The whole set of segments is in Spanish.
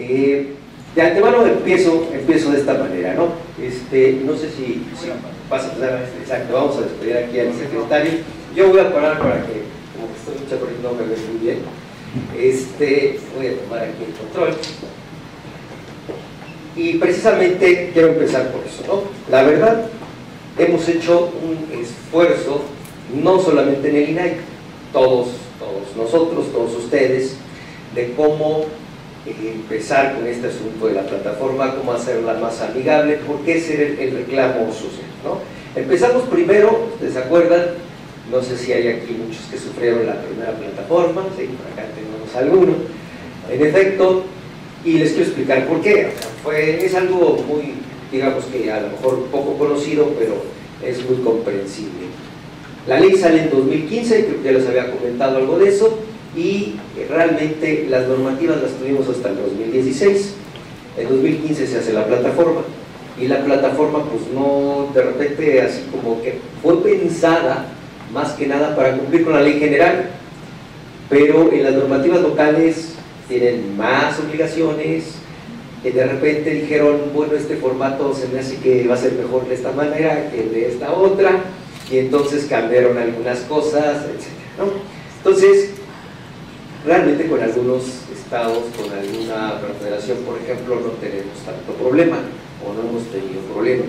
Eh, de antemano empiezo, empiezo de esta manera, ¿no? Este, no sé si, si vas a empezar, exacto, vamos a despedir aquí al secretario. Yo voy a parar para que, como que estoy mucha no me ve muy bien. Este, voy a tomar aquí el control. Y precisamente quiero empezar por eso, ¿no? La verdad, hemos hecho un esfuerzo, no solamente en el INAI, todos, todos nosotros, todos ustedes, de cómo empezar con este asunto de la plataforma, cómo hacerla más amigable, por qué ser el, reclamo social. ¿no? Empezamos primero, ¿ustedes se acuerdan? No sé si hay aquí muchos que sufrieron la primera plataforma, sí, por acá tenemos alguno. En efecto, y les quiero explicar por qué. fue, es algo muy, digamos que a lo mejor poco conocido, pero es muy comprensible. La ley sale en 2015, creo que ya les había comentado algo de eso, y realmente las normativas las tuvimos hasta el 2016. En 2015 se hace la plataforma y la plataforma pues no, de repente así como que fue pensada más que nada para cumplir con la ley general, pero en las normativas locales tienen más obligaciones, y de repente dijeron, bueno, este formato se me hace que va a ser mejor de esta manera que de esta otra, y entonces cambiaron algunas cosas, etc. Entonces, realmente con algunos estados, con alguna federación, por ejemplo, no tenemos tanto problema, o no hemos tenido problemas.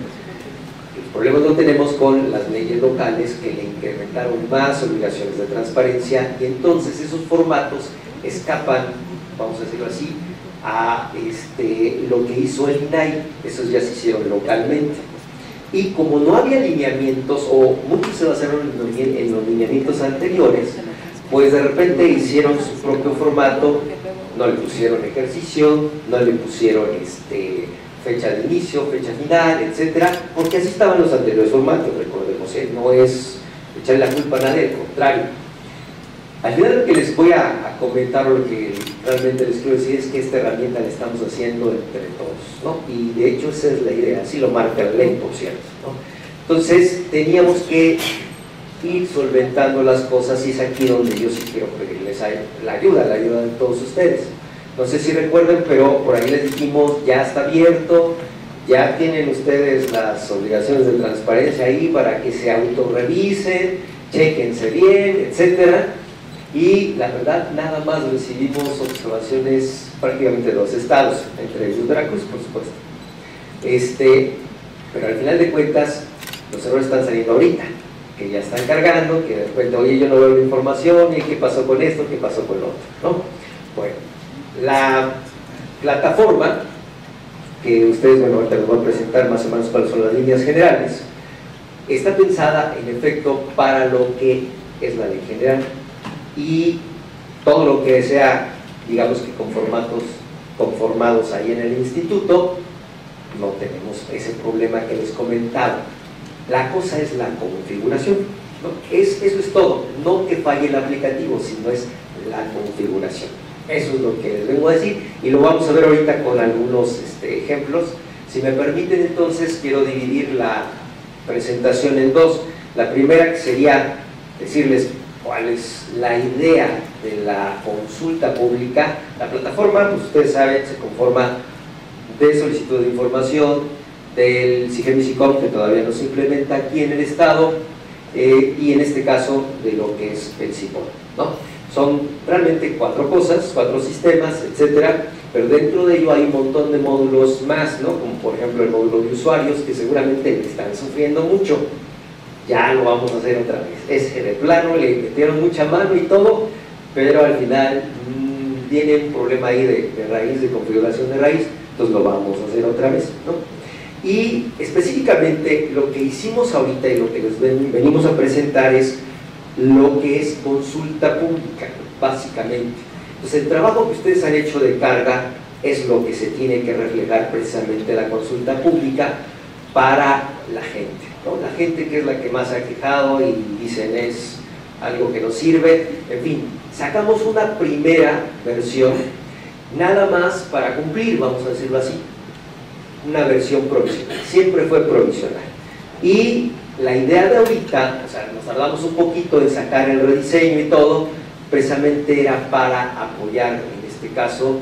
Los problemas no tenemos con las leyes locales que le incrementaron más obligaciones de transparencia y entonces esos formatos escapan vamos a decirlo así, a este, lo que hizo el INAI, esos ya se hicieron localmente. Y como no había lineamientos, o muchos se basaron en los lineamientos anteriores, pues de repente hicieron su propio formato, no le pusieron ejercicio, no le pusieron este, fecha de inicio, fecha final, etcétera, porque así estaban los anteriores formatos, recordemos, ¿eh? no es echarle la culpa a nadie, al contrario. Al final lo que les voy a, comentar, lo que realmente les quiero decir es que esta herramienta la estamos haciendo entre todos, ¿no? Y de hecho esa es la idea, así lo marca la ley, por cierto. Entonces teníamos que ir solventando las cosas y es aquí donde yo sí quiero pedirles la ayuda, la ayuda de todos ustedes. No sé si recuerden, pero por ahí les dijimos, ya está abierto, ya tienen ustedes las obligaciones de transparencia ahí para que se autorrevisen, chequense bien, etcétera y la verdad nada más recibimos observaciones prácticamente de los estados, entre ellos Veracruz por supuesto. Este, pero al final de cuentas los errores están saliendo ahorita, que ya están cargando, que de repente, oye, yo no veo la información, y qué pasó con esto, qué pasó con lo otro, ¿no? Bueno, la plataforma, que ustedes, bueno, ahorita les voy a presentar más o menos cuáles son las líneas generales, está pensada, en efecto, para lo que es la ley general, y todo lo que sea, digamos que con formatos conformados ahí en el instituto, no tenemos ese problema que les comentaba. La cosa es la configuración. Es, eso es todo. No que falle el aplicativo, sino es la configuración. Eso es lo que les vengo a decir y lo vamos a ver ahorita con algunos este, ejemplos. Si me permiten entonces quiero dividir la presentación en dos. La primera sería decirles cuál es la idea de la consulta pública. La plataforma, pues ustedes saben, se conforma de solicitud de información, del SIGEMISICOM, que todavía no se implementa aquí en el Estado, eh, y en este caso de lo que es el SICOM. ¿no? Son realmente cuatro cosas, cuatro sistemas, etcétera, pero dentro de ello hay un montón de módulos más, ¿no? como por ejemplo el módulo de usuarios, que seguramente están sufriendo mucho ya lo vamos a hacer otra vez. Ese de plano, le metieron mucha mano y todo, pero al final tiene un problema ahí de, raíz, de configuración de raíz, entonces lo vamos a hacer otra vez. ¿no? Y específicamente lo que hicimos ahorita y lo que les venimos a presentar es lo que es consulta pública, básicamente. Entonces el trabajo que ustedes han hecho de carga es lo que se tiene que reflejar precisamente la consulta pública para la gente. La gente que es la que más ha quejado y dicen es algo que nos sirve, en fin, sacamos una primera versión, nada más para cumplir, vamos a decirlo así, una versión provisional, siempre fue provisional. Y la idea de ahorita, o sea, nos tardamos un poquito en sacar el rediseño y todo, precisamente era para apoyar, en este caso,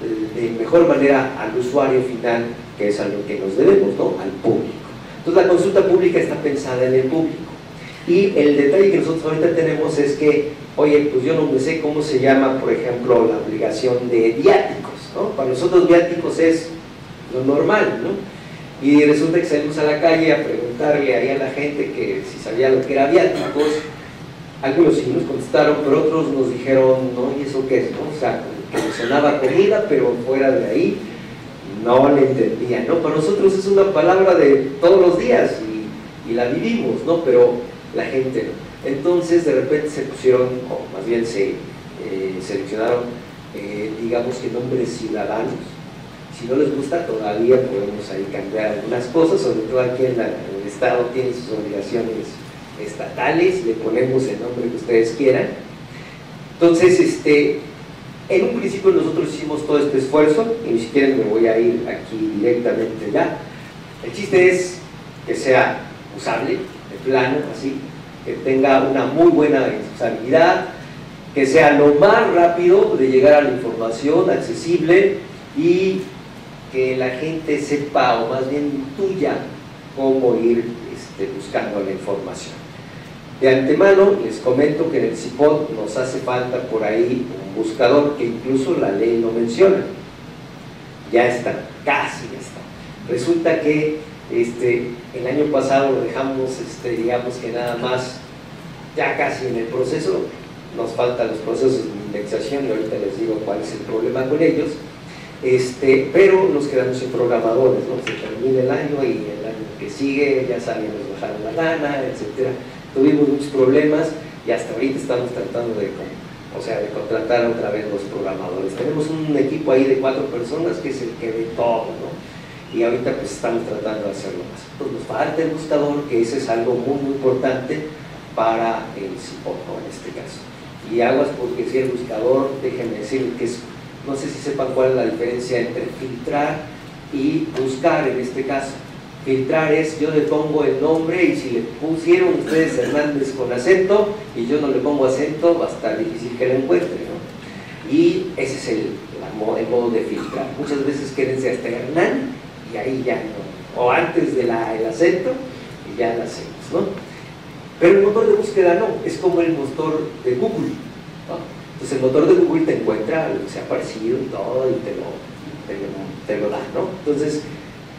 de mejor manera al usuario final, que es a lo que nos debemos, ¿no? Al público. Entonces la consulta pública está pensada en el público. Y el detalle que nosotros ahorita tenemos es que, oye, pues yo no sé cómo se llama, por ejemplo, la obligación de viáticos, ¿no? Para nosotros viáticos es lo normal, ¿no? Y resulta que salimos a la calle a preguntarle ahí a la gente que si sabía lo que era viáticos, algunos sí nos contestaron, pero otros nos dijeron, no, ¿y eso qué es? O sea, que sonaba comida, pero fuera de ahí no le entendían, ¿no? Para nosotros es una palabra de todos los días y, y la vivimos, ¿no? Pero la gente no. Entonces de repente se pusieron, o más bien se eh, seleccionaron, eh, digamos que nombres ciudadanos. Si no les gusta, todavía podemos ahí cambiar algunas cosas, sobre todo aquí en, el Estado tiene sus obligaciones estatales, le ponemos el nombre que ustedes quieran. Entonces, este, en un principio nosotros hicimos todo este esfuerzo, y si quieren me voy a ir aquí directamente ya. El chiste es que sea usable, de plano, así, que tenga una muy buena usabilidad, que sea lo más rápido de llegar a la información accesible y que la gente sepa o más bien intuya cómo ir este, buscando la información. De antemano les comento que en el CIPOD nos hace falta por ahí un buscador que incluso la ley lo menciona. Ya está, casi ya está. Resulta que este, el año pasado lo dejamos, este, digamos que nada más, ya casi en el proceso, nos faltan los procesos de indexación y ahorita les digo cuál es el problema con ellos, este, pero nos quedamos sin programadores, ¿no? se termina el año y el año que sigue ya saben, nos bajaron la lana, etcétera tuvimos muchos problemas y hasta ahorita estamos tratando de, o sea, de contratar otra vez los programadores. Tenemos un equipo ahí de cuatro personas que es el que ve todo, ¿no? Y ahorita pues estamos tratando de hacerlo más. Entonces nos falta el buscador, que ese es algo muy, muy importante para el CIPOC, en este caso. Y aguas porque si el buscador, déjenme decir que es, no sé si sepan cuál es la diferencia entre filtrar y buscar en este caso Filtrar es, yo le pongo el nombre y si le pusieron ustedes Hernández con acento y yo no le pongo acento, va a estar difícil que lo encuentre. ¿no? Y ese es el, modo de filtrar. Muchas veces quédense hasta Hernán y ahí ya no. O antes del acento y ya lo hacemos. ¿no? Pero el motor de búsqueda no, es como el motor de Google. Entonces el motor de Google te encuentra lo que se ha parecido y todo y te lo, te lo, te lo da. ¿no? Entonces,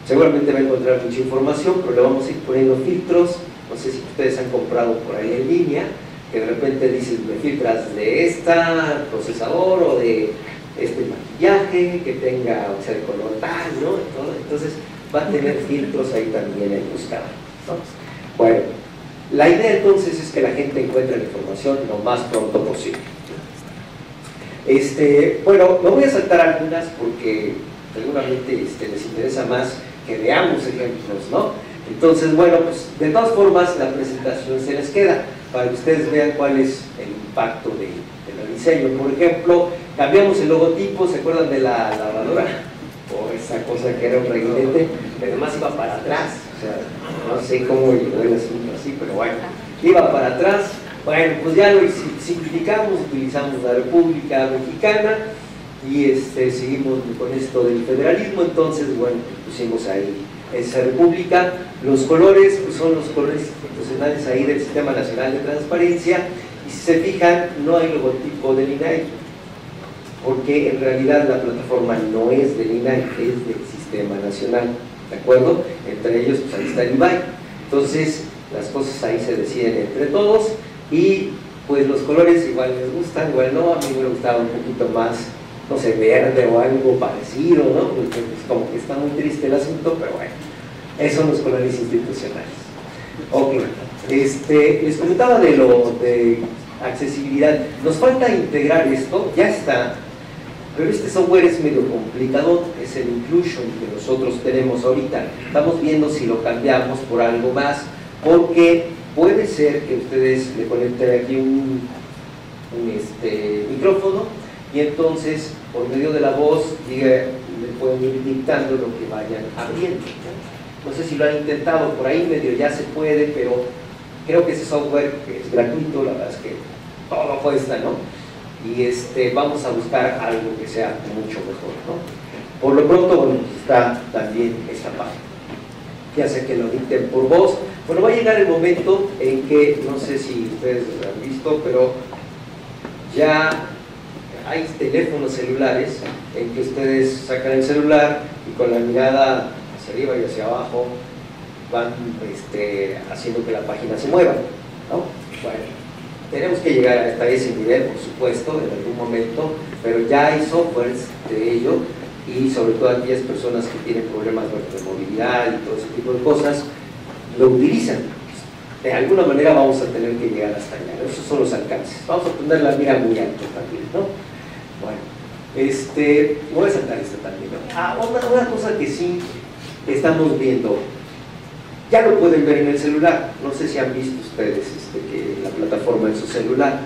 Seguramente va a encontrar mucha información, pero le vamos a ir poniendo filtros. No sé si ustedes han comprado por ahí en línea, que de repente dices, me filtras de esta procesador o de este maquillaje, que tenga, o sea, el color tal, ¿no? Entonces va a tener filtros ahí también en buscador. Bueno, la idea entonces es que la gente encuentre la información lo más pronto posible. Este, bueno, me voy a saltar algunas porque seguramente este, les interesa más que veamos ejemplos, ¿no? Entonces, bueno, pues de todas formas la presentación se les queda para que ustedes vean cuál es el impacto de, del diseño. Por ejemplo, cambiamos el logotipo, ¿se acuerdan de la lavadora? O esa cosa que era un reguilete, que además iba para atrás, o sea, no sé cómo llegó el asunto así, pero bueno, iba para atrás. Bueno, pues ya lo simplificamos, utilizamos la República Mexicana, y este, seguimos con esto del federalismo, entonces, bueno, pusimos ahí esa república. Los colores pues, son los colores institucionales ahí del Sistema Nacional de Transparencia y si se fijan, no hay logotipo del INAI, porque en realidad la plataforma no es del INAI, es del Sistema Nacional, ¿de acuerdo? Entre ellos, pues ahí está el IBAI. Entonces, las cosas ahí se deciden entre todos y pues los colores igual les gustan, igual no, a mí me gustaba un poquito más no sé, verde o algo parecido, ¿no? Porque pues, como que está muy triste el asunto, pero bueno, esos son los colores institucionales. Ok, este, les comentaba de lo de accesibilidad. Nos falta integrar esto, ya está, pero este software es medio complicado, es el Inclusion que nosotros tenemos ahorita. Estamos viendo si lo cambiamos por algo más, porque puede ser que ustedes le conecten aquí un, este, micrófono y entonces por medio de la voz le pueden ir dictando lo que vayan abriendo. No sé si lo han intentado por ahí, medio ya se puede, pero creo que ese software que es gratuito, la verdad es que todo cuesta, ¿no? y este, vamos a buscar algo que sea mucho mejor. ¿no? Por lo pronto, bueno, está también esta página. Ya sé que lo dicten por voz. Bueno, va a llegar el momento en que, no sé si ustedes lo han visto, pero ya hay teléfonos celulares en que ustedes sacan el celular y con la mirada hacia arriba y hacia abajo van este, haciendo que la página se mueva. ¿no? Bueno, tenemos que llegar hasta ese nivel, por supuesto, en algún momento, pero ya hay softwares de ello y sobre todo aquellas personas que tienen problemas de movilidad y todo ese tipo de cosas, lo utilizan. De alguna manera vamos a tener que llegar hasta allá. Esos son los alcances. Vamos a poner la mira muy alto también, ¿no? Bueno, este, voy a saltar esto también. Ah, una, cosa que sí estamos viendo, ya lo pueden ver en el celular. No sé si han visto ustedes este, que la plataforma en su celular.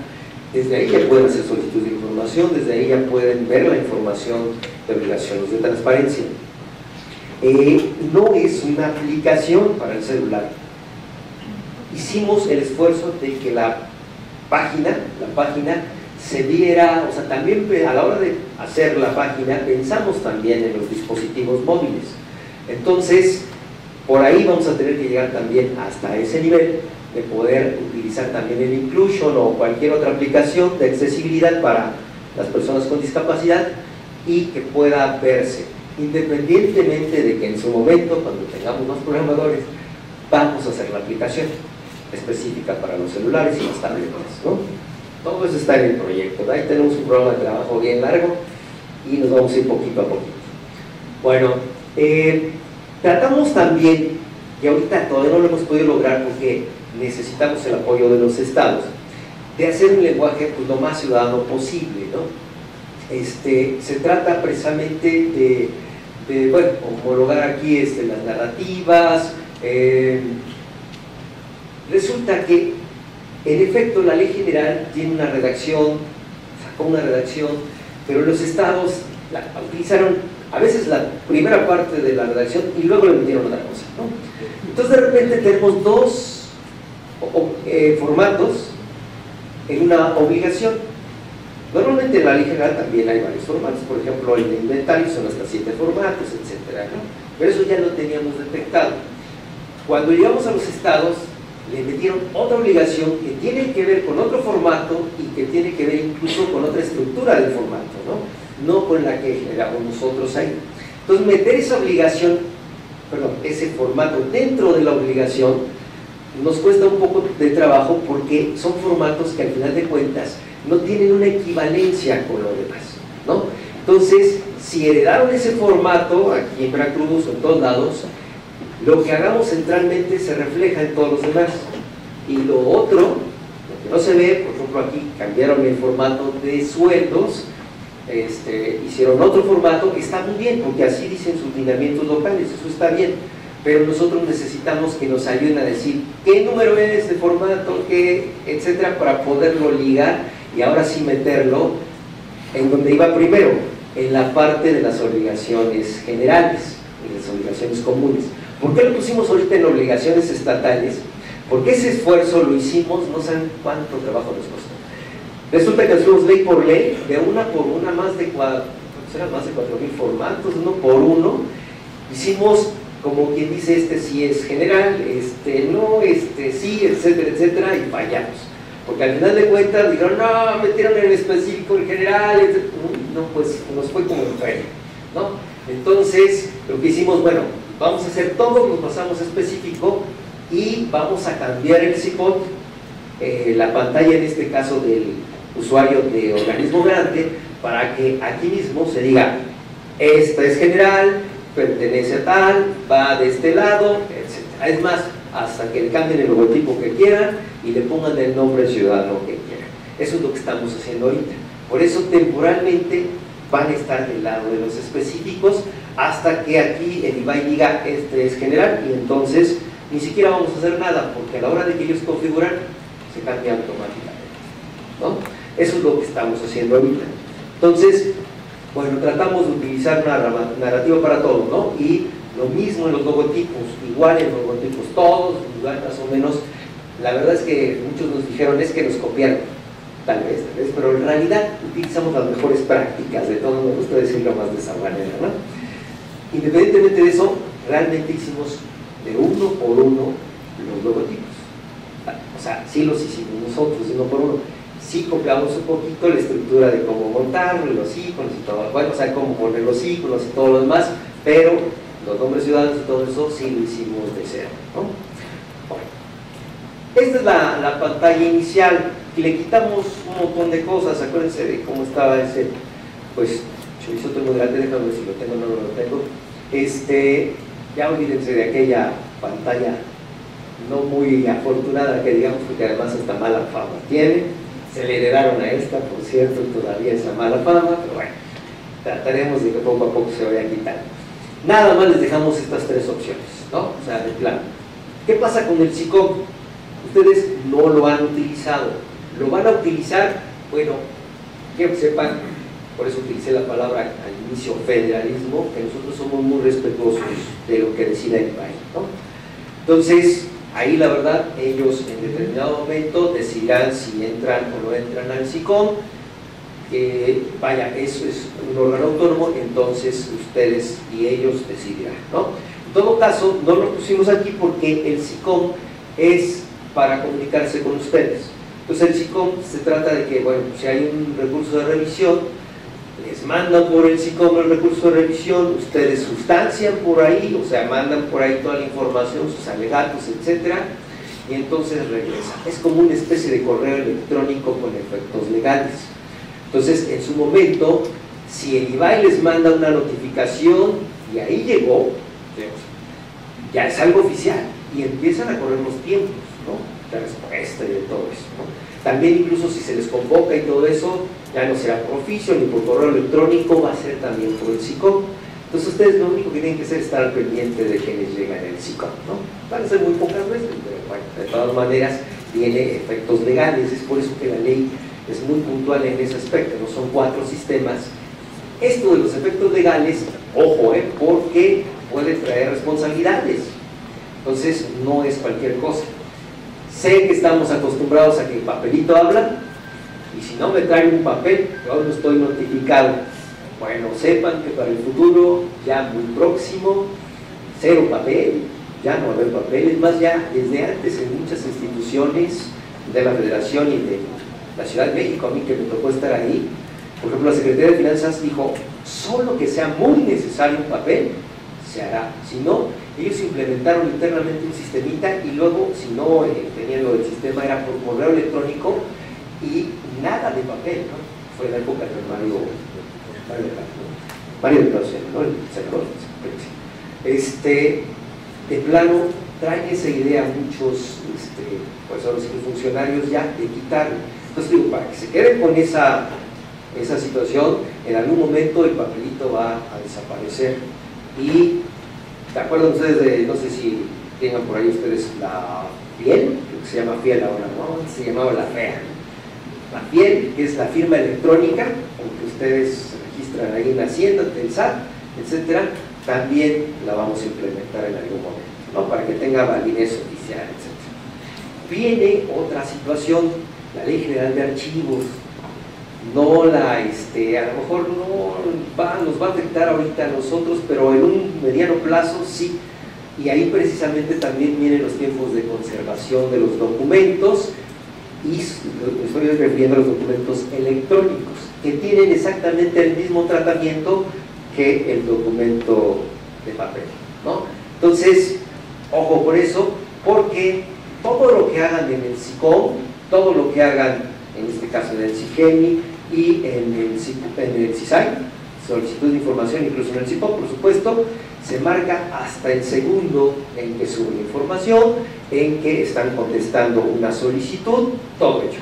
Desde ahí ya pueden hacer solicitud de información, desde ahí ya pueden ver la información de obligaciones de transparencia. Eh, no es una aplicación para el celular. Hicimos el esfuerzo de que la página, la página se viera, o sea, también a la hora de hacer la página pensamos también en los dispositivos móviles. Entonces, por ahí vamos a tener que llegar también hasta ese nivel de poder utilizar también el Inclusion o cualquier otra aplicación de accesibilidad para las personas con discapacidad y que pueda verse, independientemente de que en su momento, cuando tengamos más programadores, vamos a hacer la aplicación específica para los celulares y las tabletas. ¿no? Todo eso está en el proyecto. Ahí tenemos un programa de trabajo bien largo y nos vamos a ir poquito a poquito. Bueno, eh, tratamos también, y ahorita todavía no lo hemos podido lograr porque necesitamos el apoyo de los estados, de hacer un lenguaje pues, lo más ciudadano posible. ¿no? Este, se trata precisamente de, bueno, homologar aquí este, las narrativas. Eh, resulta que, en efecto, la ley general tiene una redacción, sacó una redacción, pero los estados la, utilizaron a veces la primera parte de la redacción y luego le metieron otra cosa. ¿no? Entonces, de repente tenemos dos eh, formatos en una obligación. Normalmente en la ley general también hay varios formatos, por ejemplo el de inventario son hasta siete formatos, etc. Pero eso ya lo teníamos detectado. Cuando llegamos a los estados, le metieron otra obligación que tiene que ver con otro formato y que tiene que ver incluso con otra estructura del formato, no, no con la que generamos nosotros ahí. Entonces meter esa obligación, perdón, ese formato dentro de la obligación nos cuesta un poco de trabajo porque son formatos que al final de cuentas no tienen una equivalencia con lo demás. ¿no? Entonces, si heredaron ese formato, aquí en Veracruz o en todos lados, lo que hagamos centralmente se refleja en todos los demás. Y lo otro, lo que no se ve, por ejemplo aquí cambiaron el formato de sueldos, este, hicieron otro formato, está muy bien, porque así dicen sus lineamientos locales, eso está bien, pero nosotros necesitamos que nos ayuden a decir qué número es de formato, qué, etcétera, para poderlo ligar y ahora sí meterlo en donde iba primero, en la parte de las obligaciones generales, y las obligaciones comunes. ¿Por qué lo pusimos ahorita en obligaciones estatales? Porque ese esfuerzo lo hicimos, no saben cuánto trabajo nos costó. Resulta que hacemos ley por ley, de una por una, más de cuatro, más de cuatro mil formatos, uno por uno. Hicimos, como quien dice, este sí es general, este no, este sí, etcétera, etcétera, y fallamos. Porque al final de cuentas dijeron, no, metieron en el específico, en general, no, pues nos fue como en feria, ¿no? Entonces, lo que hicimos, bueno, vamos a hacer todo, nos pasamos específico y vamos a cambiar el CIPOT, eh, la pantalla en este caso del usuario de organismo grande, para que aquí mismo se diga, esta es general, pertenece a tal, va de este lado, etc. Es más, hasta que le cambien el logotipo que quieran y le pongan el nombre ciudadano que quieran. Eso es lo que estamos haciendo ahorita. Por eso temporalmente van a estar del lado de los específicos hasta que aquí el IBAI diga este es general y entonces ni siquiera vamos a hacer nada porque a la hora de que ellos configuran se cambia automáticamente. ¿no? Eso es lo que estamos haciendo ahorita. Entonces, bueno, tratamos de utilizar una narrativa para todo, ¿no? Y lo mismo en los logotipos, igual en los logotipos, todos, igual más o menos. La verdad es que muchos nos dijeron es que nos copiaron. tal vez, tal vez, pero en realidad utilizamos las mejores prácticas de todo, me gusta decirlo más de esa manera, ¿no? Independientemente de eso, realmente hicimos de uno por uno los logotipos. O sea, sí los hicimos nosotros, uno por uno. Sí copiamos un poquito la estructura de cómo montarlo, los iconos y todo, bueno, o sea, cómo poner los iconos y todo lo demás, pero los nombres ciudadanos y todo eso sí lo hicimos de cero, ¿no? Bueno, esta es la, la pantalla inicial, le quitamos un montón de cosas, acuérdense de cómo estaba ese, pues, chorizo muy grande, déjame ver si lo tengo o no lo tengo, este, ya olvídense de aquella pantalla no muy afortunada que digamos, porque además esta mala fama tiene, se le heredaron a esta, por cierto, todavía esa mala fama, pero bueno, trataremos de que poco a poco se vaya quitando. Nada más les dejamos estas tres opciones, ¿no? O sea, de plan. ¿Qué pasa con el SICOM? Ustedes no lo han utilizado. ¿Lo van a utilizar? Bueno, que sepan, por eso utilicé la palabra al inicio federalismo, que nosotros somos muy respetuosos de lo que decida el país, ¿no? Entonces, ahí la verdad, ellos en determinado momento decidirán si entran o no entran al SICOM, vaya, eso es un órgano autónomo, entonces ustedes y ellos decidirán, ¿no? En todo caso, no lo pusimos aquí porque el SICOM es para comunicarse con ustedes. Entonces el SICOM se trata de que, bueno, si hay un recurso de revisión, les mandan por el SICOM el recurso de revisión, ustedes sustancian por ahí, o sea, mandan por ahí toda la información, sus alegatos, etcétera, y entonces regresa. Es como una especie de correo electrónico con efectos legales. Entonces, en su momento, si el IBAI les manda una notificación y ahí llegó, ya es algo oficial y empiezan a correr los tiempos, ¿no? La respuesta y de todo eso, ¿no? También incluso si se les convoca y todo eso, ya no será por oficio ni por correo electrónico, va a ser también por el SICOM. Entonces ustedes lo único que tienen que hacer es estar pendiente de quienes llegan en el SICOM, ¿no? Van a ser muy pocas veces, pero bueno, de todas maneras tiene efectos legales, es por eso que la ley es muy puntual en ese aspecto, no son cuatro sistemas. Esto de los efectos legales, ojo, ¿eh? porque puede traer responsabilidades. Entonces, no es cualquier cosa. Sé que estamos acostumbrados a que el papelito habla, y si no me traen un papel, yo no estoy notificado. Bueno, sepan que para el futuro, ya muy próximo, cero papel, ya no va a haber papel, es más, ya desde antes en muchas instituciones de la Federación y de la Ciudad de México, a mí que me tocó estar ahí, por ejemplo, la Secretaría de Finanzas dijo, solo que sea muy necesario un papel, se hará. Si no, ellos implementaron internamente un sistemita y luego, si no eh, tenían lo sistema, era por correo electrónico y nada de papel, ¿no? Fue la época de Mario, Mario, Mario de ¿no? El senador, este, de plano, traen esa idea muchos, este, pues ahora funcionarios ya de quitarlo entonces digo, para que se quede con esa, esa situación, en algún momento el papelito va a desaparecer. Y, ¿te acuerdan ustedes de, no sé si tengan por ahí ustedes la fiel, que se llama fiel ahora, ¿no? Se llamaba la FEA. La fiel, que es la firma electrónica, con que ustedes registran ahí en la Hacienda, el SAT, etcétera, también la vamos a implementar en algún momento, ¿no? Para que tenga validez oficial, etcétera. Viene otra situación la ley general de archivos, no la, este, a lo mejor no va, nos va a afectar ahorita a nosotros, pero en un mediano plazo sí. Y ahí precisamente también vienen los tiempos de conservación de los documentos y estoy refiriendo a los documentos electrónicos, que tienen exactamente el mismo tratamiento que el documento de papel. ¿no? Entonces, ojo por eso, porque todo lo que hagan en el SICOM todo lo que hagan, en este caso en el CIGEMI y en el, en CISAI, solicitud de información, incluso en el CIPO, por supuesto, se marca hasta el segundo en que suben información, en que están contestando una solicitud, todo hecho.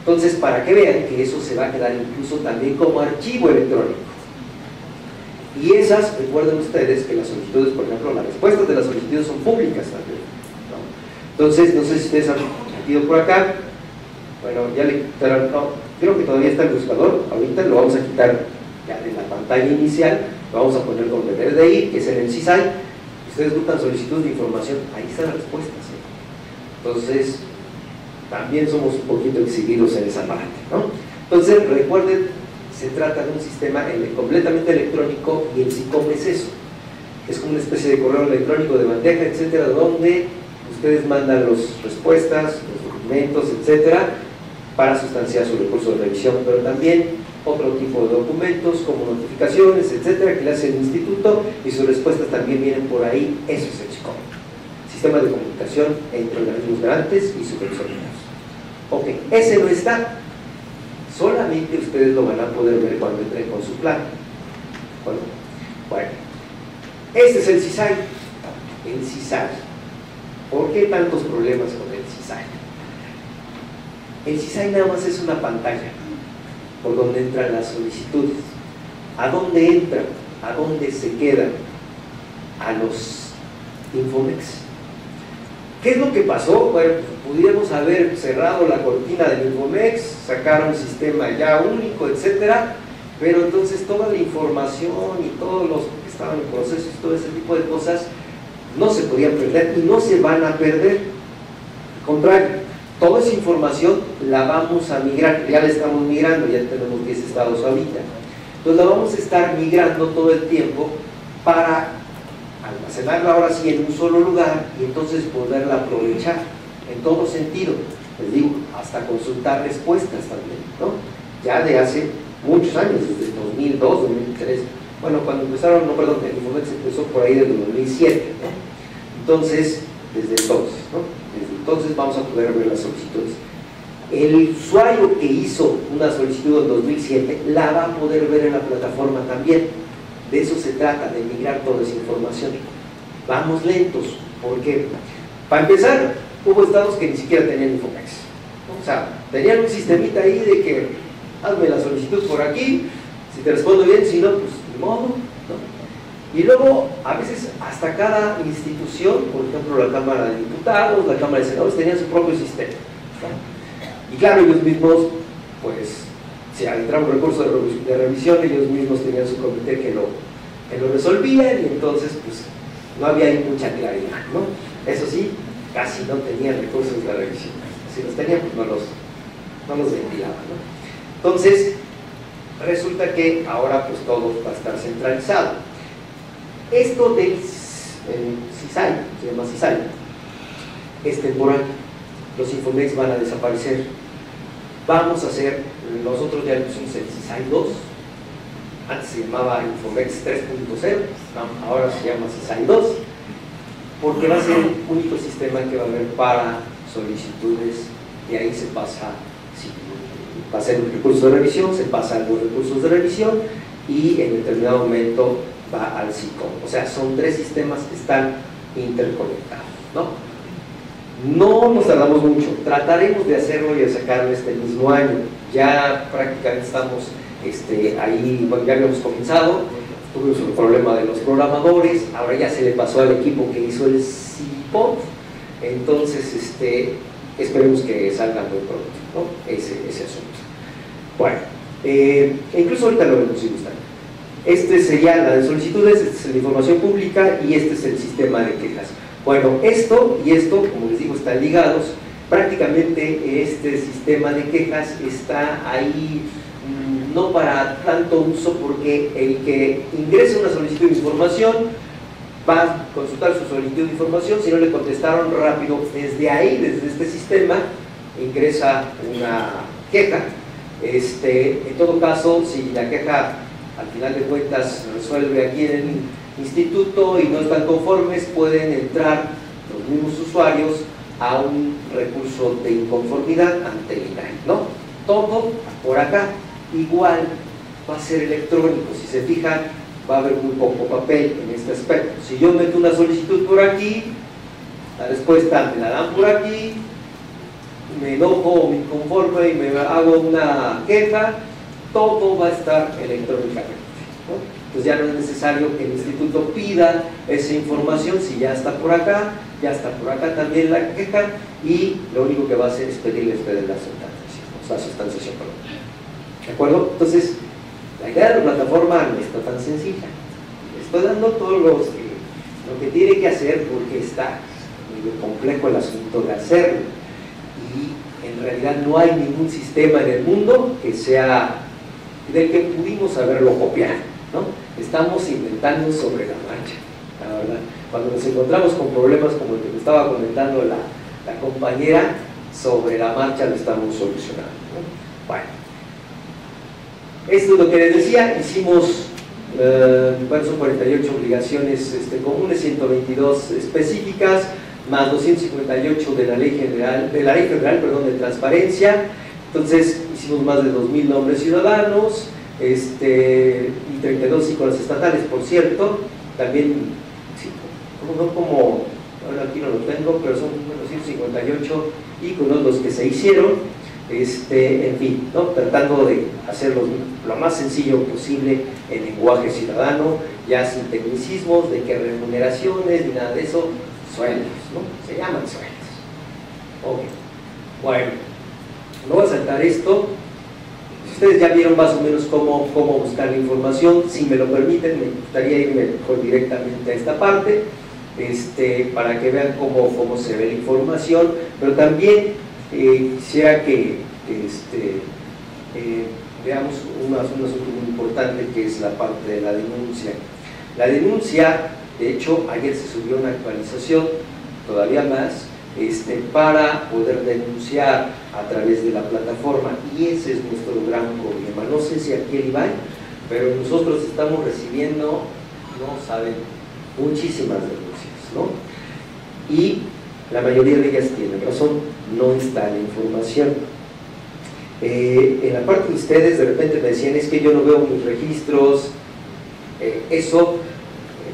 Entonces, para que vean que eso se va a quedar incluso también como archivo electrónico. Y esas, recuerden ustedes que las solicitudes, por ejemplo, las respuestas de las solicitudes son públicas también. Entonces, no sé si ustedes han por acá. Bueno, ya le quitaron, no, creo que todavía está el buscador, ahorita lo vamos a quitar ya de la pantalla inicial, lo vamos a poner donde de ir, que es en el CISAI. Ustedes buscan solicitud de información, ahí están las respuestas. ¿eh? Entonces, también somos un poquito exhibidos en esa parte. ¿no? Entonces, recuerden, se trata de un sistema completamente electrónico y el SICOM es eso. Es como una especie de correo electrónico de bandeja, etcétera, donde ustedes mandan las respuestas, etcétera, para sustanciar su recurso de revisión, pero también otro tipo de documentos como notificaciones, etcétera, que le hace el instituto y sus respuestas también vienen por ahí. Eso es el SICOM. Sistema de comunicación entre organismos garantes y supervisores. Ok, ese no está. Solamente ustedes lo van a poder ver cuando entren con su plan. Bueno, bueno. este es el CISAI. El CISAI. ¿Por qué tantos problemas con el CISAI? El CISAI nada más es una pantalla por donde entran las solicitudes. ¿A dónde entran? ¿A dónde se quedan? A los Infomex. ¿Qué es lo que pasó? Bueno, pudiéramos haber cerrado la cortina del Infomex, sacar un sistema ya único, etcétera, pero entonces toda la información y todos los que estaban en proceso y todo ese tipo de cosas no se podían perder y no se van a perder. Al contrario, toda esa información la vamos a migrar, ya la estamos migrando, ya tenemos 10 estados ahorita. Entonces la vamos a estar migrando todo el tiempo para almacenarla ahora sí en un solo lugar y entonces poderla aprovechar en todo sentido. Les digo, hasta consultar respuestas también, ¿no? Ya de hace muchos años, desde 2002, 2003. Bueno, cuando empezaron, no, perdón, el Infomex empezó por ahí desde 2007, ¿no? Entonces, desde entonces, ¿no? Entonces vamos a poder ver las solicitudes. El usuario que hizo una solicitud en 2007 la va a poder ver en la plataforma también de eso se trata, de migrar toda esa información. Vamos lentos, porque para empezar, hubo estados que ni siquiera tenían Infomex. O sea, tenían un sistemita ahí de que hazme la solicitud por aquí, si te respondo bien, si no, pues de modo. Y luego, a veces, hasta cada institución, por ejemplo, la Cámara de Diputados, la Cámara de Senadores, tenían su propio sistema. Y claro, ellos mismos, pues, si entraba un recurso de revisión, ellos mismos tenían su comité que lo, que lo resolvían y entonces pues no había ahí mucha claridad, ¿no? Eso sí, casi no tenían recursos de revisión. Si los tenían, pues no los, no los ventilaban, ¿no? Entonces, resulta que ahora pues todo va a estar centralizado. Esto del CISAI, se llama CISAI, es temporal. Los Infomex van a desaparecer. Vamos a hacer nosotros ya pusimos el CISAI 2, antes se llamaba Infomex 3.0, ahora se llama CISAI 2, porque va a ser el único sistema que va a haber para solicitudes y ahí se pasa, va a ser un recurso de revisión, se pasa a recursos de revisión y en determinado momento va al SICOM. O sea, son tres sistemas que están interconectados. ¿no? No nos tardamos mucho, trataremos de hacerlo y de sacarlo este mismo año. Ya prácticamente estamos este, ahí, bueno, ya habíamos comenzado, tuvimos un problema de los programadores, ahora ya se le pasó al equipo que hizo el CIPOT, entonces este, esperemos que salga muy pronto ¿no? ese, ese, asunto. Bueno, eh, incluso ahorita lo vemos si gustan. Este sería la de solicitudes, esta es la información pública y este es el sistema de quejas. Bueno, esto y esto, como les digo, están ligados. Prácticamente este sistema de quejas está ahí mm, no para tanto uso porque el que ingresa una solicitud de información va a consultar su solicitud de información, si no le contestaron rápido desde ahí, desde este sistema, ingresa una queja. Este, en todo caso, si la queja al final de cuentas resuelve aquí en el instituto y no están conformes, pueden entrar los mismos usuarios a un recurso de inconformidad ante el INAI, ¿no? Todo por acá, igual va a ser electrónico, si se fijan, va a haber muy poco papel en este aspecto. Si yo meto una solicitud por aquí, la respuesta me la dan por aquí, me enojo o me inconforme y me hago una queja, todo va a estar electrónicamente. Pues ya no es necesario que el instituto pida esa información, si ya está por acá, ya está por acá también la queja y lo único que va a hacer es pedirle a la sustanciación, o sea, sustanciación, ¿De acuerdo? Entonces, la idea de la plataforma no está tan sencilla. estoy dando todos los lo que tiene que hacer porque está muy complejo el asunto de hacerlo. Y en realidad no hay ningún sistema en el mundo que sea del que pudimos haberlo copiado. ¿no? Estamos inventando sobre la marcha, la verdad. Cuando nos encontramos con problemas como el que me estaba comentando la, compañera, sobre la marcha lo estamos solucionando. Bueno, esto es lo que les decía, hicimos, eh, bueno, son 48 obligaciones este, comunes, 122 específicas, más 258 de la Ley General, de la Ley Federal, perdón, de Transparencia, entonces hicimos más de 2.000 nombres ciudadanos, este, y 32 íconos estatales, por cierto, también, no como, aquí no lo tengo, pero son 158 íconos los que se hicieron, este, en fin, ¿no? tratando de hacerlo lo más sencillo posible en lenguaje ciudadano, ya sin tecnicismos, de que remuneraciones ni nada de eso, sueldos, ¿no? Se llaman sueldos. Ok, bueno, no voy a saltar esto. Ustedes ya vieron más o menos cómo, cómo buscar la información. Si me lo permiten, me gustaría irme mejor directamente a esta parte, este, para que vean cómo, cómo se ve la información, pero también eh, quisiera que, este, eh, veamos un, asunto muy importante que es la parte de la denuncia. La denuncia, de hecho, ayer se subió una actualización, todavía más, este, para poder denunciar a través de la plataforma y ese es nuestro gran problema. No sé si aquí el Iván, pero nosotros estamos recibiendo, no saben, muchísimas denuncias, ¿no? Y la mayoría de ellas tienen razón, no está la información. Eh, en la parte de ustedes de repente me decían, es que yo no veo mis registros, eh, eso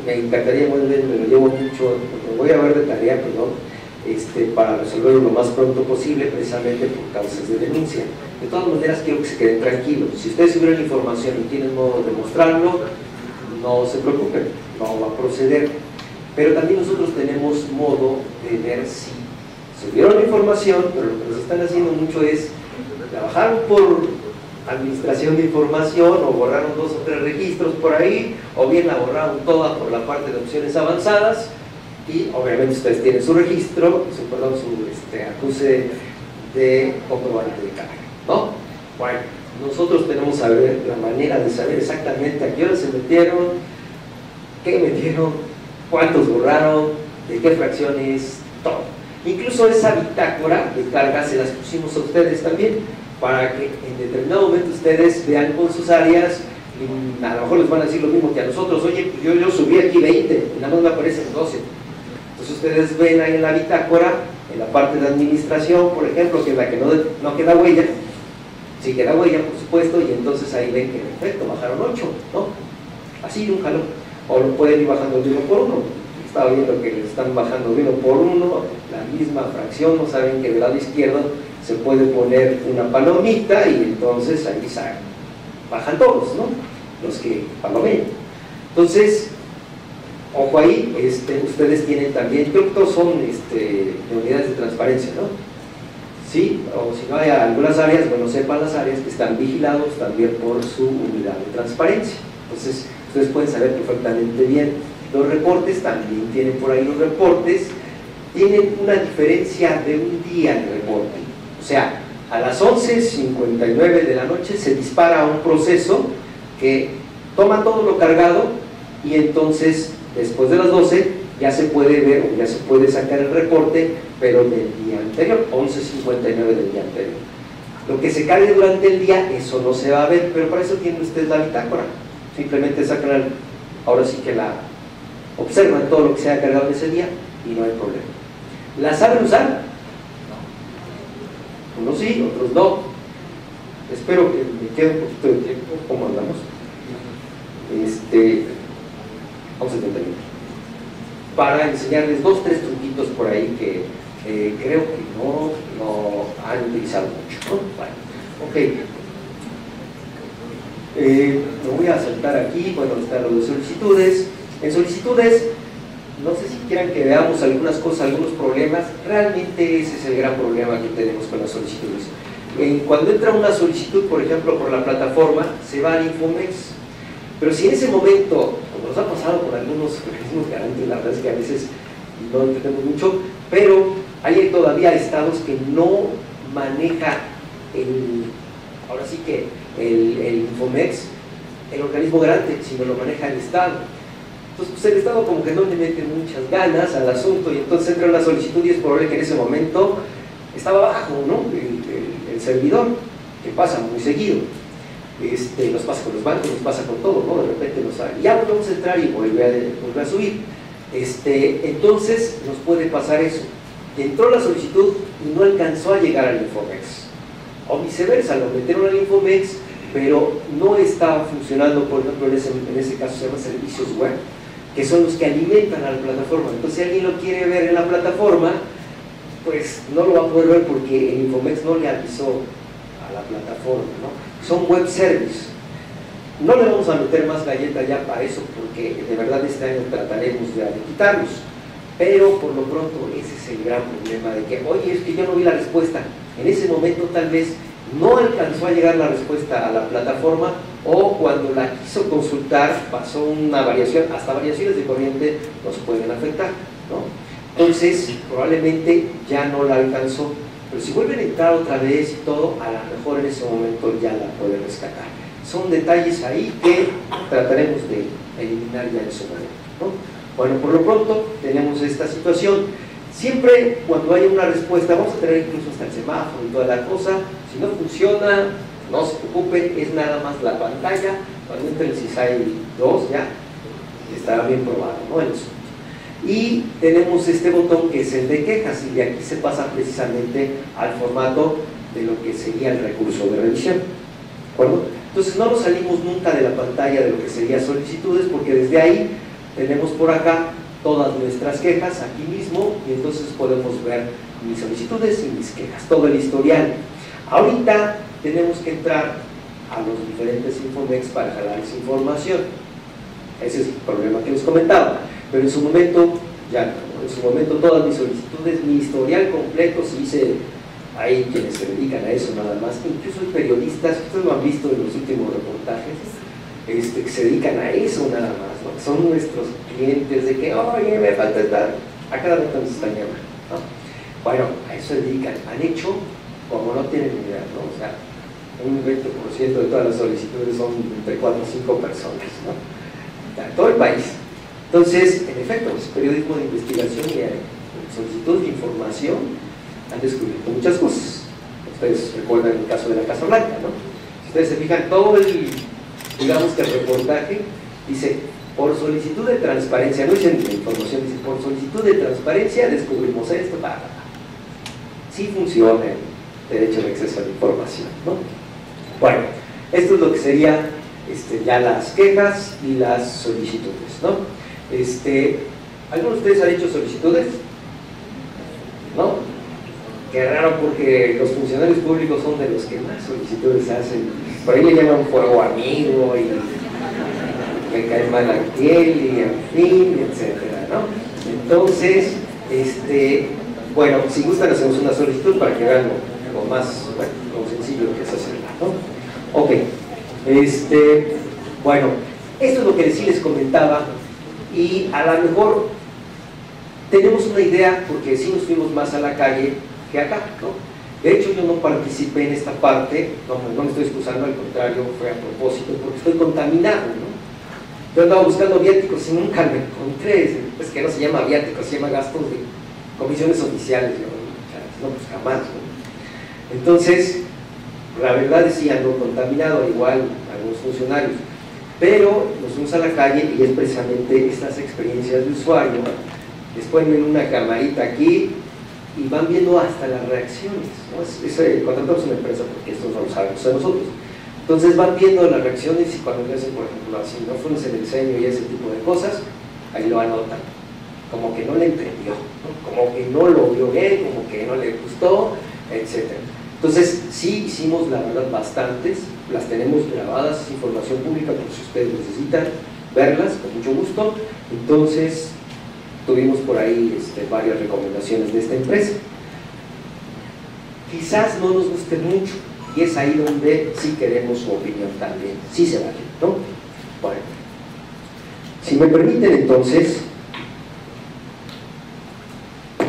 me encantaría, me lo llevo mucho, me voy a ver de tarea, perdón, este, para resolverlo lo más pronto posible, precisamente por causas de denuncia. De todas maneras, quiero que se queden tranquilos. Si ustedes tuvieron información y tienen modo de mostrarlo, no se preocupen, no va a proceder pero también nosotros tenemos modo de ver si subieron la información, pero lo que nos están haciendo mucho es trabajar por administración de información o borraron dos o tres registros por ahí, o bien la borraron toda por la parte de opciones avanzadas y obviamente ustedes tienen su registro, su, perdón, su este, acuse de comprobante de carga, ¿no? Bueno, nosotros tenemos saber, la manera de saber exactamente a qué hora se metieron, qué metieron, cuántos borraron, de qué fracciones, todo. Incluso esa bitácora de carga se las pusimos a ustedes también, para que en determinado momento ustedes vean con sus áreas, y a lo mejor les van a decir lo mismo que a nosotros, oye, pues yo, yo subí aquí 20, y nada más me aparecen 12. Entonces ustedes ven ahí en la bitácora, en la parte de administración, por ejemplo, que es la que no, no queda huella, sí queda huella, por supuesto, y entonces ahí ven que en efecto bajaron 8, ¿no? Así de un jalón o lo pueden ir bajando de uno por uno. Estaba viendo que les están bajando de uno por uno, la misma fracción, no saben que del lado izquierdo se puede poner una palomita y entonces ahí salen. bajan todos, ¿no? Los que palomean. Entonces, ojo ahí, este, ustedes tienen también, creo que todos son este, unidades de transparencia, ¿no? Sí, o si no hay algunas áreas, bueno, sepan las áreas que están vigilados también por su unidad de transparencia. Entonces, ustedes pueden saber perfectamente bien. Los reportes también tienen por ahí los reportes, tienen una diferencia de un día de reporte. O sea, a las 11.59 de la noche se dispara un proceso que toma todo lo cargado y entonces después de las 12 ya se puede ver o ya se puede sacar el reporte, pero del día anterior, 11.59 del día anterior. Lo que se cargue durante el día, eso no se va a ver, pero para eso tiene usted la bitácora simplemente sacan, ahora sí que la observan todo lo que se ha cargado ese día y no hay problema. ¿La saben usar? No. Unos sí, otros no. Espero que me quede un poquito de tiempo. ¿Cómo andamos? Este, a intentar para enseñarles dos, tres truquitos por ahí que eh, creo que no, no han utilizado mucho. Bueno, ok. Eh, lo voy a saltar aquí, bueno, está lo de solicitudes. En solicitudes, no sé si quieran que veamos algunas cosas, algunos problemas. Realmente ese es el gran problema que tenemos con las solicitudes. cuando entra una solicitud, por ejemplo, por la plataforma, se va al Infomex. Pero si en ese momento, como nos ha pasado con algunos organismos garantes, la verdad es que a veces no entendemos mucho, pero hay todavía estados que no maneja el, ahora sí que el, el Infomex, el organismo grande, sino lo maneja el Estado. Entonces, pues el Estado como que no le mete muchas ganas al asunto y entonces entra una solicitud y es probable que en ese momento estaba bajo ¿no? el servidor, que pasa muy seguido. Este, nos pasa con los bancos, nos pasa con todo, ¿no? De repente nos sale, ya volvemos a entrar y vuelve a, vuelve a subir. Este, entonces nos puede pasar eso. Entró la solicitud y no alcanzó a llegar al Infomex. O viceversa, lo metieron al Infomex, pero no estaba funcionando, por ejemplo, en ese, en ese caso se llama servicios web, que son los que alimentan a la plataforma. Entonces, si alguien lo quiere ver en la plataforma, pues no lo va a poder ver porque el Infomex no le avisó a la plataforma, ¿no? Son web service. No le vamos a meter más galleta ya para eso porque de verdad este año trataremos de, quitarlos. Pero por lo pronto ese es el gran problema de que, oye, es que yo no vi la respuesta. En ese momento tal vez no alcanzó a llegar la respuesta a la plataforma o cuando la quiso consultar pasó una variación, hasta variaciones de corriente nos pueden afectar. ¿no? Entonces, probablemente ya no la alcanzó pero si vuelven a entrar otra vez y todo, a lo mejor en ese momento ya la pueden rescatar. Son detalles ahí que trataremos de eliminar ya en su momento. Bueno, por lo pronto tenemos esta situación. Siempre cuando hay una respuesta, vamos a tener incluso hasta el semáforo y toda la cosa. Si no funciona, no se preocupen, es nada más la pantalla. Cuando entre el CISAI 2 ya estará bien probado, ¿no? Y tenemos este botón que es el de quejas y de aquí se pasa precisamente al formato de lo que sería el recurso de revisión. Entonces no nos salimos nunca de la pantalla de lo que sería solicitudes porque desde ahí tenemos por acá todas nuestras quejas aquí mismo y entonces podemos ver mis solicitudes y mis quejas, todo el historial. Ahorita tenemos que entrar a los diferentes Infomex para jalar esa información. Ese es el problema que les comentaba. Pero en su momento, ya en su momento todas mis solicitudes, mi historial completo, si hice, hay quienes se dedican a eso nada más, incluso hay periodistas, ustedes lo han visto en los últimos reportajes, este, que se dedican a eso nada más, son nuestros clientes de que, oye, me falta estar, a cada rato nos están llamando. Bueno, a eso se dedican, han hecho como no tienen idea, ¿no? O sea, un 20% de todas las solicitudes son entre 4 o 5 personas, ¿no? todo el país. Entonces, en efecto, el periodismo de investigación y solicitud de información han descubierto muchas cosas. Ustedes recuerdan el caso de la Casa Blanca, ¿no? Si ustedes se fijan, todo el, digamos que el reportaje dice, por solicitud de transparencia, no dice información, dice, por solicitud de transparencia descubrimos esto, para, Sí funciona el derecho de acceso a la información, ¿no? Bueno, esto es lo que sería este, ya las quejas y las solicitudes, ¿no? Este, ¿Algunos de ustedes han hecho solicitudes? ¿No? Qué raro porque los funcionarios públicos son de los que más solicitudes hacen. Por ahí le llaman fuego amigo y me cae mal aquel y en fin, etcétera, ¿no? Entonces, este, bueno, si gustan hacemos una solicitud para que vean lo, más, bueno, lo sencillo que es hacerla, ¿no? Ok, este, bueno, esto es lo que sí les comentaba y a lo mejor tenemos una idea, porque sí nos fuimos más a la calle que acá, ¿no? De hecho, yo no participé en esta parte, no, no me estoy excusando, al contrario, fue a propósito, porque estoy contaminado, ¿no? Yo andaba buscando viáticos y nunca me encontré, es que no se llama viáticos, se llama gastos de comisiones oficiales, no, pues jamás, ¿no? Entonces, la verdad es que ando contaminado, igual algunos funcionarios pero nos fuimos a la calle y es precisamente estas experiencias de usuario. Les ponen una camarita aquí y van viendo hasta las reacciones. ¿no? Es, es, contratamos una empresa porque esto no lo sabemos nosotros. Entonces van viendo las reacciones y cuando le hacen, por ejemplo, así, no fuimos el diseño y ese tipo de cosas, ahí lo anotan. Como que no le entendió, como que no lo vio bien, como que no le gustó, etc. Entonces, sí hicimos, la verdad, bastantes, las tenemos grabadas, es información pública por si ustedes necesitan verlas, con mucho gusto. Entonces, tuvimos por ahí este, varias recomendaciones de esta empresa. Quizás no nos guste mucho, y es ahí donde sí queremos su opinión también, sí se vale, ¿no? Bueno, si me permiten entonces,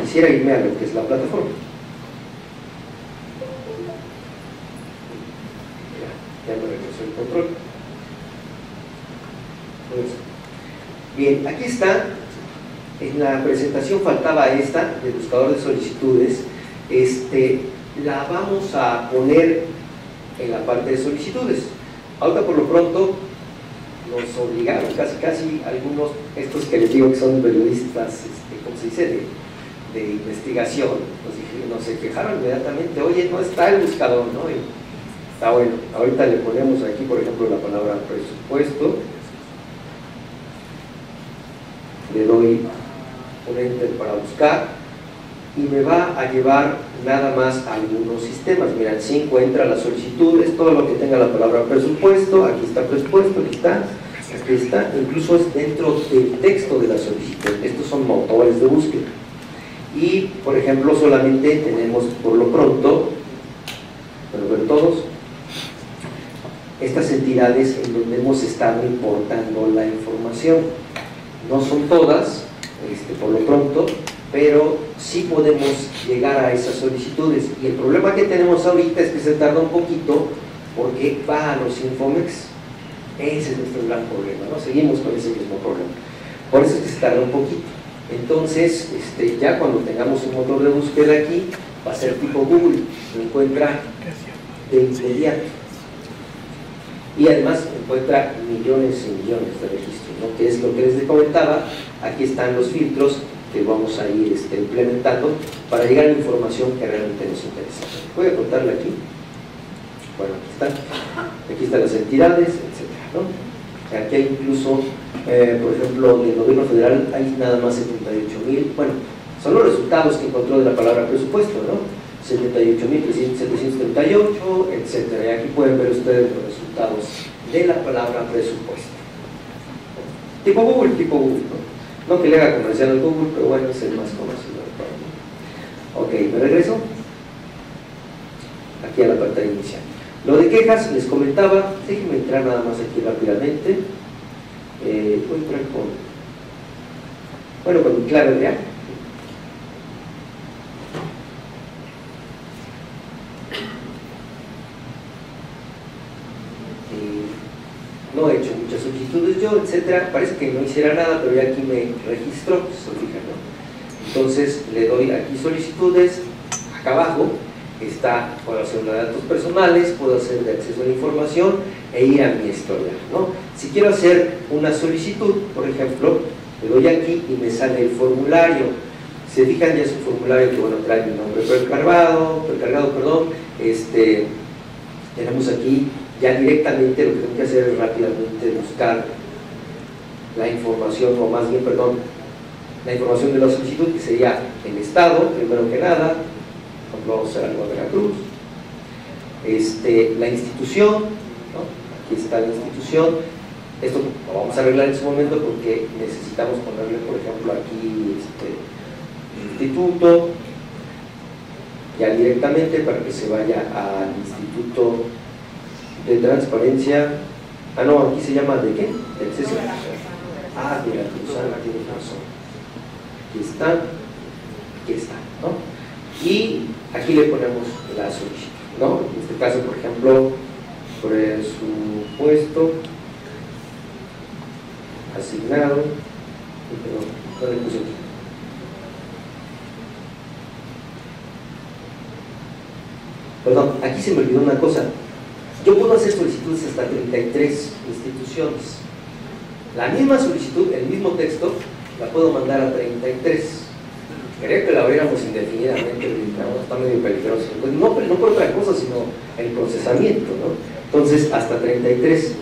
quisiera irme a lo que es la plataforma. El control. Bien, aquí está. En la presentación faltaba esta, del buscador de solicitudes. Este, la vamos a poner en la parte de solicitudes. Ahorita por lo pronto nos obligaron casi casi algunos, estos que les digo que son periodistas, este, ¿cómo se dice? De, investigación, nos, se quejaron inmediatamente, oye, no está el buscador, ¿no? Está bueno, ahorita le ponemos aquí, por ejemplo, la palabra presupuesto, le doy un enter para buscar y me va a llevar nada más a algunos sistemas. Mira, si encuentra las solicitudes, todo lo que tenga la palabra presupuesto, aquí está presupuesto, aquí está, aquí está, incluso es dentro del texto de la solicitud. Estos son motores de búsqueda. Y, por ejemplo, solamente tenemos por lo pronto, pero ver todos, estas entidades en donde hemos estado importando la información. No son todas, este, por lo pronto, pero sí podemos llegar a esas solicitudes. Y el problema que tenemos ahorita es que se tarda un poquito porque va a los Infomex. Ese es nuestro gran problema, ¿no? Seguimos con ese mismo problema. Por eso es que se tarda un poquito. Entonces, este, ya cuando tengamos un motor de búsqueda aquí, va a ser tipo Google, lo encuentra de inmediato. Y además encuentra millones y millones de registros, ¿no? que es lo que les comentaba, aquí están los filtros que vamos a ir este, implementando para llegar a la información que realmente nos interesa. Voy a contarle aquí. Bueno, aquí están. Aquí están las entidades, etc. Aquí hay incluso, eh, por ejemplo, del gobierno federal hay nada más 78 mil. Bueno, son los resultados que encontró de la palabra presupuesto, ¿no? 78.738, etc. Y aquí pueden ver ustedes los resultados de la palabra presupuesto. Tipo Google, tipo Google, ¿no? Que le haga comercial al Google, pero bueno, es el más conocido. Ok, me regreso aquí a la pantalla inicial. Lo de quejas, les comentaba, déjenme entrar nada más aquí rápidamente. Eh, voy a entrar con, bueno, con mi clave real. No he hecho muchas solicitudes yo, etcétera, parece que no hiciera nada, pero ya aquí me registró, se fijan, ¿no? Entonces le doy aquí solicitudes, acá abajo está, puedo hacer de datos personales, puedo hacer de acceso a la información e ir a mi historial, ¿no? Si quiero hacer una solicitud, por ejemplo, le doy aquí y me sale el formulario. Se fijan, ya es un formulario que, bueno, trae mi nombre precargado, precargado, perdón, este, tenemos aquí ya directamente lo que tengo que hacer es rápidamente buscar la información, o más bien, perdón, la información de la solicitud, que sería el Estado, primero que nada, vamos a hacer algo de Veracruz, este, la institución, aquí está la institución, esto lo vamos a arreglar en su momento porque necesitamos ponerle, por ejemplo, aquí este, instituto, ya directamente para que se vaya al instituto de transparencia. Ah, no, aquí se llama de qué? De acceso. Ah, de la cruzada, tiene razón. Aquí está, aquí está, ¿no? Y aquí le ponemos la solicitud, ¿no? En este caso, por ejemplo, presupuesto asignado, perdón, no le puse aquí. Perdón, aquí se me olvidó una cosa. Yo puedo hacer solicitudes hasta 33 instituciones. La misma solicitud, el mismo texto, la puedo mandar a 33. Quería que la abriéramos indefinidamente, está medio peligroso. Pues no, no por otra cosa, sino el procesamiento, ¿no? Entonces, hasta 33.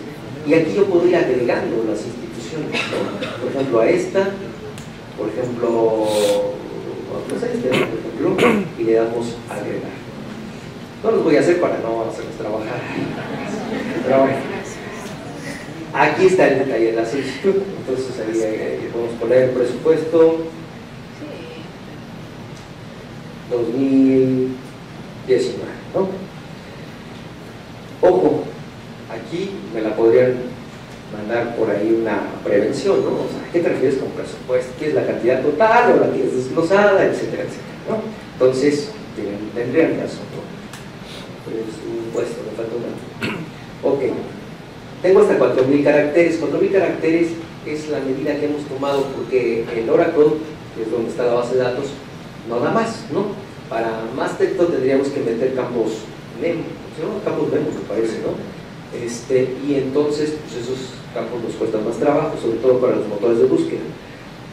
Y aquí yo podría ir agregando las instituciones, Por ejemplo, a esta, por ejemplo, a este, por ejemplo, y le damos agregar. No los voy a hacer para no hacerlos trabajar. Pero bueno. Aquí está el detalle de la solicitud. Entonces ahí, podemos poner el presupuesto 2019. ¿no? Ojo, aquí me la podrían mandar por ahí una prevención, ¿no? O sea, ¿qué te refieres con presupuesto? ¿Qué es la cantidad total o la tienes desglosada, etcétera, etcétera? Entonces, tendrían razón, ¿no? presupuesto, me falta. Ok, tengo hasta 4.000 caracteres. 4.000 caracteres es la medida que hemos tomado porque el Oracle, que es donde está la base de datos, no da más, ¿no? Para más texto tendríamos que meter campos memo, campos memo me parece, ¿no? Este, y entonces pues esos campos nos cuestan más trabajo, sobre todo para los motores de búsqueda.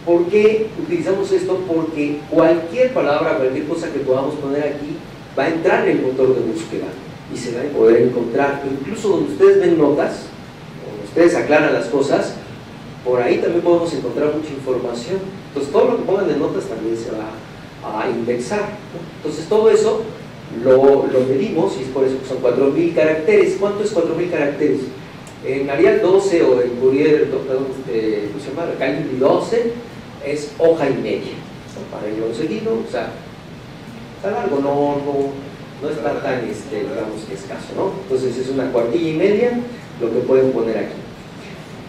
¿Por qué utilizamos esto? Porque cualquier palabra, cualquier cosa que podamos poner aquí va a entrar en el motor de búsqueda y se va a poder encontrar, incluso donde ustedes ven notas, donde ustedes aclaran las cosas, por ahí también podemos encontrar mucha información. Entonces todo lo que pongan de notas también se va a indexar. Entonces todo eso lo, lo, medimos y es por eso que son 4.000 caracteres. ¿Cuánto es 4.000 caracteres? En Arial 12 o en Courier, perdón, este, ¿cómo se llama? Calibri 12 es hoja y media. Para ello seguido, o sea, largo, no, no, no está tan, este, digamos, escaso, ¿no? Entonces es una cuartilla y media lo que pueden poner aquí.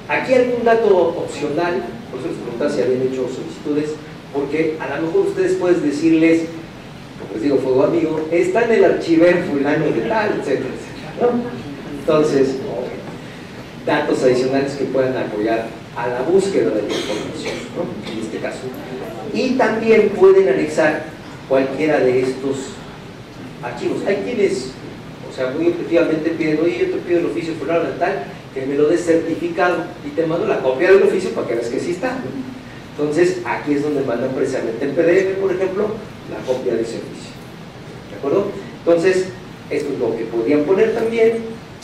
Aquí un dato opcional, por eso les preguntaba si habían hecho solicitudes, porque a lo mejor ustedes pueden decirles, como les digo, fuego amigo, está en el archiver fulano de tal, etcétera, ¿no? Entonces, datos adicionales que puedan apoyar a la búsqueda de la información, ¿no? en este caso. Y también pueden anexar cualquiera de estos archivos. Hay quienes, o sea, muy objetivamente piden, oye, yo te pido el oficio fulano tal, que me lo des certificado y te mando la copia del oficio para que veas que sí está. Entonces, aquí es donde mandan precisamente en PDF, por ejemplo, la copia de ese oficio. ¿De acuerdo? Entonces, esto es lo que podrían poner también.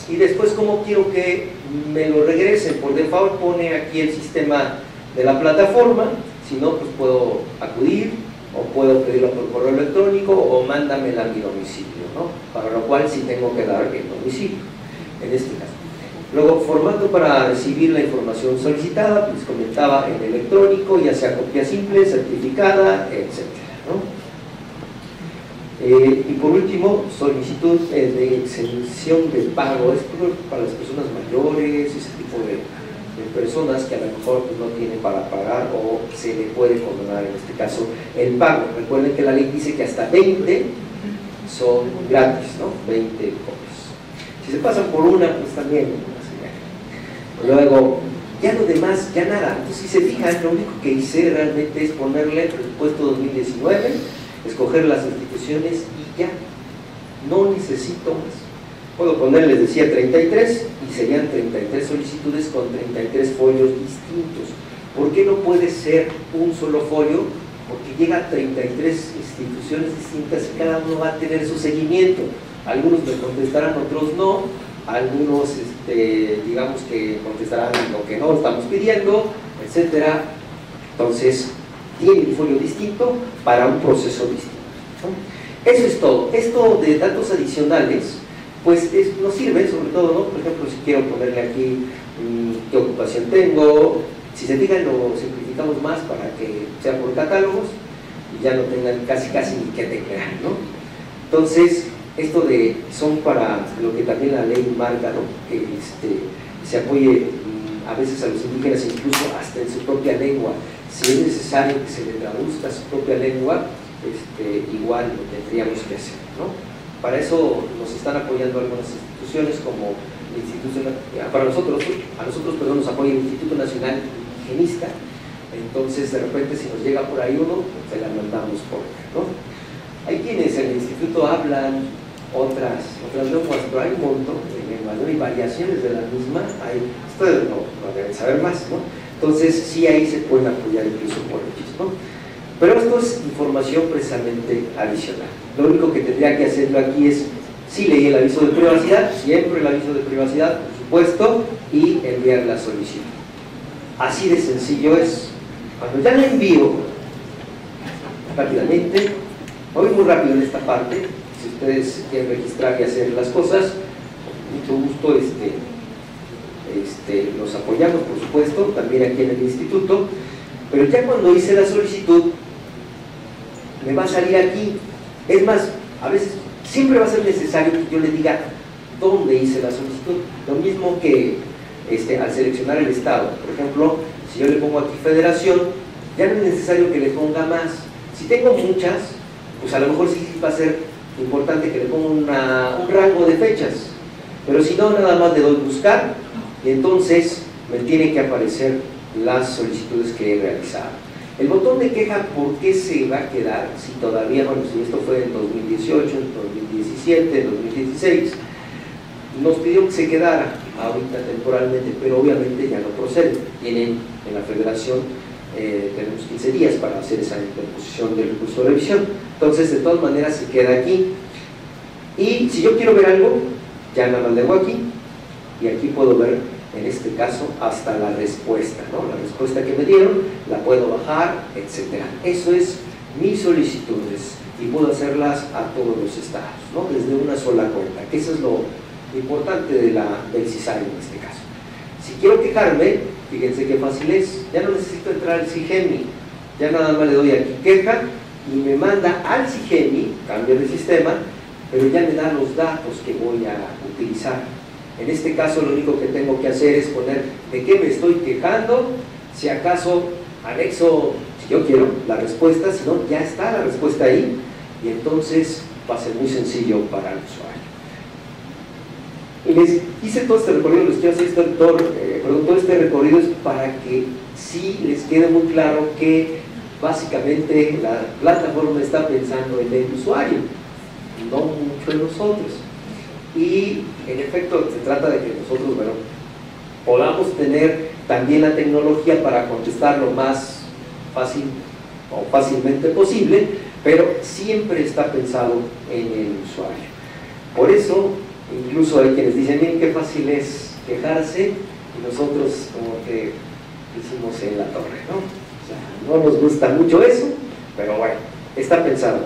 Y después, como quiero que me lo regresen? Por default pone aquí el sistema de la plataforma. Si no, pues puedo acudir o puedo pedirlo por correo electrónico o mándamela a mi domicilio, ¿no? Para lo cual sí tengo que dar el domicilio, en este caso. Luego, formato para recibir la información solicitada, pues comentaba en electrónico, ya sea copia simple, certificada, etc. Eh, y por último, solicitud eh, de exención de pago, es para las personas mayores, ese tipo de, personas que a lo mejor no tienen para pagar o se le puede condonar en este caso el pago. Recuerden que la ley dice que hasta 20 son gratis, ¿no? 20 copias. Si se pasan por una, pues también Luego, ya lo demás, ya nada. Entonces, si se fijan, lo único que hice realmente es ponerle presupuesto 2019, escoger las instituciones y ya. No necesito más. Puedo poner, les decía, 33 y serían 33 solicitudes con 33 folios distintos. ¿Por qué no puede ser un solo folio? Porque llega a 33 instituciones distintas y cada uno va a tener su seguimiento. Algunos me contestarán, otros no algunos este, digamos que contestarán lo que no estamos pidiendo, etcétera. Entonces, tiene un folio distinto para un proceso distinto. Eso es todo. Esto de datos adicionales, pues nos sirve sobre todo, ¿no? Por ejemplo, si quiero ponerle aquí mm, qué ocupación tengo, si se fijan lo simplificamos más para que sea por catálogos y ya no tengan casi casi ni que teclear, ¿no? Entonces, esto de son para lo que también la ley marca, ¿no? que este, se apoye mm, a veces a los indígenas incluso hasta en su propia lengua. Si es necesario que se le traduzca su propia lengua, este, igual lo tendríamos que hacer. ¿no? Para eso nos están apoyando algunas instituciones como el Instituto, para nosotros, a nosotros perdón, nos apoya el Instituto Nacional Higienista, entonces de repente si nos llega por ahí uno, se la mandamos por ¿no? Hay quienes en el instituto hablan otras, otras lenguas, pero hay un montón de lenguas, ¿no? Y variaciones de la misma, hay, ustedes no, deben saber más, ¿no? Entonces, sí ahí se pueden apoyar incluso por ellos, ¿no? Pero esto es información precisamente adicional. Lo único que tendría que hacerlo aquí es, sí leí el aviso de privacidad, siempre el aviso de privacidad, por supuesto, y enviar la solicitud. Así de sencillo es. Cuando ya la envío, rápidamente, voy muy rápido en esta parte, ustedes quieren registrar y hacer las cosas, con mucho gusto este, este, los apoyamos, por supuesto, también aquí en el instituto, pero ya cuando hice la solicitud, me va a salir aquí. Es más, a veces siempre va a ser necesario que yo le diga dónde hice la solicitud. Lo mismo que este, al seleccionar el estado. Por ejemplo, si yo le pongo aquí federación, ya no es necesario que le ponga más. Si tengo muchas, pues a lo mejor sí va a ser importante que le ponga un rango de fechas. Pero si no, nada más le doy buscar y entonces me tienen que aparecer las solicitudes que he realizado. El botón de queja, ¿por qué se va a quedar si todavía, bueno, si esto fue en 2018, en 2017, en 2016? Nos pidió que se quedara ahorita temporalmente, pero obviamente ya no procede. Tienen en la federación, eh, tenemos 15 días para hacer esa interposición del recurso de revisión. Entonces, de todas maneras, se queda aquí. Y si yo quiero ver algo, ya nada más aquí, y aquí puedo ver en este caso hasta la respuesta, ¿no? la respuesta que me dieron, la puedo bajar, etc. Eso es mis solicitudes y puedo hacerlas a todos los estados, ¿no? desde una sola cuenta, que eso es lo importante del CISAI en este caso. Si quiero quejarme, fíjense qué fácil es, ya no necesito entrar al CIGEMI, ya nada más le doy aquí queja y me manda al CIGEMI, cambio de sistema, pero ya me da los datos que voy a utilizar en este caso lo único que tengo que hacer es poner de qué me estoy quejando, si acaso anexo, si yo quiero, la respuesta, si no, ya está la respuesta ahí, y entonces va a ser muy sencillo para el usuario. Y les hice todo este recorrido, les quiero hacer este, todo, eh, todo este recorrido es para que sí les quede muy claro que básicamente la plataforma está pensando en el usuario, no mucho en nosotros y en efecto se trata de que nosotros, bueno, podamos tener también la tecnología para contestar lo más fácil o fácilmente posible, pero siempre está pensado en el usuario. Por eso, incluso hay quienes dicen, miren qué fácil es quejarse, y nosotros como que hicimos en la torre, ¿no? O sea, no nos gusta mucho eso, pero bueno, está pensado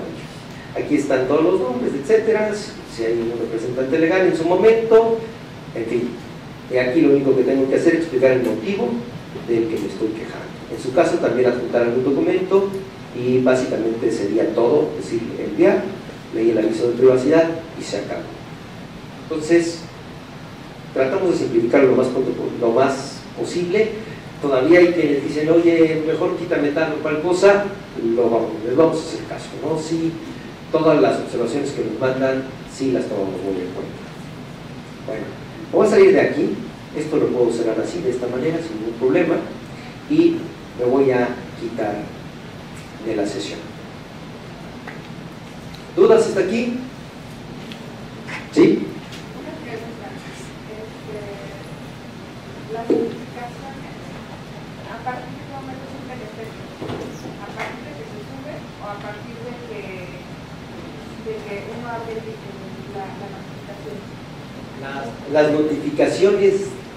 Aquí están todos los nombres, etcétera, si hay un representante legal en su momento, en fin. Aquí lo único que tengo que hacer es explicar el motivo del que me estoy quejando. En su caso también adjuntar algún documento y básicamente sería todo, es decir, enviar, leí el aviso de privacidad y se acabó. Entonces, tratamos de simplificar lo más, lo más posible. Todavía hay quienes dicen, oye, mejor quítame tal o cual cosa, lo vamos, les vamos a hacer caso, ¿no? Si todas las observaciones que nos mandan sí las tomamos muy en cuenta. Bueno, voy a salir de aquí, esto lo puedo cerrar así, de esta manera, sin ningún problema, y me voy a quitar de la sesión. ¿Dudas hasta aquí? ¿Sí? Las notificaciones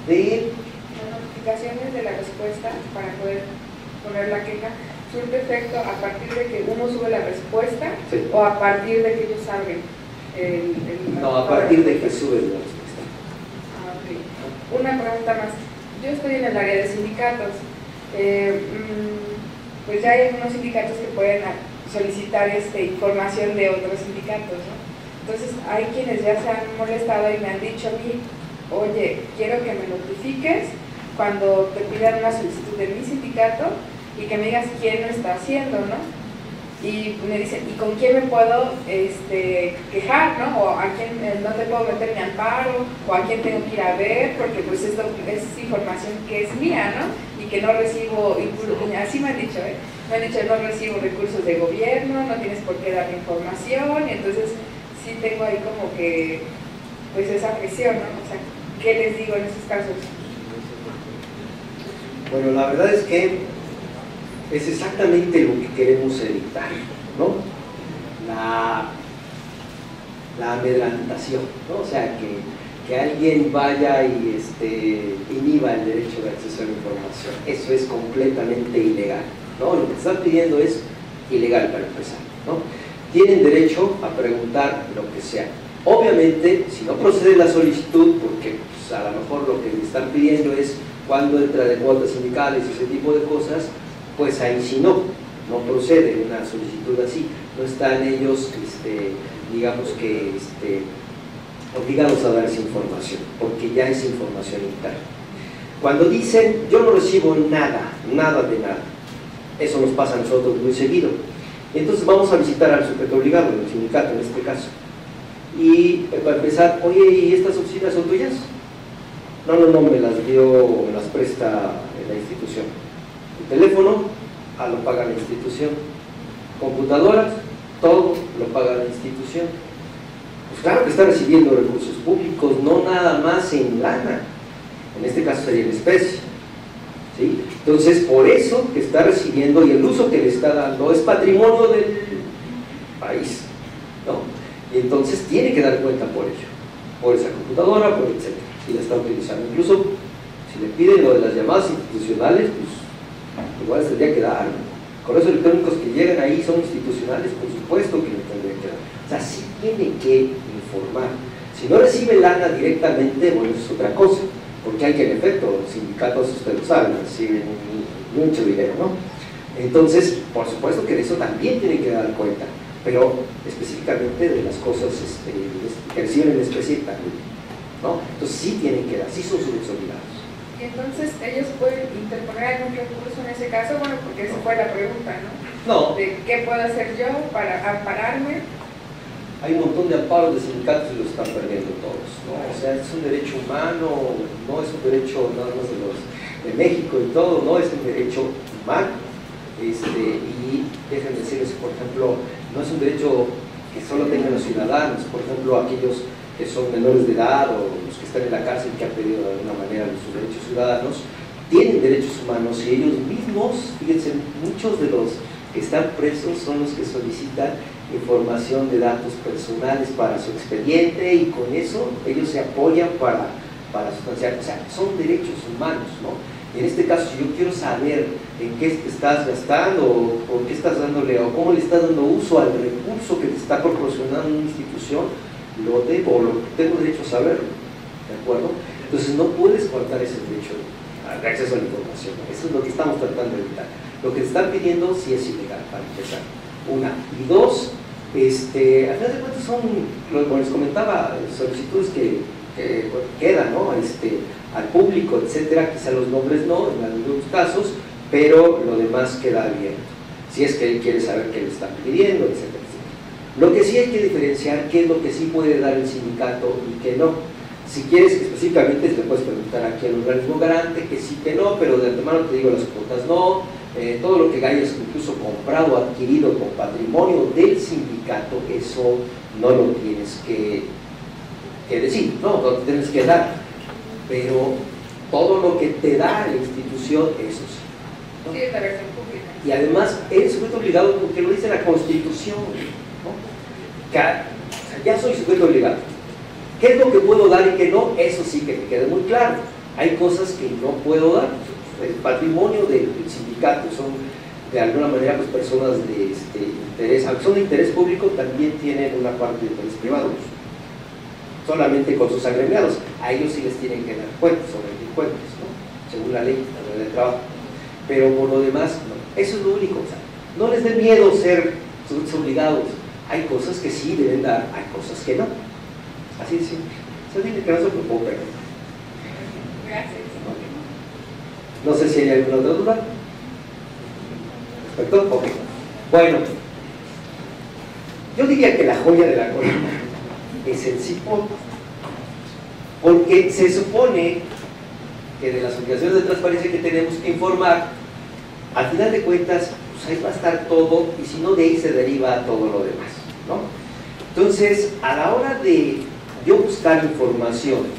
de... Las notificaciones de la respuesta para poder poner la queja un efecto a partir de que uno sube la respuesta o a partir de que ellos abren el, No, a partir de que sube la respuesta. Ah, Una pregunta más. Yo estoy en el área de sindicatos. Eh, mm, pues ya hay algunos sindicatos que pueden solicitar este, información de otros sindicatos, ¿no? Entonces hay quienes ya se han molestado y me han dicho a mí, oye, quiero que me notifiques cuando te pidan una solicitud de mi sindicato y que me digas quién lo está haciendo, ¿no? Y me dicen, ¿y con quién me puedo este, quejar, ¿no? O a quién, no te puedo meter mi amparo, o a quién tengo que ir a ver, porque pues esto es información que es mía, ¿no? Y que no recibo, así me han dicho, ¿eh? Me han dicho, no recibo recursos de gobierno, no tienes por qué dar información, y entonces tengo ahí como que, pues esa presión, ¿no? O sea, ¿qué les digo en esos casos? Bueno, la verdad es que es exactamente lo que queremos evitar, ¿no? La, la amedrantación, ¿no? O sea, que, alguien vaya y este, inhiba el derecho de acceso a la información. Eso es completamente ilegal, ¿no? Lo que están pidiendo es ilegal para empezar, ¿no? Tienen derecho a preguntar lo que sea. Obviamente, si no procede la solicitud, porque pues, a lo mejor lo que me están pidiendo es cuando entra de cuotas sindicales y ese tipo de cosas, pues ahí sí no, no procede una solicitud así. No están ellos, este, digamos que, este, obligados a dar esa información, porque ya es información interna. Cuando dicen, yo no recibo nada, nada de nada, eso nos pasa a nosotros muy seguido entonces vamos a visitar al sujeto obligado, el sindicato en este caso. Y eh, para empezar, oye, ¿y estas oficinas son tuyas? No, no, no, me las dio, me las presta la institución. El teléfono, ah, lo paga la institución. Computadoras, todo lo paga la institución. Pues claro que está recibiendo recursos públicos, no nada más en lana. En este caso sería en especie. Entonces, por eso que está recibiendo y el uso que le está dando es patrimonio del país. ¿no? Y entonces tiene que dar cuenta por ello, por esa computadora, por etcétera. Y la está utilizando. Incluso si le piden lo de las llamadas institucionales, pues igual tendría que dar. Correos electrónicos que llegan ahí son institucionales, por supuesto que le tendría que dar. O sea, sí tiene que informar. Si no recibe lana directamente, bueno, eso es otra cosa, porque hay que, en efecto, los sindicatos, ustedes lo saben, reciben mucho dinero, ¿no? Entonces, por supuesto que de eso también tiene que dar cuenta, pero específicamente de las cosas este, que reciben en especie también, ¿no? Entonces sí tienen que dar, sí son sus obligados. Y entonces ellos pueden interponer algún recurso en ese caso, bueno, porque esa fue la pregunta, ¿no? No. De qué puedo hacer yo para ampararme. Hay un montón de amparos de sindicatos y los están perdiendo todos. O sea, es un derecho humano, no es un derecho nada más de los de México y todo, no es un derecho humano. Este, y déjenme decirles, por ejemplo, no es un derecho que solo tengan los ciudadanos, por ejemplo, aquellos que son menores de edad o los que están en la cárcel que han pedido de alguna manera sus derechos ciudadanos, tienen derechos humanos y ellos mismos, fíjense, muchos de los que están presos son los que solicitan información de datos personales para su expediente y con eso ellos se apoyan para, para sustanciar, o sea, son derechos humanos, ¿no? En este caso, si yo quiero saber en qué estás gastando o, o qué estás dándole o cómo le estás dando uso al recurso que te está proporcionando una institución, lo debo, lo tengo derecho a saberlo, ¿de acuerdo? Entonces no puedes cortar ese derecho al acceso a la información, eso es lo que estamos tratando de evitar. Lo que te están pidiendo sí es ilegal, para empezar, una. Y dos, este, al final de cuentas son, como les comentaba, solicitudes que, que quedan, ¿no? Este, al público, etcétera, quizá los nombres no, en algunos casos, pero lo demás queda abierto. Si es que él quiere saber qué le están pidiendo, etcétera. Lo que sí hay que diferenciar qué es lo que sí puede dar el sindicato y qué no. Si quieres específicamente, le puedes preguntar aquí al organismo garante que sí, que no, pero de antemano te digo las cuotas no, eh, todo lo que hayas incluso comprado, adquirido con patrimonio del sindicato, eso no lo tienes que, que decir, no, lo tienes que dar. Pero todo lo que te da la institución, eso sí. ¿no? Sí, es la versión pública. Y además eres sujeto obligado porque lo dice la Constitución ya soy sujeto obligado. ¿Qué es lo que puedo dar y qué no? Eso sí que me quede muy claro. Hay cosas que no puedo dar. El patrimonio del, sindicato son de alguna manera pues, personas de este, interés, aunque son de interés público, también tienen una parte de interés privado. Solamente con sus agremiados. A ellos sí les tienen que dar cuentas rendir cuentas, ¿no? según la ley, la ley del trabajo. Pero por lo demás. Eso es lo único. No les dé miedo ser obligados hay cosas que sí deben dar, hay cosas que no. Así de simple. Eso tiene que. Gracias. No sé si hay alguna otra duda. ¿Respecto? Ok. Bueno, yo diría que la joya de la corona es el CIPOT, porque se supone que de las obligaciones de transparencia que tenemos que informar, al final de cuentas, pues ahí va a estar todo, y si no, de ahí se deriva todo lo demás. Entonces, a la hora de yo buscar información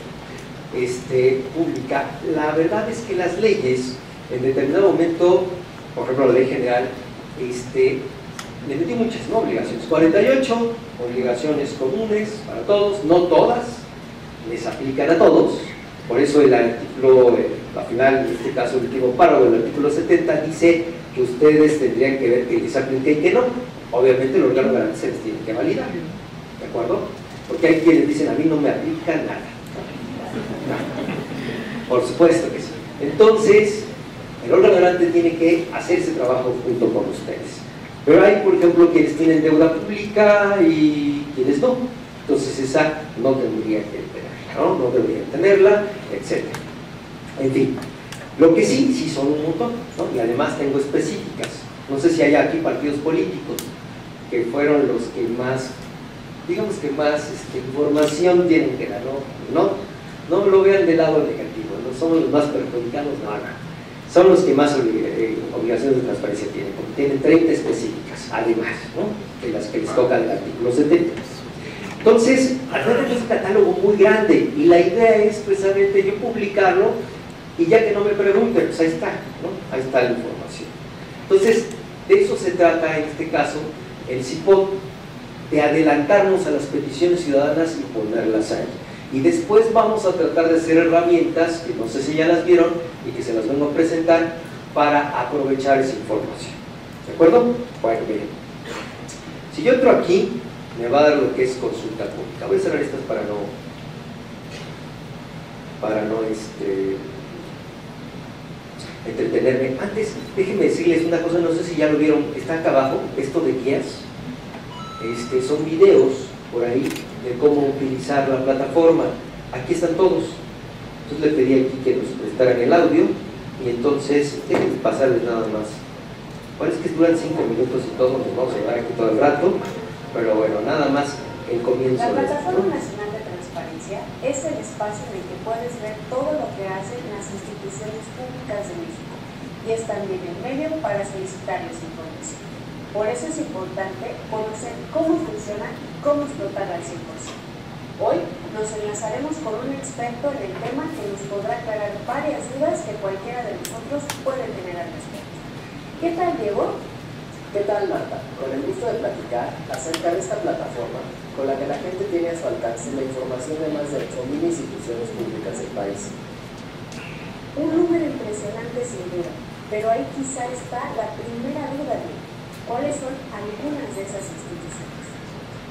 este, pública, la verdad es que las leyes, en determinado momento, por ejemplo la ley general, este, le metí muchas obligaciones, 48 obligaciones comunes para todos, no todas, les aplican a todos, por eso el artículo, eh, al final, en este caso el último párrafo del artículo 70 dice que ustedes tendrían que ver que les aplique y que no obviamente el órgano les tiene que validar, ¿de acuerdo? Porque hay quienes dicen, a mí no me aplica nada. Por supuesto que sí. Entonces, el órgano garante tiene que hacer ese trabajo junto con ustedes. Pero hay, por ejemplo, quienes tienen deuda pública y quienes no. Entonces esa no tendría que tenerla, ¿no? No deberían tenerla, etc. En fin, lo que sí, sí son un montón, ¿no? Y además tengo específicas. No sé si hay aquí partidos políticos que fueron los que más, digamos que más este, información tienen que dar. No, no lo vean del lado negativo somos los más perjudicados, no, no. Son los que más eh, obligaciones de transparencia tienen, porque tienen 30 específicas, además, ¿no? de las que les toca el artículo 70. Entonces, es un catálogo muy grande y la idea es precisamente yo publicarlo y ya que no me pregunten, pues ahí está, ¿no? Ahí está la información. Entonces, de eso se trata en este caso el CIPOT, de adelantarnos a las peticiones ciudadanas y ponerlas ahí. Y después vamos a tratar de hacer herramientas, que no sé si ya las vieron y que se las vengo a presentar, para aprovechar esa información. ¿De acuerdo? Bueno, bien. Si yo entro aquí, me va a dar lo que es consulta pública. Voy a cerrar estas para no, para no este, entretenerme. Antes, déjenme decirles una cosa, no sé si ya lo vieron, está acá abajo, esto de guías. Este, son videos por ahí de cómo utilizar la plataforma. Aquí están todos. Entonces le pedí aquí que nos prestaran el audio y entonces, déjenme pasarles nada más. Parece que duran cinco minutos y todos nos vamos a llevar aquí todo el rato. Pero bueno, nada más el comienzo. La Plataforma Nacional de Transparencia es el espacio en el que puedes ver todo lo que hacen las instituciones públicas de México y es también el medio para solicitarles información. Por eso es importante conocer cómo funciona cómo explotar al 100%. Hoy nos enlazaremos con un experto en el tema que nos podrá aclarar varias dudas que cualquiera de nosotros puede tener al respecto. ¿Qué tal, Diego? ¿Qué tal Marta? Con el gusto de platicar acerca de esta plataforma con la que la gente tiene a su alcance la información de más de 8.000 instituciones públicas del país. Un número impresionante sin duda, pero ahí quizá está la primera duda de cuáles son algunas de esas instituciones.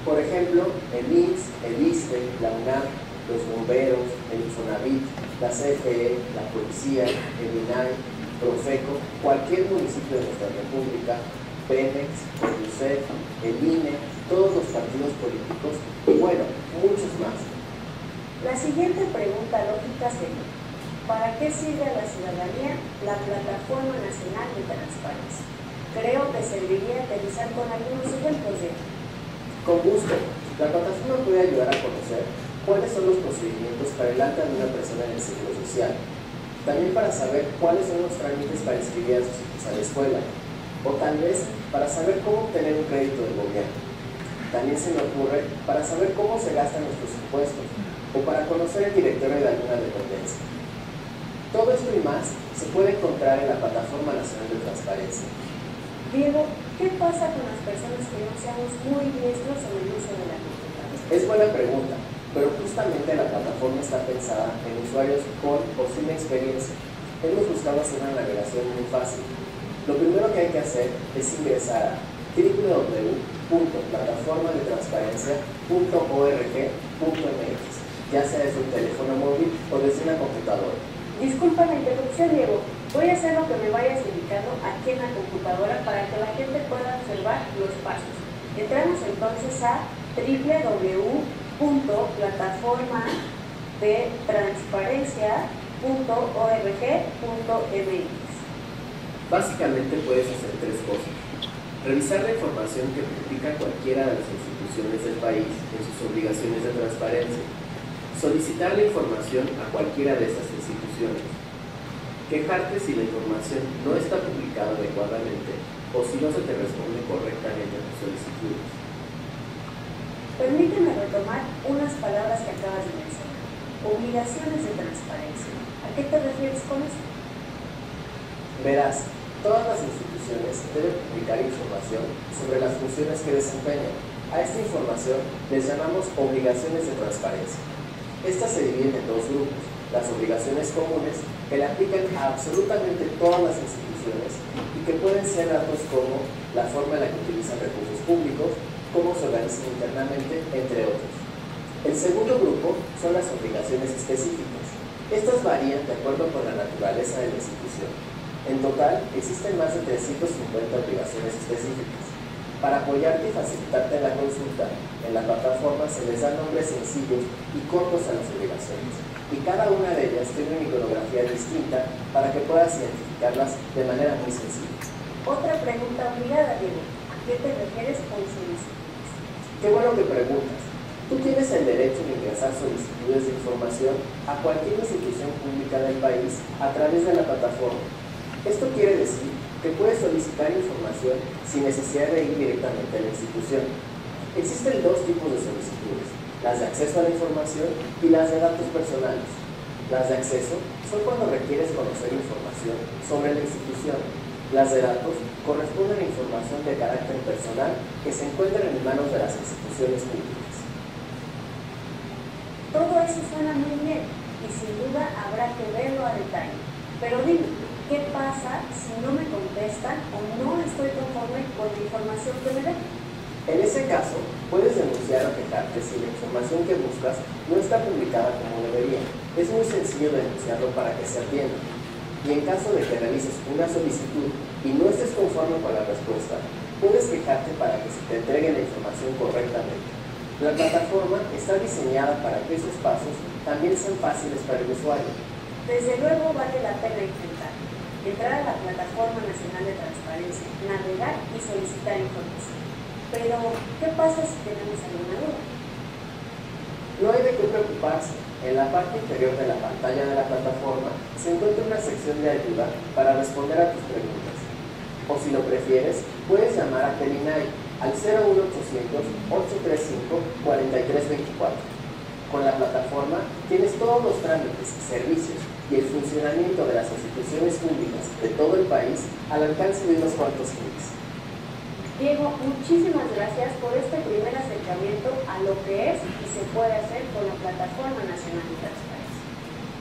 Por ejemplo, el IMSS, el ISTE, la UNAM, los bomberos, el Infonavit, la CFE, la policía, el INAI, Profeco, cualquier municipio de nuestra república, Pemex, UNICEF, el INE, todos los partidos políticos y bueno, muchos más. La siguiente pregunta lógica sería, ¿para qué sirve a la ciudadanía la Plataforma Nacional de Transparencia? Creo que serviría revisar con algunos ejemplos de Con gusto. La plataforma puede ayudar a conocer cuáles son los procedimientos para el alta de una persona en el Seguro Social. También para saber cuáles son los trámites para inscribir a sus hijos a la escuela o tal vez para saber cómo obtener un crédito del gobierno. También se me ocurre para saber cómo se gastan nuestros impuestos o para conocer el directorio de alguna dependencia. Todo esto y más se puede encontrar en la Plataforma Nacional de Transparencia. Diego, ¿qué pasa con las personas que no seamos muy diestros en el uso de la computadora? Es buena pregunta, pero justamente la plataforma está pensada en usuarios con o sin experiencia. Hemos buscado hacer una navegación muy fácil, lo primero que hay que hacer es ingresar a www.plataformadetransparencia.org.mx, ya sea desde un teléfono móvil o desde una computadora. Disculpa la interrupción, Diego. Voy a hacer lo que me vayas indicando aquí en la computadora para que la gente pueda observar los pasos. Entramos entonces a www.plataformadetransparencia.org.mx. Básicamente puedes hacer tres cosas. Revisar la información que publica cualquiera de las instituciones del país en sus obligaciones de transparencia. Solicitar la información a cualquiera de estas instituciones. Quejarte si la información no está publicada adecuadamente o si no se te responde correctamente a tus solicitudes. Permíteme retomar unas palabras que acabas de mencionar. Obligaciones de transparencia. ¿A qué te refieres con esto? Verás, Todas las instituciones deben publicar información sobre las funciones que desempeñan. A esta información les llamamos obligaciones de transparencia. Estas se dividen en dos grupos. Las obligaciones comunes, que le aplican a absolutamente todas las instituciones y que pueden ser datos como la forma en la que utilizan recursos públicos, cómo se organizan internamente, entre otros. El segundo grupo son las obligaciones específicas. Estas varían de acuerdo con la naturaleza de la institución. En total, existen más de 350 obligaciones específicas. Para apoyarte y facilitarte la consulta, en la plataforma se les da nombres sencillos y cortos a las obligaciones, y cada una de ellas tiene una iconografía distinta para que puedas identificarlas de manera muy sencilla. Otra pregunta obligada, Diego. ¿A qué te refieres con solicitudes? Qué bueno que preguntas. Tú tienes el derecho de ingresar solicitudes de información a cualquier institución pública del país a través de la plataforma. Esto quiere decir que puedes solicitar información sin necesidad de ir directamente a la institución. Existen dos tipos de solicitudes, las de acceso a la información y las de datos personales. Las de acceso son cuando requieres conocer información sobre la institución. Las de datos corresponden a información de carácter personal que se encuentra en manos de las instituciones públicas. Todo eso suena muy bien y sin duda habrá que verlo a detalle. Pero dime, ¿qué pasa si no me contestan o no estoy conforme con la información que me den? En ese caso, puedes denunciar o quejarte si la información que buscas no está publicada como debería. Es muy sencillo denunciarlo para que se atienda. Y en caso de que realices una solicitud y no estés conforme con la respuesta, puedes quejarte para que se te entregue la información correctamente. La plataforma está diseñada para que esos pasos también sean fáciles para el usuario. Desde luego vale la pena intentar. Entrar a la Plataforma Nacional de Transparencia, navegar y solicitar información. Pero, ¿qué pasa si tenemos alguna duda? No hay de qué preocuparse. En la parte inferior de la pantalla de la plataforma se encuentra una sección de ayuda para responder a tus preguntas. O si lo prefieres, puedes llamar a Telinai al 01800-835-4324. Con la plataforma tienes todos los trámites, servicios y el funcionamiento de las instituciones públicas de todo el país al alcance de unos cuantos clics. Diego, muchísimas gracias por este primer acercamiento a lo que es y se puede hacer con la Plataforma Nacional de Transparencia.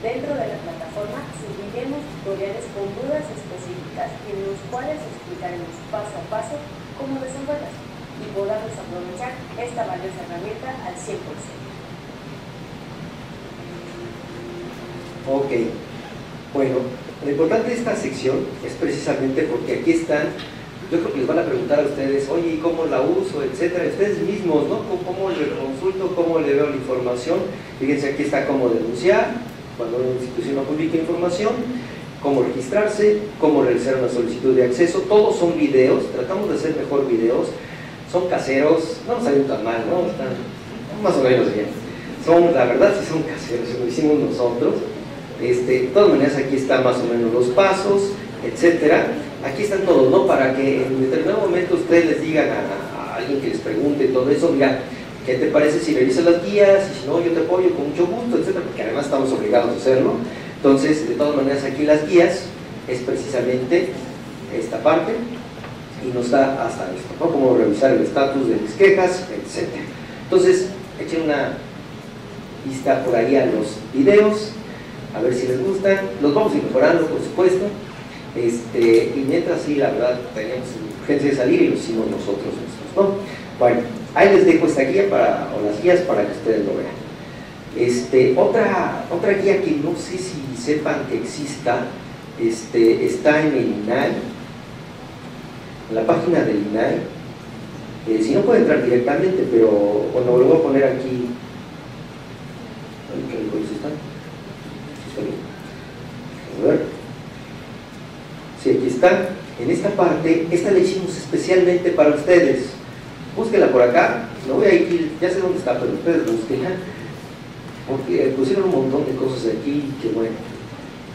Dentro de la plataforma seguiremos tutoriales con dudas específicas en los cuales explicaremos paso a paso cómo desenvolverse y podamos aprovechar esta valiosa herramienta al 100%. Ok, bueno, lo importante de esta sección es precisamente porque aquí están, yo creo que les van a preguntar a ustedes, oye, ¿cómo la uso? Etcétera, ustedes mismos, ¿no? ¿Cómo, le consulto? ¿Cómo le veo la información? Fíjense, aquí está cómo denunciar, cuando una institución no publica información, cómo registrarse, cómo realizar una solicitud de acceso, todos son videos, tratamos de hacer mejor videos, son caseros, no salen tan mal, ¿no? Están más o menos bien. Son, la verdad sí son caseros, lo hicimos nosotros. Este, de todas maneras aquí están más o menos los pasos, etcétera. Aquí están todos, ¿no? Para que en determinado momento ustedes les digan a, alguien que les pregunte todo eso, mira, ¿qué te parece si revisas las guías? Y si no, yo te apoyo con mucho gusto, etcétera, porque además estamos obligados a hacerlo. Entonces, de todas maneras, aquí las guías es precisamente esta parte y nos da hasta esto, ¿no? Como revisar el estatus de mis quejas, etc. Entonces, echen una vista por ahí a los videos, a ver si les gustan. Los vamos a ir mejorando, por supuesto. Este, y mientras sí, la verdad, tenemos urgencia de salir y lo hicimos nosotros mismos, ¿no? Bueno, ahí les dejo esta guía para, o las guías para que ustedes lo vean. Este, otra, otra guía que no sé si sepan que exista, este, está en el INAI, en la página del INAI. Eh, si no puede entrar directamente, pero bueno, lo voy a poner aquí. A ver. Sí, aquí está. En esta parte, esta la hicimos especialmente para ustedes. Búsquela por acá. No voy a ir, ya sé dónde está, pero ustedes búsquenla. Porque pusieron un montón de cosas aquí que bueno.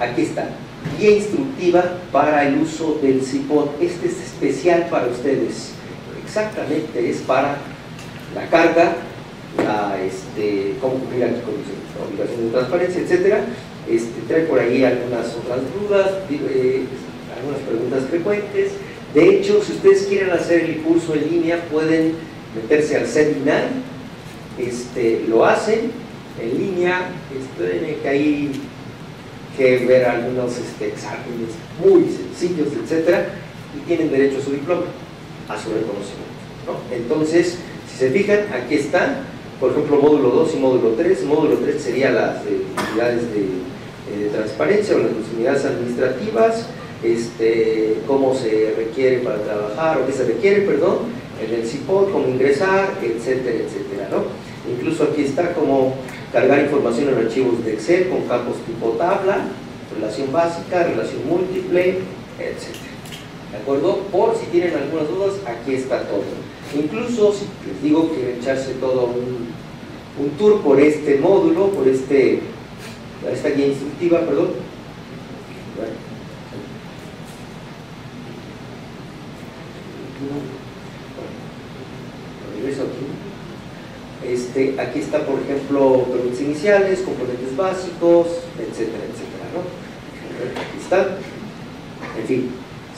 Aquí está guía instructiva para el uso del CIPOT. Este es especial para ustedes. Exactamente, es para la carga, la, este, cómo cumplir aquí con obligaciones de transparencia, etc. Este, trae por ahí algunas otras dudas, eh, algunas preguntas frecuentes. De hecho, si ustedes quieren hacer el curso en línea, pueden meterse al seminar, este, lo hacen en línea, esperen que ahí que ver algunos este, exámenes muy sencillos, etcétera, y tienen derecho a su diploma, a su reconocimiento. Entonces, si se fijan, aquí están, por ejemplo, módulo 2 y módulo 3. Módulo 3 sería las unidades de, de, transparencia o las unidades administrativas, este, cómo se requiere para trabajar, o qué se requiere, perdón, en el CIPOD, cómo ingresar, etcétera, etcétera. Incluso aquí está como cargar información en archivos de Excel con campos tipo tabla, relación básica, relación múltiple, etc. ¿De acuerdo? Por si tienen algunas dudas, aquí está todo. Incluso si les digo que echarse todo un tour por este módulo, por este, esta guía instructiva, perdón. Regreso aquí. Este, aquí está, por ejemplo, preguntas iniciales, componentes básicos, etcétera, etcétera, ¿no? Aquí está. En fin,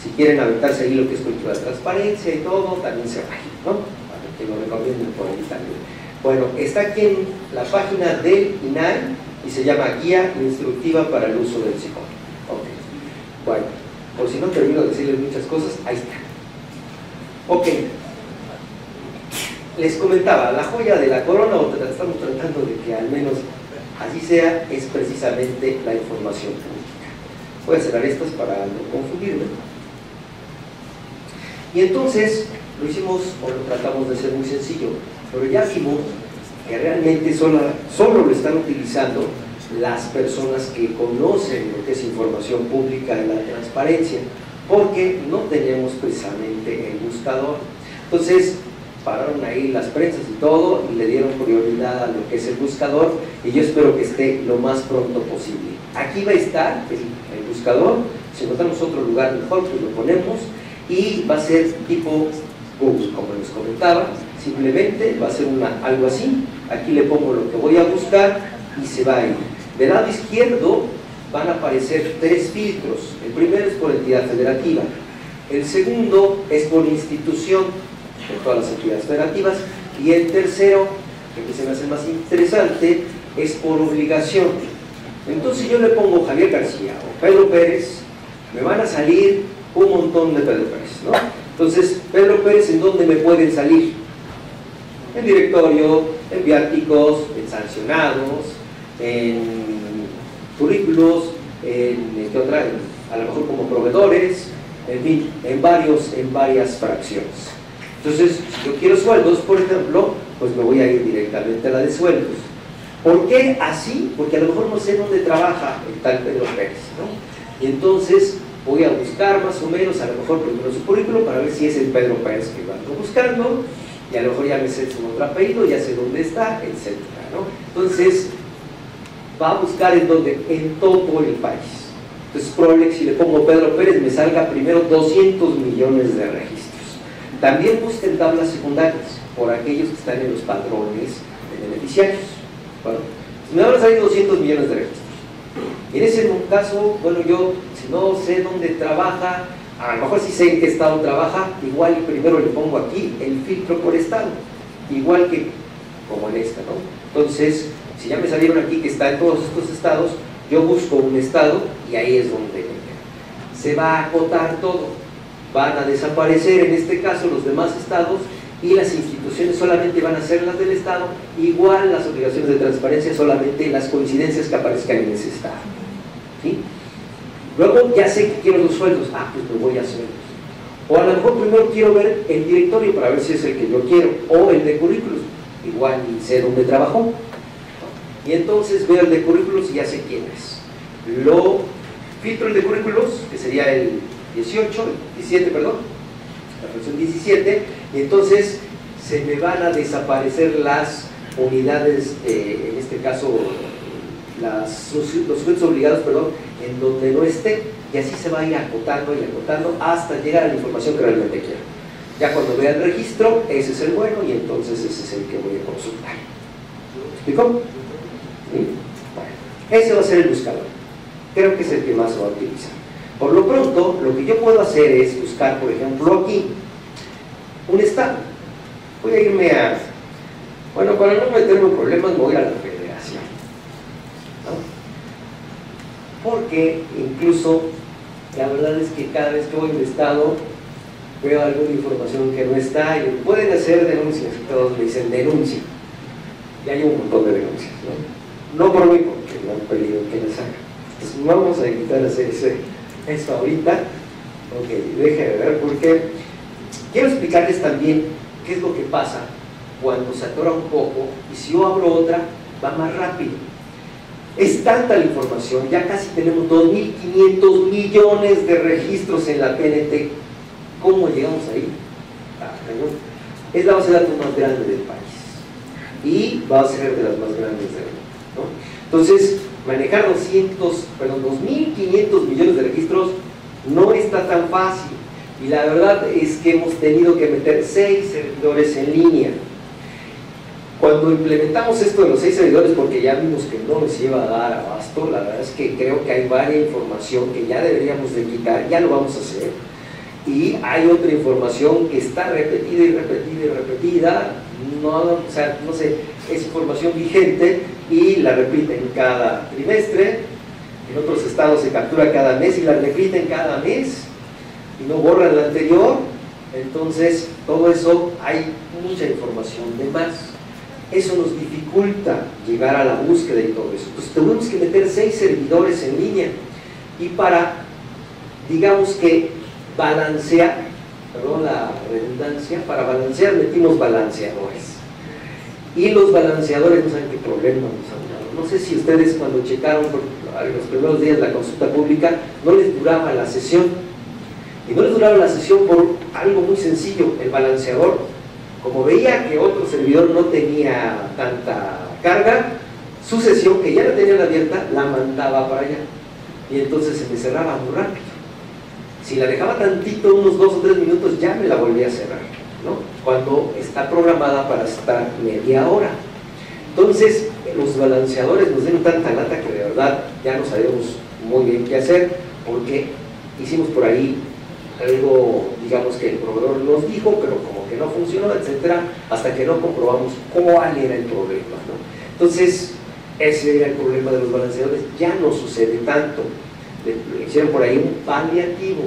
si quieren aventarse ahí lo que es cultura de transparencia y todo, también se va, ¿no? Para que lo recomienden por ahí también. Bueno, está aquí en la página del INAI y se llama Guía Instructiva para el Uso del Psicólogo. Ok. Bueno, por si no termino de decirles muchas cosas, ahí está. Ok. Les comentaba, la joya de la corona, o estamos tratando de que al menos así sea, es precisamente la información pública. Voy a cerrar estas para no confundirme. Y entonces lo hicimos o lo tratamos de hacer muy sencillo, pero ya vimos que realmente solo, lo están utilizando las personas que conocen lo que es información pública de la transparencia, porque no tenemos precisamente el buscador. Entonces, pararon ahí las prensas y todo y le dieron prioridad a lo que es el buscador y yo espero que esté lo más pronto posible. Aquí va a estar el, buscador, si encontramos otro lugar mejor, pues lo ponemos y va a ser tipo Google, como les comentaba, simplemente va a ser una, algo así, aquí le pongo lo que voy a buscar y se va a ir. Del lado izquierdo van a aparecer tres filtros, el primero es por entidad federativa, el segundo es por institución, por todas las entidades federativas, y el tercero, que se me hace más interesante, es por obligación. Entonces yo le pongo Javier García o Pedro Pérez, me van a salir un montón de Pedro Pérez, ¿no? Entonces, Pedro Pérez, ¿en dónde me pueden salir? En directorio, en viáticos, en sancionados, en currículos, en, ¿qué otra? a lo mejor como proveedores, en fin, en, varios, en varias fracciones. Entonces, si yo quiero sueldos, por ejemplo, pues me voy a ir directamente a la de sueldos. ¿Por qué así? Porque a lo mejor no sé dónde trabaja el tal Pedro Pérez, ¿no? Y entonces voy a buscar más o menos, a lo mejor primero su currículo para ver si es el Pedro Pérez que ando buscando, y a lo mejor ya me sé su otro apellido, ya sé dónde está, etc. ¿no? Entonces, va a buscar en donde, en todo el país. Entonces, que si le pongo Pedro Pérez me salga primero 200 millones de registros. También busquen tablas secundarias por aquellos que están en los padrones de beneficiarios. Bueno, me van a salir 200 millones de registros. En ese caso, bueno, yo si no sé dónde trabaja, a lo mejor si sé en qué estado trabaja, igual primero le pongo aquí el filtro por estado, igual que como en esta, ¿no? Entonces, si ya me salieron aquí que está en todos estos estados, yo busco un estado y ahí es donde se va a acotar todo. Van a desaparecer en este caso los demás estados y las instituciones solamente van a ser las del Estado, igual las obligaciones de transparencia solamente las coincidencias que aparezcan en ese Estado. ¿sí? Luego ya sé que quiero los sueldos, ah, pues me voy a sueldos. O a lo mejor primero quiero ver el directorio para ver si es el que yo quiero, o el de currículos, igual y sé dónde trabajó. Y entonces veo el de currículos y ya sé quién es. Lo filtro el de currículos, que sería el 18, 17, perdón, la versión 17, y entonces se me van a desaparecer las unidades, en este caso los sujetos obligados, perdón, en donde no esté, y así se va a ir acotando y acotando hasta llegar a la información que realmente quiero. Ya cuando vea el registro, ese es el bueno y entonces ese es el que voy a consultar. ¿Me explico? Bueno, ese va a ser el buscador. Creo que es el que más se va a utilizar. Por lo pronto, lo que yo puedo hacer es buscar, por ejemplo, aquí, un estado. Voy a irme a, bueno, para no meterme en problemas, voy a la federación. ¿no? Porque incluso, la verdad es que cada vez que voy al estado, veo alguna información que no está y pueden hacer denuncias, todos me dicen denuncia. Y hay un montón de denuncias, ¿no? No por mí, porque me han pedido que les haga. Entonces vamos a evitar hacer ese, eso ahorita. Ok, deje de ver porque quiero explicarles también qué es lo que pasa cuando se atora un poco y si yo abro otra va más rápido. Es tanta la información, ya casi tenemos 2.500 millones de registros en la PNT. ¿Cómo llegamos ahí? Ah, es la base de datos más grande del país. y va a ser de las más grandes del mundo. Entonces, manejar 200, perdón, 2.500 millones de registros no está tan fácil. Y la verdad es que hemos tenido que meter seis servidores en línea. Cuando implementamos esto de los seis servidores, porque ya vimos que no nos iba a dar abasto, la verdad es que creo que hay varias información que ya deberíamos de quitar, ya lo vamos a hacer. Y hay otra información que está repetida y repetida y repetida, no, o sea, no sé, es información vigente y la repiten cada trimestre, en otros estados se captura cada mes y la repiten cada mes y no borran la anterior, entonces todo eso hay mucha información de más. Eso nos dificulta llegar a la búsqueda y todo eso. Entonces tenemos que meter seis servidores en línea y para, digamos que balancear, perdón la redundancia, para balancear metimos balanceadores. Y los balanceadores no saben qué problema nos han dado. No sé si ustedes cuando checaron por los primeros días la consulta pública, no les duraba la sesión. Y no les duraba la sesión por algo muy sencillo, el balanceador. Como veía que otro servidor no tenía tanta carga, su sesión, que ya la tenían abierta, la mandaba para allá. Y entonces se me cerraba muy rápido. Si la dejaba tantito, unos dos o tres minutos, ya me la volvía a cerrar, ¿no? Cuando está programada para estar media hora. Entonces, los balanceadores nos dieron tanta lata que de verdad ya no sabíamos muy bien qué hacer, porque hicimos por ahí algo, digamos que el proveedor nos dijo, pero como que no funcionó, etcétera, hasta que no comprobamos cuál era el problema. ¿no? Entonces, ese era el problema de los balanceadores, ya no sucede tanto hicieron por ahí un paliativo.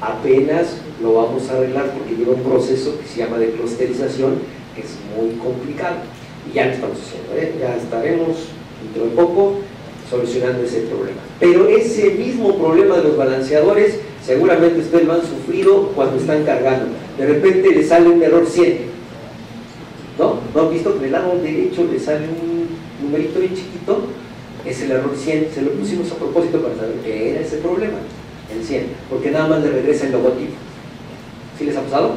Apenas lo vamos a arreglar porque lleva un proceso que se llama de clusterización, que es muy complicado. Y ya lo estamos haciendo, ¿eh? ya estaremos dentro de poco solucionando ese problema. Pero ese mismo problema de los balanceadores, seguramente ustedes lo han sufrido cuando están cargando. De repente le sale un error 100. ¿No? ¿No han visto que en el lado derecho le sale un numerito bien chiquito? es el error 100, se lo pusimos a propósito para saber qué era ese problema, el 100, porque nada más le regresa el logotipo. ¿Sí les ha pasado?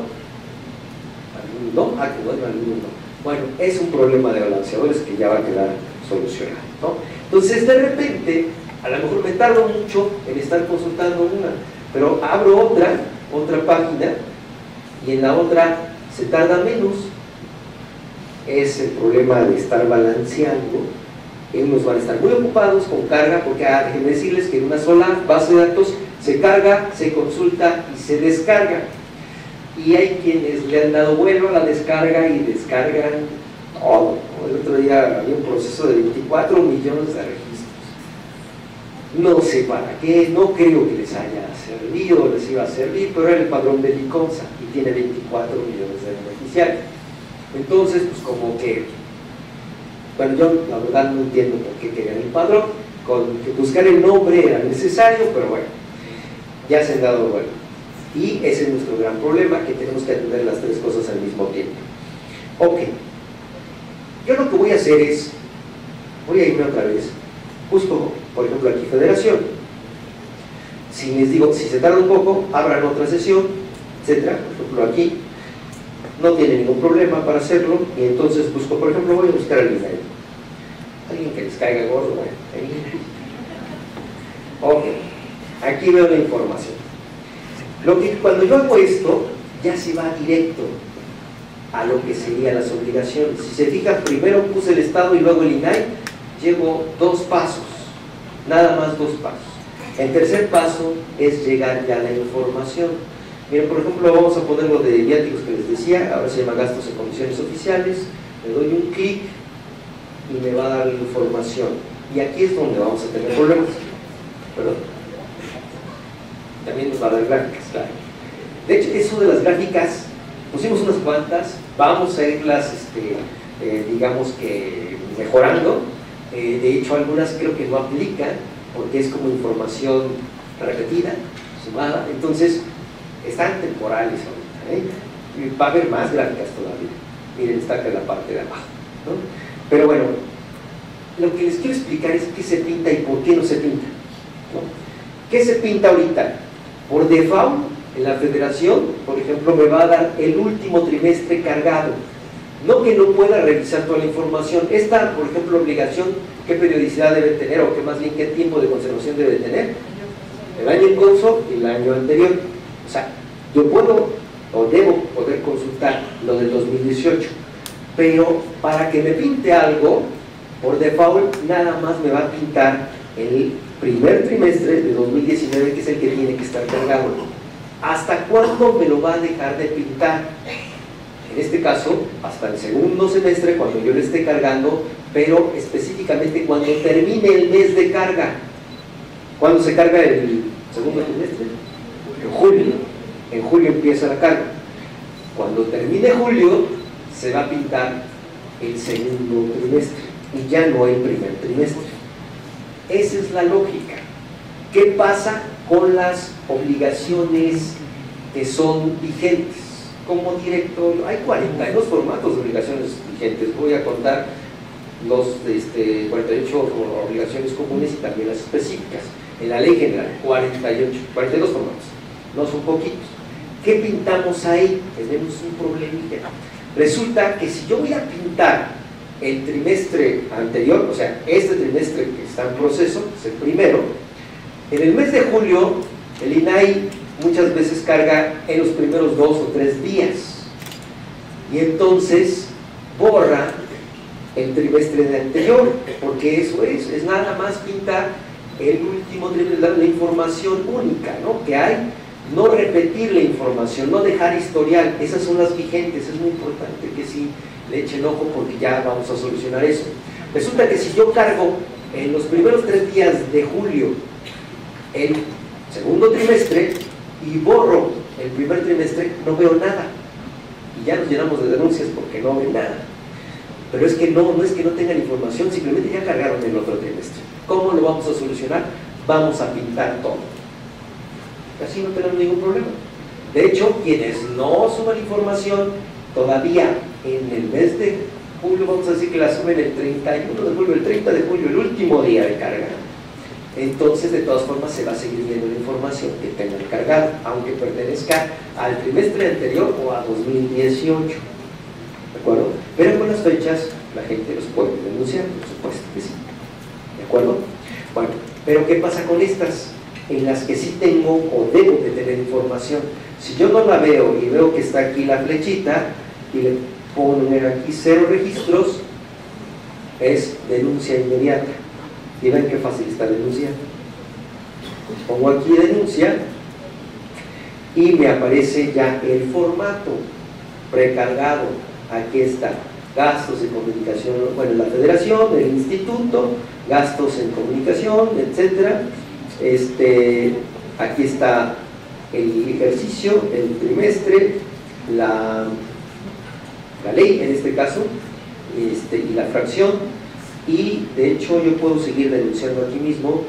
¿No? Ah, que bueno, alguno Bueno, es un problema de balanceadores que ya va a quedar solucionado. ¿no? Entonces, de repente, a lo mejor me tardo mucho en estar consultando una, pero abro otra, otra página, y en la otra se tarda menos. Es el problema de estar balanceando unos van a estar muy ocupados con carga, porque ah, déjenme decirles que en una sola base de datos se carga, se consulta y se descarga. Y hay quienes le han dado vuelo a la descarga y descargan todo. El otro día había un proceso de 24 millones de registros. No sé para qué, no creo que les haya servido, les iba a servir, pero era el padrón de Liconza y tiene 24 millones de beneficiarios. Entonces, pues como que bueno, yo la verdad no entiendo por qué querían el padrón, con que buscar el nombre era necesario, pero bueno, ya se han dado bueno. Y ese es nuestro gran problema, que tenemos que atender las tres cosas al mismo tiempo. Ok, yo lo que voy a hacer es, voy a irme otra vez, justo, por ejemplo, aquí Federación. Si les digo, si se tarda un poco, abran otra sesión, etcétera, por ejemplo aquí, no tiene ningún problema para hacerlo, y entonces busco, por ejemplo, voy a buscar al INAI alguien que les caiga gordo, bueno, Ok, aquí veo la información. Lo que, cuando yo hago esto, ya se va directo a lo que serían las obligaciones. Si se fijan, primero puse el Estado y luego el INAI, llevo dos pasos, nada más dos pasos. El tercer paso es llegar ya a la información. Miren, por ejemplo, vamos a poner lo de viáticos que les decía, ahora se llama gastos en comisiones oficiales, le doy un clic y me va a dar la información. Y aquí es donde vamos a tener problemas. Perdón. También nos va a dar gráficas, claro. De hecho, eso de las gráficas, pusimos unas cuantas, vamos a irlas, este, eh, digamos que mejorando. Eh, de hecho, algunas creo que no aplican, porque es como información repetida, sumada. Entonces, están temporales ahorita. ¿eh? Va a haber más gráficas todavía. Miren, está acá en la parte de abajo. ¿no? Pero bueno, lo que les quiero explicar es qué se pinta y por qué no se pinta. ¿Qué se pinta ahorita? Por default, en la federación, por ejemplo, me va a dar el último trimestre cargado. No que no pueda revisar toda la información. Esta, por ejemplo, obligación, ¿qué periodicidad debe tener o qué más bien qué tiempo de conservación debe tener? El año en curso y el año anterior. O sea, yo puedo o debo poder consultar lo del 2018, pero para que me pinte algo, por default nada más me va a pintar el primer trimestre de 2019, que es el que tiene que estar cargado. ¿Hasta cuándo me lo va a dejar de pintar? En este caso, hasta el segundo semestre, cuando yo le esté cargando, pero específicamente cuando termine el mes de carga. ¿Cuándo se carga el segundo trimestre? En julio. En julio empieza la carga. Cuando termine julio, se va a pintar el segundo trimestre y ya no el primer trimestre. Esa es la lógica. ¿Qué pasa con las obligaciones que son vigentes? Como directorio, hay 42 formatos de obligaciones vigentes. Voy a contar los este, 48 obligaciones comunes y también las específicas. En la ley general, 48, 42 formatos. No son poquitos. ¿Qué pintamos ahí? Tenemos un problemita. Resulta que si yo voy a pintar el trimestre anterior, o sea, este trimestre que está en proceso, es el primero, en el mes de julio el INAI muchas veces carga en los primeros dos o tres días y entonces borra el trimestre de anterior, porque eso es, es nada más pintar el último trimestre, la información única ¿no? que hay, no repetir la información, no dejar historial, esas son las vigentes, es muy importante que sí le echen ojo porque ya vamos a solucionar eso. Resulta que si yo cargo en los primeros tres días de julio el segundo trimestre y borro el primer trimestre, no veo nada. Y ya nos llenamos de denuncias porque no ven nada. Pero es que no, no es que no tengan información, simplemente ya cargaron el otro trimestre. ¿Cómo lo vamos a solucionar? Vamos a pintar todo. Así no tenemos ningún problema. De hecho, quienes no suman información todavía en el mes de julio, vamos a decir que la suben el 31 de julio, el 30 de julio, el último día de carga, entonces de todas formas se va a seguir viendo la información que tengan cargada, aunque pertenezca al trimestre anterior o a 2018. ¿De acuerdo? Pero con las fechas la gente los puede denunciar, por supuesto que sí. ¿De acuerdo? Bueno, pero ¿qué pasa con estas? En las que sí tengo o debo de tener información. Si yo no la veo y veo que está aquí la flechita y le poner aquí cero registros, es denuncia inmediata. Y ven qué fácil está denunciar. Pongo aquí denuncia y me aparece ya el formato precargado. Aquí está. Gastos de comunicación, bueno, la federación, el instituto, gastos en comunicación, etcétera. Este, aquí está el ejercicio, el trimestre, la ley en este caso, este, y la fracción, y de hecho yo puedo seguir denunciando aquí mismo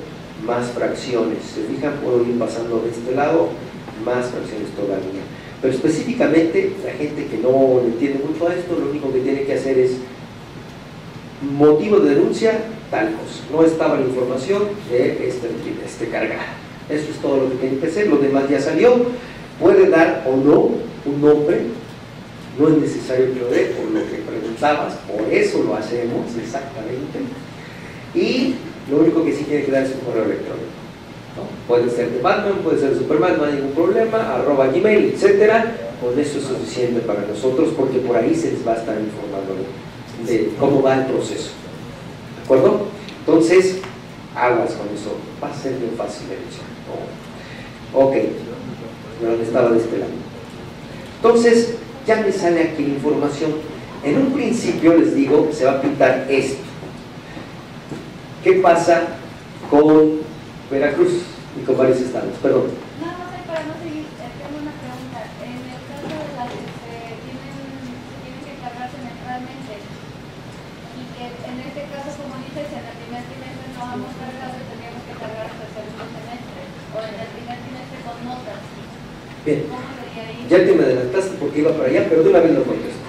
más fracciones. Se fijan, puedo ir pasando de este lado más fracciones todavía. Pero específicamente, la gente que no entiende mucho a esto, lo único que tiene que hacer es motivo de denuncia, tal cosa. No estaba la información de este, este cargada. Eso es todo lo que tiene que hacer. Lo demás ya salió. Puede dar o no un nombre no es necesario que lo dé por lo que preguntabas, por eso lo hacemos exactamente. Y lo único que sí tiene que dar es un correo electrónico. Puede ser de Batman, puede ser de Superman, no hay ningún problema, arroba Gmail, etcétera. Con eso es suficiente para nosotros porque por ahí se les va a estar informando de, cómo va el proceso. ¿De acuerdo? Entonces, aguas con eso. Va a ser muy fácil de hecho. Ok, no estaba de este. Entonces, ya me sale aquí la información. En un principio les digo, se va a pintar esto. ¿Qué pasa con Veracruz y con varios estados? Perdón. No, no sé, para no seguir, tengo una pregunta. En el caso de las que se tienen, se tienen que cargar semestralmente, y que en este caso, como dices, en el primer trimestre no vamos cargado y tendríamos que cargar hasta el segundo semestre, o en el primer trimestre con notas. Bien. ¿Cómo sería ahí? Ya te me adelantaste porque iba para allá, pero de una vez lo contesto.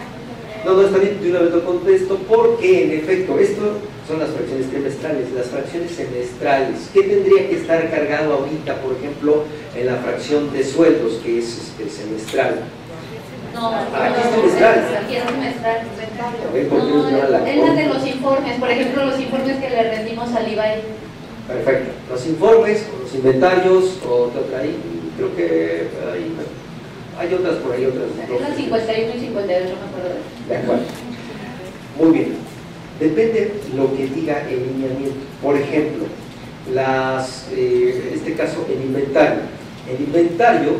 No, no, está bien, de una vez lo contesto porque en efecto, esto son las fracciones trimestrales, las fracciones semestrales. ¿Qué tendría que estar cargado ahorita, por ejemplo, en la fracción de sueldos, que es este, semestral? No, Aquí es no, trimestral. Aquí es trimestral. A ver, ¿por qué no es la de los informes, por ejemplo, los informes que le rendimos al IBAI. Perfecto. Los informes, los inventarios, o qué otra ahí, creo que hay, hay otras por ahí, otras. La 51 y 58, me acuerdo de De acuerdo. Muy bien. Depende lo que diga el lineamiento. Por ejemplo, las, eh, en este caso, el inventario. El inventario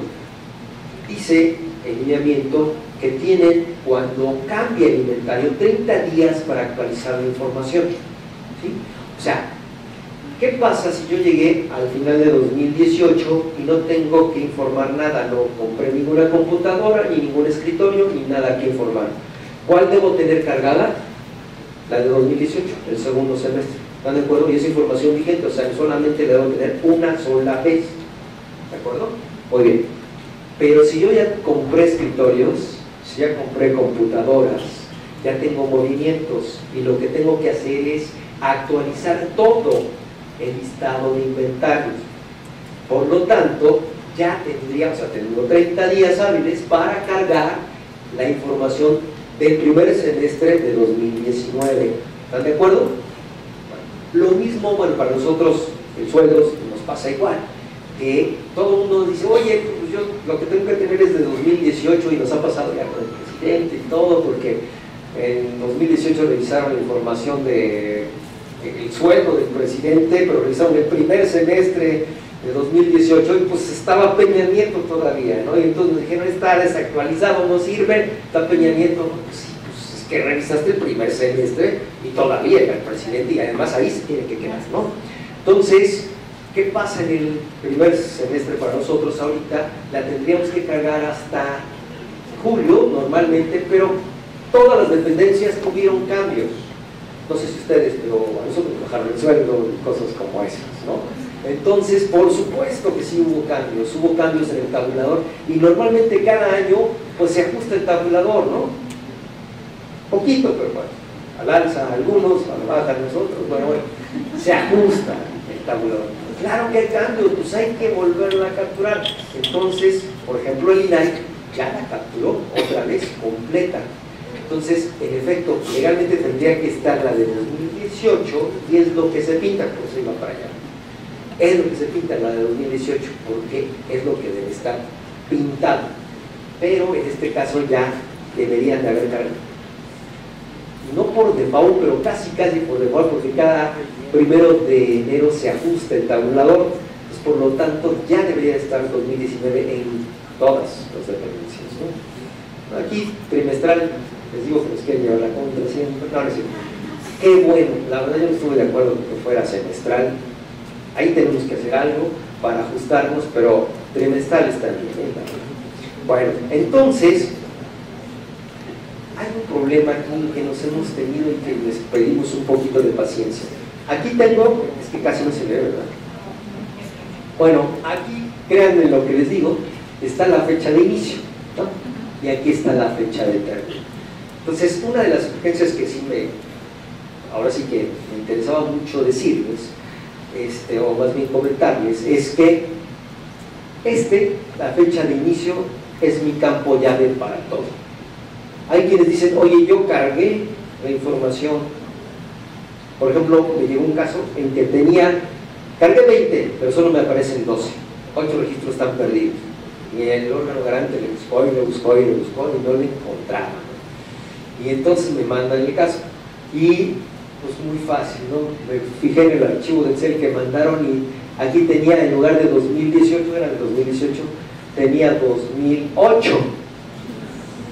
dice el lineamiento que tienen cuando cambia el inventario 30 días para actualizar la información. ¿sí? O sea, ¿qué pasa si yo llegué al final de 2018 y no tengo que informar nada? No compré ninguna computadora, ni ningún escritorio, ni nada que informar. ¿Cuál debo tener cargada? La de 2018, el segundo semestre. ¿Están de acuerdo? Y es información vigente, o sea, solamente la debo tener una sola vez. ¿De acuerdo? Muy bien. Pero si yo ya compré escritorios, si ya compré computadoras, ya tengo movimientos y lo que tengo que hacer es actualizar todo el listado de inventarios. Por lo tanto, ya tendría, o sea, tengo 30 días hábiles para cargar la información del primer semestre de 2019. ¿Están de acuerdo? Lo mismo, bueno, para nosotros, el sueldo nos pasa igual, que todo el mundo dice, oye, pues yo lo que tengo que tener es de 2018 y nos ha pasado ya con el presidente y todo, porque en 2018 revisaron la información de el sueldo del presidente, pero revisaron el primer semestre de 2018 y pues estaba Peña todavía, ¿no? Y entonces nos dijeron, está desactualizado, no sirve, está Peña pues sí, pues es que revisaste el primer semestre y todavía era el presidente y además ahí se tiene que quedar, ¿no? Entonces, ¿qué pasa en el primer semestre para nosotros ahorita? La tendríamos que cargar hasta julio normalmente, pero todas las dependencias tuvieron cambios. No sé si ustedes, pero a nosotros nos bajaron el sueldo y cosas como esas, ¿no? Entonces, por supuesto que sí hubo cambios, hubo cambios en el tabulador y normalmente cada año pues se ajusta el tabulador, ¿no? Poquito, pero bueno, al alza algunos, a la baja nosotros, bueno, bueno, se ajusta el tabulador. Claro que hay cambios, pues hay que volverla a capturar. Entonces, por ejemplo, el INAI ya la capturó otra vez completa. Entonces, en efecto, legalmente tendría que estar la de 2018 y es lo que se pinta, pues se va para allá es lo que se pinta la de 2018, porque es lo que debe estar pintado. Pero en este caso ya deberían de haber cargado. No por default, pero casi casi por default, porque cada primero de enero se ajusta el tabulador, pues por lo tanto ya debería estar 2019 en todas las dependencias. Aquí, trimestral, les digo que nos quieren llevar la contra siempre, no, no. Qué bueno, la verdad yo no estuve de acuerdo con que fuera semestral, Ahí tenemos que hacer algo para ajustarnos, pero trimestrales también. ¿eh? Bueno, entonces, hay un problema aquí que nos hemos tenido y que les pedimos un poquito de paciencia. Aquí tengo, es que casi no se ve, ¿verdad? Bueno, aquí, créanme lo que les digo, está la fecha de inicio, ¿no? Y aquí está la fecha de término. Entonces, una de las urgencias que sí me, ahora sí que me interesaba mucho decirles, este, o más bien comentarles, es que este, la fecha de inicio, es mi campo llave para todo. Hay quienes dicen, oye, yo cargué la información. Por ejemplo, me llegó un caso en que tenía, cargué 20, pero solo me aparecen 12. 8 registros están perdidos. Y el órgano garante le buscó y le buscó y le buscó y no le encontraba. Y entonces me mandan el caso. Y pues muy fácil, ¿no? Me fijé en el archivo de Excel que mandaron y aquí tenía, en lugar de 2018, era de 2018, tenía 2008.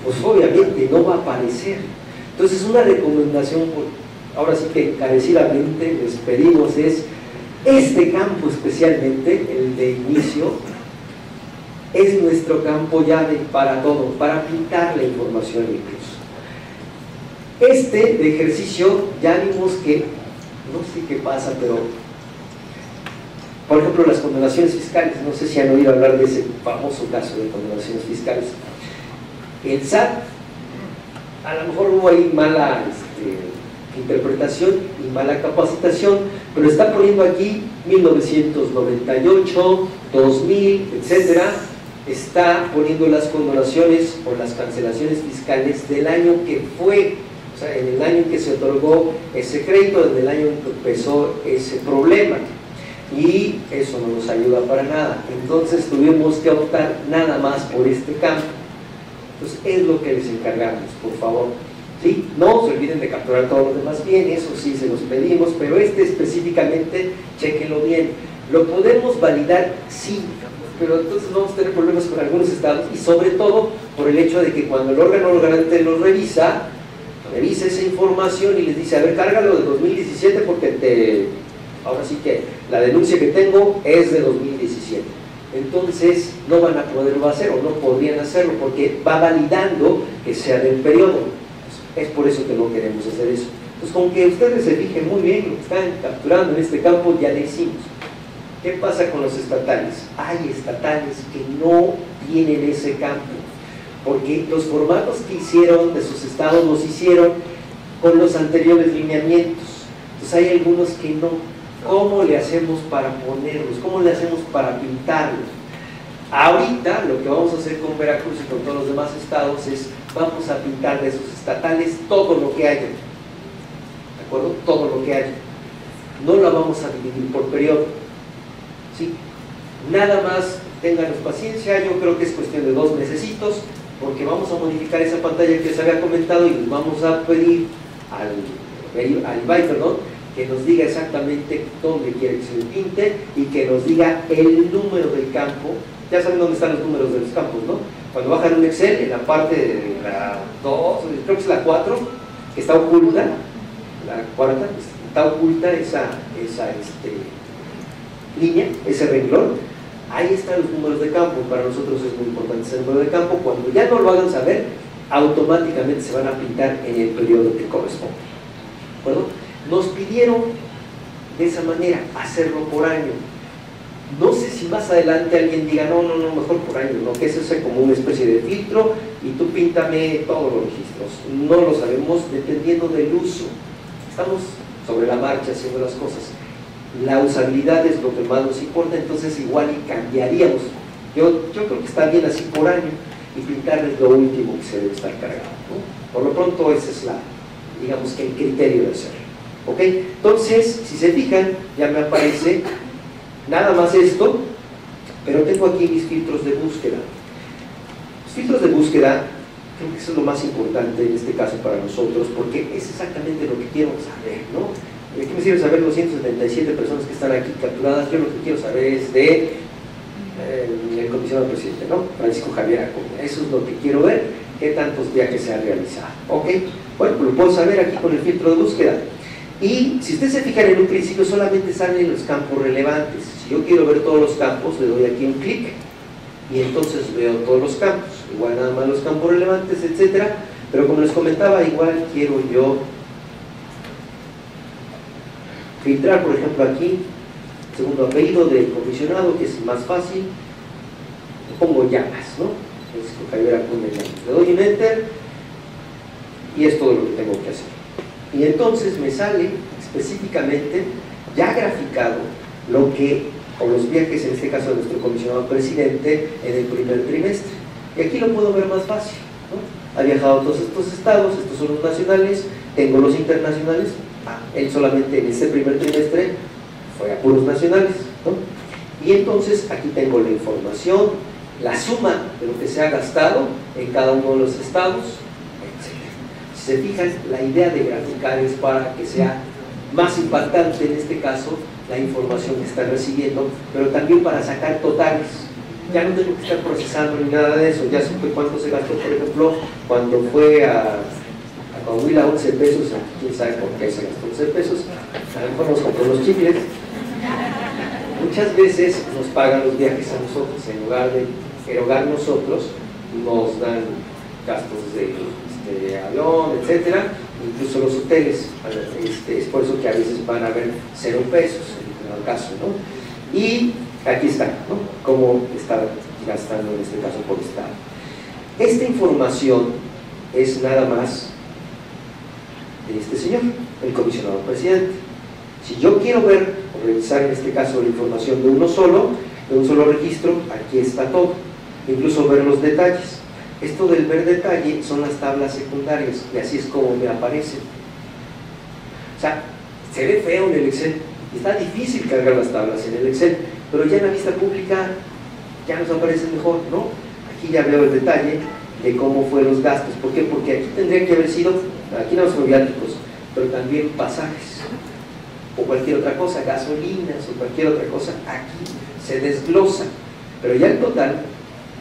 Pues obviamente no va a aparecer. Entonces una recomendación, ahora sí que encarecidamente les pedimos es, este campo especialmente, el de inicio, es nuestro campo llave para todo, para pintar la información incluso. Este ejercicio ya vimos que, no sé qué pasa, pero por ejemplo las condenaciones fiscales, no sé si han oído hablar de ese famoso caso de condenaciones fiscales. El SAT, a lo mejor hubo ahí mala este, interpretación y mala capacitación, pero está poniendo aquí 1998, 2000, etcétera, está poniendo las condonaciones o las cancelaciones fiscales del año que fue, en el año en que se otorgó ese crédito, en el año en que empezó ese problema. Y eso no nos ayuda para nada. Entonces tuvimos que optar nada más por este campo. Entonces es lo que les encargamos, por favor. ¿Sí? No se olviden de capturar todos los demás bien, eso sí se los pedimos, pero este específicamente, chequenlo bien. ¿Lo podemos validar? Sí, pero entonces vamos a tener problemas con algunos estados y sobre todo por el hecho de que cuando el órgano garante lo revisa, revisa esa información y les dice, a ver, cárgalo de 2017 porque te... Ahora sí que la denuncia que tengo es de 2017. Entonces no van a poderlo hacer o no podrían hacerlo porque va validando que sea del periodo. Es por eso que no queremos hacer eso. Pues con que ustedes se fijen muy bien lo que están capturando en este campo, ya le hicimos. ¿Qué pasa con los estatales? Hay estatales que no tienen ese campo, porque los formatos que hicieron de sus estados los hicieron con los anteriores lineamientos. Entonces hay algunos que no. ¿Cómo le hacemos para ponerlos? ¿Cómo le hacemos para pintarlos? Ahorita lo que vamos a hacer con Veracruz y con todos los demás estados es vamos a pintar de esos estatales todo lo que haya. ¿De acuerdo? Todo lo que haya. No la vamos a dividir por periodo. ¿Sí? Nada más ténganos paciencia, yo creo que es cuestión de dos necesitos, porque vamos a modificar esa pantalla que se había comentado y les vamos a pedir al, al IBAI, perdón, que nos diga exactamente dónde quiere que se le pinte y que nos diga el número del campo. Ya saben dónde están los números de los campos, ¿no? Cuando bajan un Excel, en la parte de la 2, creo que es la 4, que está oculta, la cuarta, está oculta esa, esa este, línea, ese renglón, ahí están los números de campo, para nosotros es muy importante ese número de campo, cuando ya no lo hagan saber, automáticamente se van a pintar en el periodo que corresponde. ¿De acuerdo? Nos pidieron de esa manera hacerlo por año no sé si más adelante alguien diga, no, no, no, mejor por año, ¿no? que es ese como una especie de filtro y tú píntame todos los registros. No lo sabemos dependiendo del uso. Estamos sobre la marcha haciendo las cosas. La usabilidad es lo que más nos importa, entonces igual y cambiaríamos. Yo, yo creo que está bien así por año y pintar es lo último que se debe estar cargando. Por lo pronto ese es la, digamos que el criterio de hacerlo. ¿Ok? Entonces, si se fijan, ya me aparece Nada más esto, pero tengo aquí mis filtros de búsqueda. Los filtros de búsqueda, creo que eso es lo más importante en este caso para nosotros, porque es exactamente lo que quiero saber, ¿no? ¿Qué me sirve saber los 177 personas que están aquí capturadas? Yo lo que quiero saber es de eh, el comisionado presidente, ¿no? Francisco Javier Acuña. Eso es lo que quiero ver, qué tantos viajes se han realizado. ¿Ok? Bueno, pues lo puedo saber aquí con el filtro de búsqueda. Y si ustedes se fijan en un principio solamente salen los campos relevantes. Si yo quiero ver todos los campos, le doy aquí un clic y entonces veo todos los campos. Igual nada más los campos relevantes, etcétera. Pero como les comentaba, igual quiero yo filtrar, por ejemplo, aquí, segundo apellido del comisionado, que es más fácil. Pongo llamas, ¿no? Le doy un enter y es todo lo que tengo que hacer y entonces me sale específicamente ya graficado lo que, o los viajes en este caso de nuestro comisionado presidente en el primer trimestre. Y aquí lo puedo ver más fácil. ¿no? Ha viajado a todos estos estados, estos son los nacionales, tengo los internacionales, él solamente en este primer trimestre fue a puros nacionales. ¿no? Y entonces aquí tengo la información, la suma de lo que se ha gastado en cada uno de los estados, se fijan, la idea de graficar es para que sea más impactante en este caso la información que están recibiendo, pero también para sacar totales. Ya no tengo que estar procesando ni nada de eso, ya supe cuánto se gastó, por ejemplo, cuando fue a Coahuila 11 pesos, quién sabe por qué se gastó 11 pesos, a lo mejor nos compró los chicles. Muchas veces nos pagan los viajes a nosotros, en lugar de erogar nosotros, nos dan gastos de de avión, etcétera, incluso los hoteles, este, es por eso que a veces van a haber cero pesos en el caso, ¿no? Y aquí está, ¿no? Cómo está gastando en este caso por estado. Esta información es nada más este señor, el comisionado presidente. Si yo quiero ver o revisar en este caso la información de uno solo, de un solo registro, aquí está todo. incluso ver los detalles. Esto del ver detalle son las tablas secundarias y así es como me aparecen. O sea, se ve feo en el Excel, está difícil cargar las tablas en el Excel, pero ya en la vista pública ya nos aparece mejor, ¿no? Aquí ya veo el detalle de cómo fueron los gastos. ¿Por qué? Porque aquí tendría que haber sido, aquí no son viáticos, pero también pasajes o cualquier otra cosa, gasolinas o cualquier otra cosa, aquí se desglosa. Pero ya el total,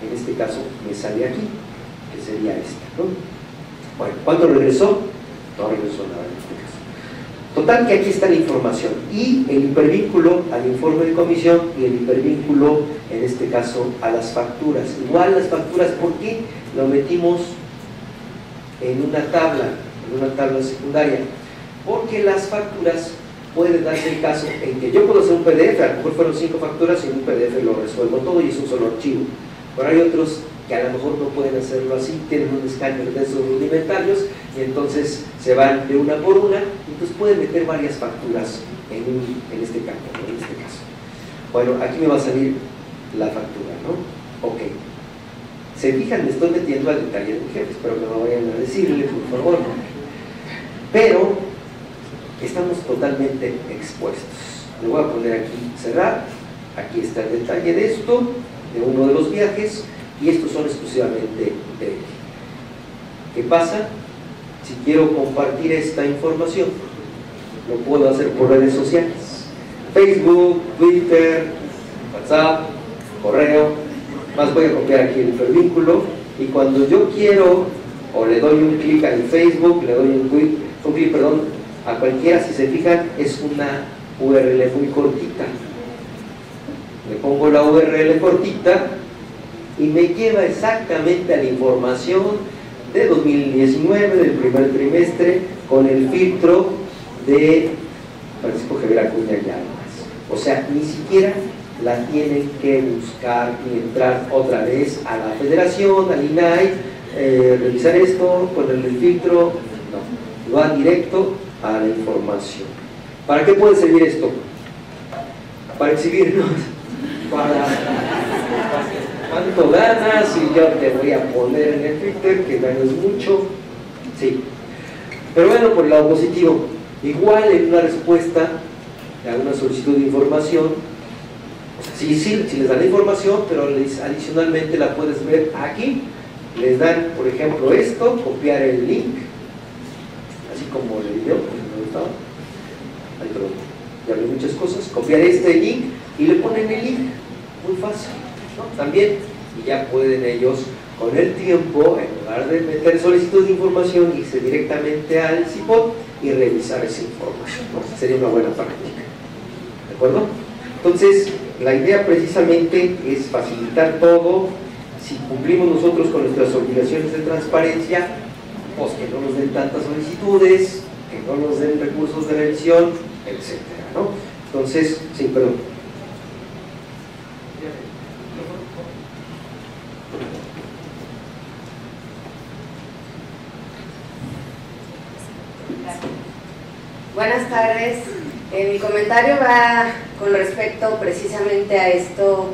en este caso, me sale aquí, que sería esta. ¿no? Bueno, ¿cuánto regresó? No regresó nada en este caso. Total que aquí está la información y el hipervínculo al informe de comisión y el hipervínculo, en este caso, a las facturas. Igual las facturas, ¿por qué lo metimos en una tabla, en una tabla secundaria? Porque las facturas puede darse el caso en que yo puedo hacer un PDF, a lo mejor fueron cinco facturas y en un PDF lo resuelvo todo y es un solo archivo. Pero hay otros que a lo mejor no pueden hacerlo así, tienen un escáner de esos rudimentarios y entonces se van de una por una, entonces pueden meter varias facturas en, en este campo, en este caso. Bueno, aquí me va a salir la factura, ¿no? Ok. Se fijan, me estoy metiendo al detalle de espero que no me vayan a decirle, por favor. Pero estamos totalmente expuestos. Le voy a poner aquí cerrar, aquí está el detalle de esto, de uno de los viajes, y estos son exclusivamente de él. ¿Qué pasa? Si quiero compartir esta información, lo puedo hacer por redes sociales. Facebook, Twitter, WhatsApp, correo, más voy a copiar aquí el hipervínculo y cuando yo quiero o le doy un clic en Facebook, le doy un, un clic, perdón, a cualquiera, si se fijan, es una URL muy cortita. Le pongo la URL cortita y me lleva exactamente a la información de 2019, del primer trimestre, con el filtro de Francisco Javier Acuña Llamas. O sea, ni siquiera la tienen que buscar y entrar otra vez a la federación, al INAI, eh, revisar esto, ponerle el filtro, no, va directo a la información. ¿Para qué puede servir esto? Para exhibirnos, para cuánto ganas y yo te voy a poner en el Twitter que ganas mucho. Sí. Pero bueno, por el lado positivo, igual en una respuesta a una solicitud de información, sí, sí, sí les dan la información, pero adicionalmente la puedes ver aquí. Les dan, por ejemplo, esto, copiar el link, así como le dio, me gustaba. Ahí, ya hablé muchas cosas. Copiar este link y le ponen el link, muy fácil. También, y ya pueden ellos con el tiempo, en lugar de meter solicitud de información, irse directamente al CIPOT y revisar esa información. Sería una buena práctica. ¿De acuerdo? Entonces, la idea precisamente es facilitar todo. Si cumplimos nosotros con nuestras obligaciones de transparencia, pues que no nos den tantas solicitudes, que no nos den recursos de revisión, etc. ¿no? Entonces, sí, perdón. Buenas tardes. Eh, mi comentario va con respecto precisamente a esto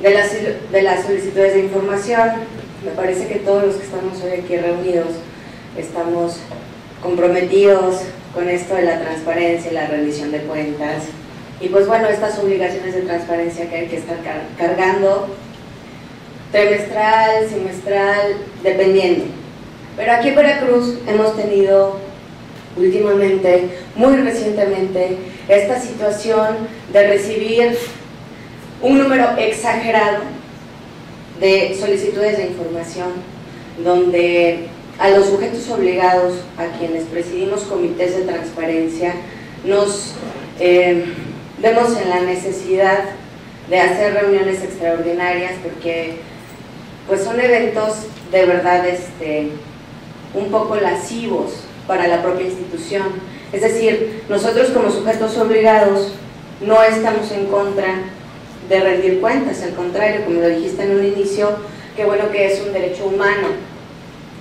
de las, de las solicitudes de información. Me parece que todos los que estamos hoy aquí reunidos estamos comprometidos con esto de la transparencia y la rendición de cuentas. Y pues bueno, estas obligaciones de transparencia que hay que estar cargando trimestral, semestral, dependiendo. Pero aquí en Veracruz hemos tenido últimamente, muy recientemente, esta situación de recibir un número exagerado de solicitudes de información, donde a los sujetos obligados, a quienes presidimos comités de transparencia, nos eh, vemos en la necesidad de hacer reuniones extraordinarias porque pues son eventos de verdad este, un poco lascivos para la propia institución. Es decir, nosotros como sujetos obligados no estamos en contra de rendir cuentas, al contrario, como lo dijiste en un inicio, qué bueno que es un derecho humano,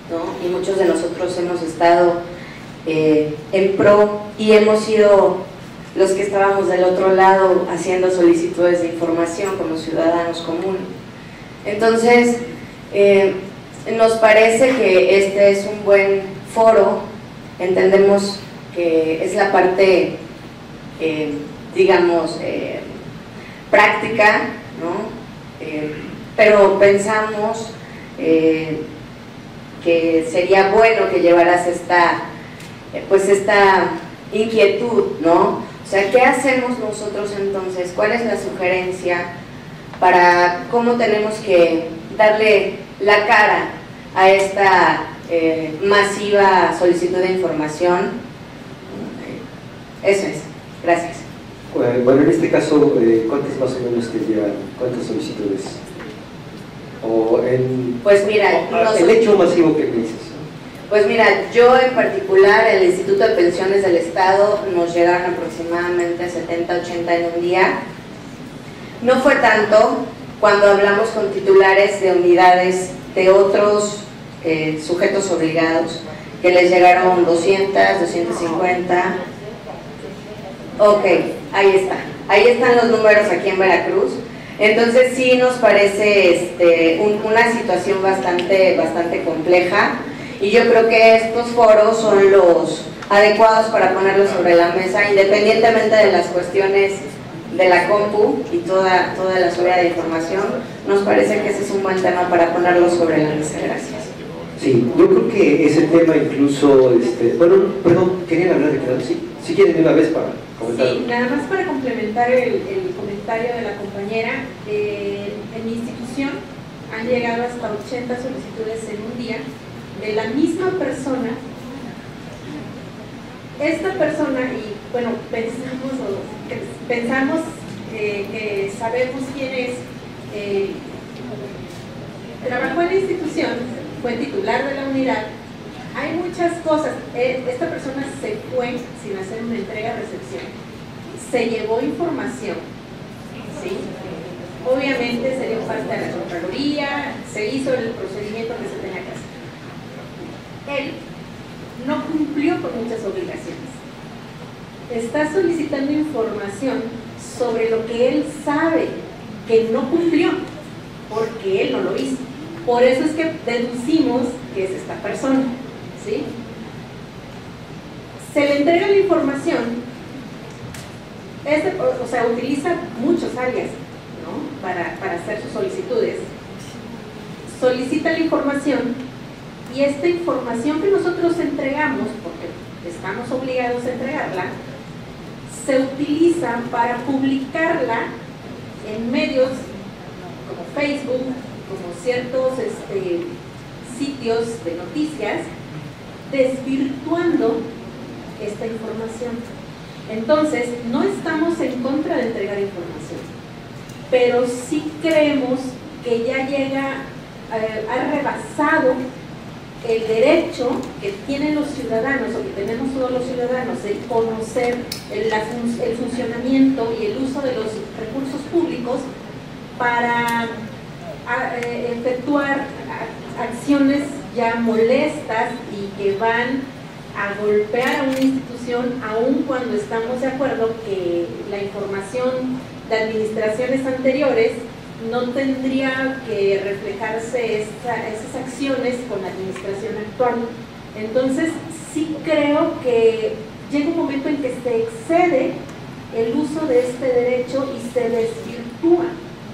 ¿no? y muchos de nosotros hemos estado eh, en pro y hemos sido los que estábamos del otro lado haciendo solicitudes de información como ciudadanos comunes. Entonces, eh, nos parece que este es un buen foro, entendemos que es la parte, eh, digamos, eh, práctica, ¿no? pero pensamos que sería bueno que llevaras esta, pues esta inquietud, ¿no? O sea, ¿qué hacemos nosotros entonces? ¿Cuál es la sugerencia para cómo tenemos que darle la cara a esta eh, masiva solicitud de información? Eso es. Gracias. Bueno, en este caso, eh, ¿cuántas más o menos te llevan? ¿Cuántas solicitudes? O en, pues mira, el hecho masivo que me dices. Pues mira, yo en particular, el Instituto de Pensiones del Estado nos llegaron aproximadamente 70, 80 en un día. No fue tanto cuando hablamos con titulares de unidades de otros eh, sujetos obligados, que les llegaron 200, 250. Ok, ahí está. Ahí están los números aquí en Veracruz. Entonces sí nos parece este, una situación bastante, bastante compleja y yo creo que estos foros son los adecuados para ponerlos sobre la mesa, independientemente de las cuestiones de la compu y toda, toda la subida de información, nos parece que ese es un buen tema para ponerlo sobre la mesa. Gracias. Sí, yo creo que ese tema incluso, este, bueno, perdón, querían hablar de claro, sí, si quieren de una vez para. Sí, nada más para complementar el, comentario de la compañera, eh, en mi institución han llegado hasta 80 solicitudes en un día de la misma persona, esta persona, y bueno, pensamos, pensamos eh, que sabemos quién es, eh, trabajó en la institución, fue titular de la unidad, hay muchas cosas, eh, esta persona se fue sin hacer una entrega-recepción, se llevó información, obviamente se dio parte a la Contraloría, se hizo el procedimiento que se tenía que hacer él no cumplió con muchas obligaciones. Está solicitando información sobre lo que él sabe que no cumplió, porque él no lo hizo. Por eso es que deducimos que es esta persona. Se le entrega la información, o sea, utiliza muchos áreas ¿no? para, para hacer sus solicitudes. Solicita la información y esta información que nosotros entregamos, porque estamos obligados a entregarla, se utiliza para publicarla en medios como Facebook, como ciertos este, sitios de noticias, desvirtuando esta información. Entonces, no estamos en contra de entregar información, pero sí creemos que ya llega, eh, ha rebasado el derecho que tienen los ciudadanos o que tenemos todos los ciudadanos de conocer el, funcionamiento y el uso de los recursos públicos para eh, efectuar acciones ya molestas y que van a golpear a una institución aun cuando estamos de acuerdo que la información de administraciones anteriores no tendría que reflejarse esas acciones con la administración actual. Entonces, sí creo que llega un momento en que se excede el uso de este derecho y se desvirtúa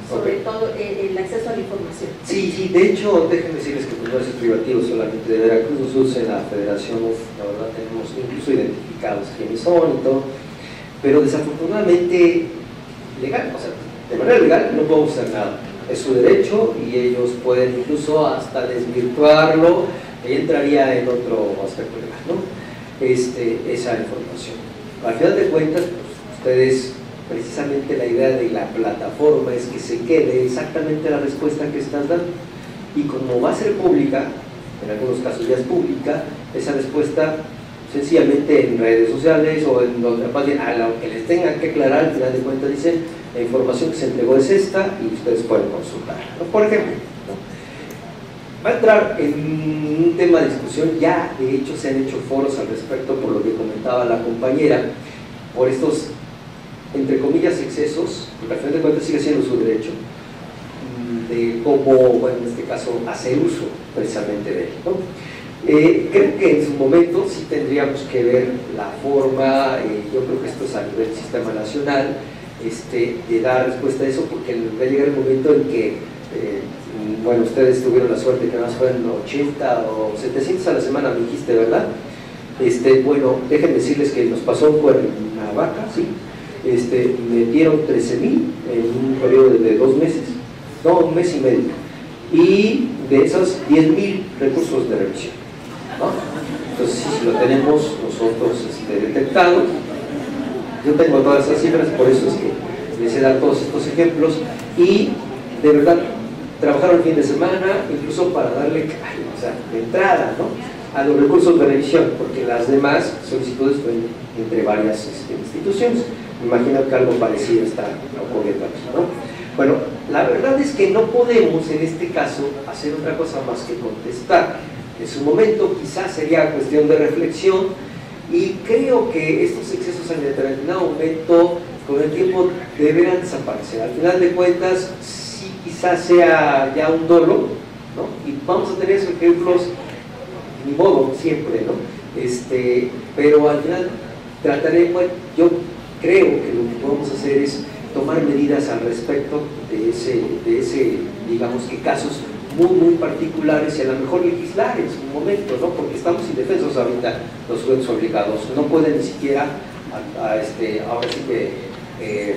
sobre todo el, acceso a la información. Sí, sí, de hecho, déjenme decirles que pues, no es privativo solamente de Veracruz, nosotros en la federación, la verdad, tenemos incluso identificados quiénes son y todo, pero desafortunadamente, legal, o sea, de manera legal no podemos hacer nada. Es su derecho y ellos pueden incluso hasta desvirtuarlo, y entraría en otro aspecto legal, ¿no? Este, esa información. Al final de cuentas, pues, ustedes, precisamente la idea de la plataforma es que se quede exactamente la respuesta que estás dando. Y como va a ser pública, en algunos casos ya es pública, esa respuesta sencillamente en redes sociales o en donde a lo que les tengan que aclarar, al final de cuentas dicen, la información que se entregó es esta y ustedes pueden consultarla. Por ejemplo, va a entrar en un tema de discusión, ya de hecho se han hecho foros al respecto por lo que comentaba la compañera, por estos, entre comillas, excesos, porque al final de cuentas sigue siendo su derecho, mm, de cómo, bueno, en este caso, hacer uso precisamente de él. Eh, creo que en su momento sí tendríamos que ver la forma, eh, yo creo que esto es a nivel sistema nacional, este, de dar respuesta a eso, porque va a llegar el momento en que, eh, bueno, ustedes tuvieron la suerte que más fueron 80 o 700 a la semana, me dijiste, ¿verdad? Este, bueno, déjenme decirles que nos pasó en vaca, ¿sí? Este, metieron 13 mil en un periodo de dos meses, no, un mes y medio, y de esos 10 mil recursos de revisión. Entonces, si lo tenemos nosotros este, detectado, yo tengo todas esas cifras, por eso es que les he dado todos estos ejemplos, y de verdad, trabajaron el fin de semana, incluso para darle entrada ¿no? a los recursos de revisión, porque las demás solicitudes fueron entre varias este, instituciones. Imagino que algo parecido está ocurriendo aquí. ¿no? Bueno, la verdad es que no podemos en este caso hacer otra cosa más que contestar en su momento quizás sería cuestión de reflexión y creo que estos excesos en determinado momento con el tiempo deberán desaparecer. Al final de cuentas, sí quizás sea ya un dolo, ¿no? Y vamos a tener esos ejemplos, ni modo, siempre, ¿no? Este, pero al final trataré, bueno, yo creo que lo que podemos hacer es tomar medidas al respecto de ese, de ese digamos que casos muy, muy particulares y a lo mejor legislar en su momento, ¿no? porque estamos indefensos ahorita los jueces obligados, no pueden ni siquiera, este, ahora sí que, eh,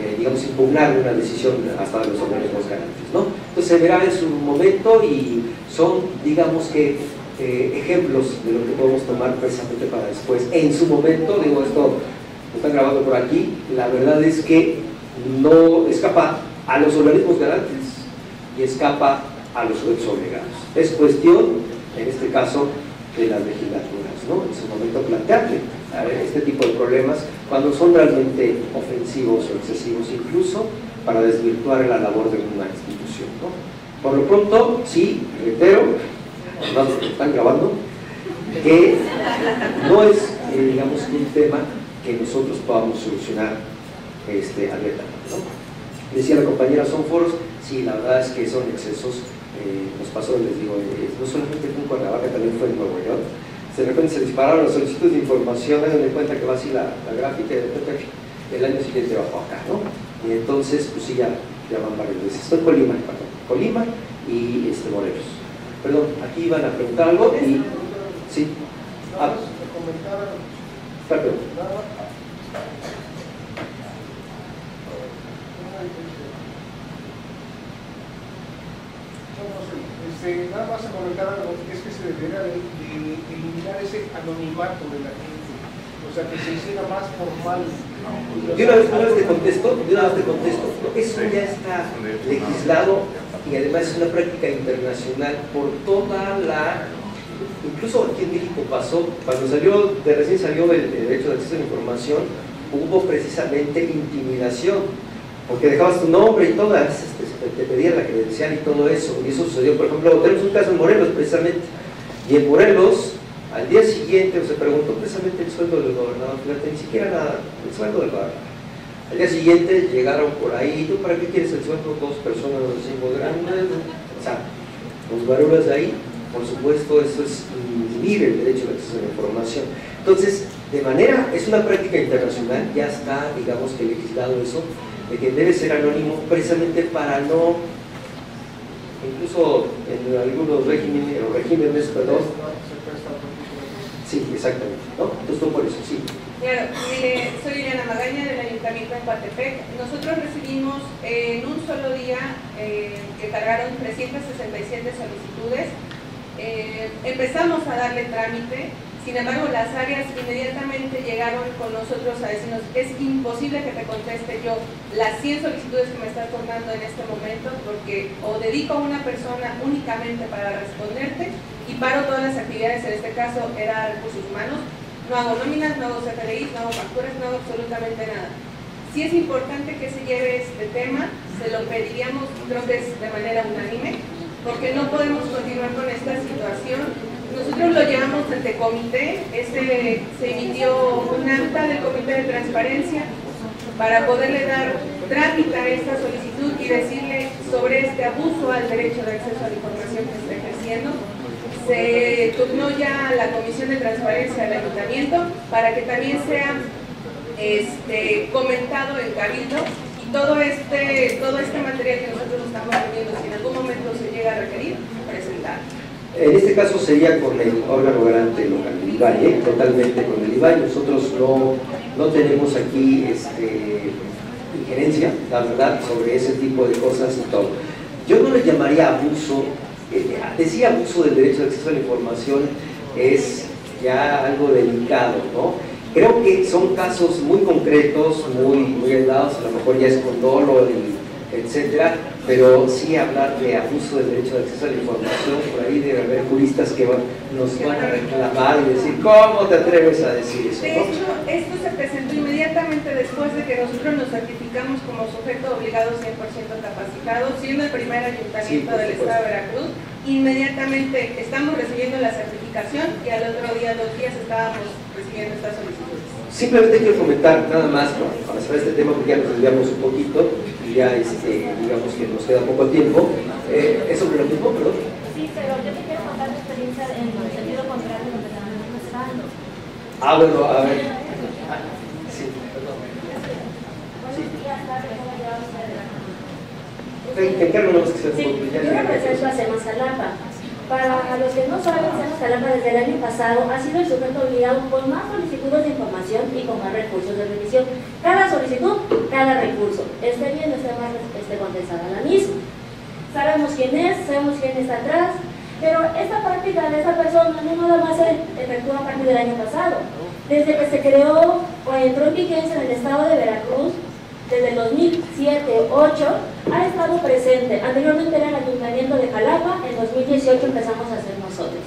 eh, digamos, impugnar una decisión hasta de los organismos garantes. ¿no? Entonces se verá en su momento y son, digamos que, eh, ejemplos de lo que podemos tomar precisamente para después. En su momento, digo esto, están grabando por aquí, la verdad es que no escapa a los organismos garantes y escapa a los sujetos obligados. Es cuestión, en este caso, de las legislaturas, ¿no? En su momento plantearle este tipo de problemas cuando son realmente ofensivos o excesivos, incluso para desvirtuar la labor de una institución, ¿no? Por lo pronto, sí, reitero, además lo están grabando, que no es, eh, digamos, un tema que nosotros podamos solucionar este, ¿no? Decía la compañera, son foros, sí, la verdad es que son excesos eh, nos pasó, les digo, eh, no solamente fue en Cuernavaca, también fue en Nuevo York. De repente se dispararon las solicitudes de información, de cuenta que va así la, gráfica y de repente el año siguiente bajó acá, ¿no? Y entonces, pues sí, ya, ya van varias veces. Estoy en Colima, perdón, Colima y este, Morelos. Perdón, aquí iban a preguntar algo y... Sí. Ah, perdón. Este, nada más a comentar algo, es que se debería de, eliminar ese anonimato de la gente, o sea, que se hiciera más formal. De una vez, una vez te contesto, de una vez te contesto, eso ya está legislado y además es una práctica internacional por toda la incluso aquí en México pasó, cuando salió, de recién salió el derecho de acceso a la información, hubo precisamente intimidación porque dejabas tu nombre y todo, este, te pedían la credencial y todo eso, y eso sucedió, por ejemplo, tenemos un caso en Morelos precisamente, y en Morelos, al día siguiente se preguntó precisamente el sueldo del gobernador, fíjate, ni siquiera nada, el sueldo del gobernador. Al día siguiente llegaron por ahí, ¿tú para qué quieres el sueldo? Dos personas sin o sea, los de ahí, por supuesto, eso es inhibir el derecho de acceso a la información. Entonces, de manera, es una práctica internacional, ya está, digamos que legislado eso, de que debe ser anónimo precisamente para no, incluso en algunos regímenes, o regímenes, perdón, sí, exactamente, ¿no? Entonces, por eso, sí. Claro, mire, soy Liliana Magaña del Ayuntamiento de Coatepec. Nosotros recibimos en un solo día eh, que cargaron 367 solicitudes. Eh, empezamos a darle trámite sin embargo, las áreas inmediatamente llegaron con nosotros a decirnos, es imposible que te conteste yo las 100 solicitudes que me estás contando en este momento, porque o dedico a una persona únicamente para responderte y paro todas las actividades, en este caso era recursos humanos, no hago nóminas, no hago CFDIs, no hago facturas, no hago absolutamente nada. Si es importante que se lleve este tema, se lo pediríamos, creo que es de manera unánime, porque no podemos continuar con esta situación nosotros lo llevamos ante comité, este, se emitió un acta del comité de transparencia para poderle dar trámite a esta solicitud y decirle sobre este abuso al derecho de acceso a la información que está ejerciendo. Se turnó ya la Comisión de Transparencia del Ayuntamiento para que también sea este, comentado en Cabildo todo este, todo este material que nosotros estamos reuniendo, si en algún momento se llega a requerir, presentar. En este caso sería con el órgano garante local, el IBAI, ¿eh? totalmente con el IBAI. Nosotros no, no tenemos aquí este, injerencia, la verdad, sobre ese tipo de cosas y todo. Yo no le llamaría abuso, eh, decir abuso del derecho de acceso a la información es ya algo delicado, ¿no? Creo que son casos muy concretos, muy, muy aislados, a lo mejor ya es con dolo etcétera, pero sí hablar de abuso del derecho de acceso a la información, por ahí debe haber juristas que nos van a reclamar y decir, ¿cómo te atreves a decir eso? De hecho, esto se presentó inmediatamente después de que nosotros nos certificamos como sujeto obligado 100% capacitado, siendo el primer ayuntamiento del Estado de Veracruz, inmediatamente estamos recibiendo la certificación y al otro día, dos días, estábamos recibiendo esta solicitud. Simplemente quiero comentar nada más para saber este tema porque ya nos desviamos un poquito ya este, digamos que nos queda poco tiempo. Eh, ¿Es sobre lo mismo, perdón? Sí, pero yo te quiero contar mi experiencia en el sentido contrario de lo que estamos mostrando. Bueno, a ver. Sí, perdón. Buenos días, tarde, ¿cómo lleva usted de la Te encargo una vez que se Sí, yo represento a Semas Jalapa. Para los que no saben, Semas Jalapa desde el año pasado ha sido el sujeto obligado con más solicitudes de información y con más recursos de revisión. Cada solicitud, cada recurso. Esté bien, esté mal, esté contestada la misma. Sabemos quién es, sabemos quién está atrás, pero esta práctica de esta persona no nada más se efectúa a partir del año pasado. Desde que se creó o entró en vigencia en el estado de Veracruz, desde el 2007-2008, ha estado presente. Anteriormente era el Ayuntamiento de Jalapa, en 2018 empezamos a hacer nosotros.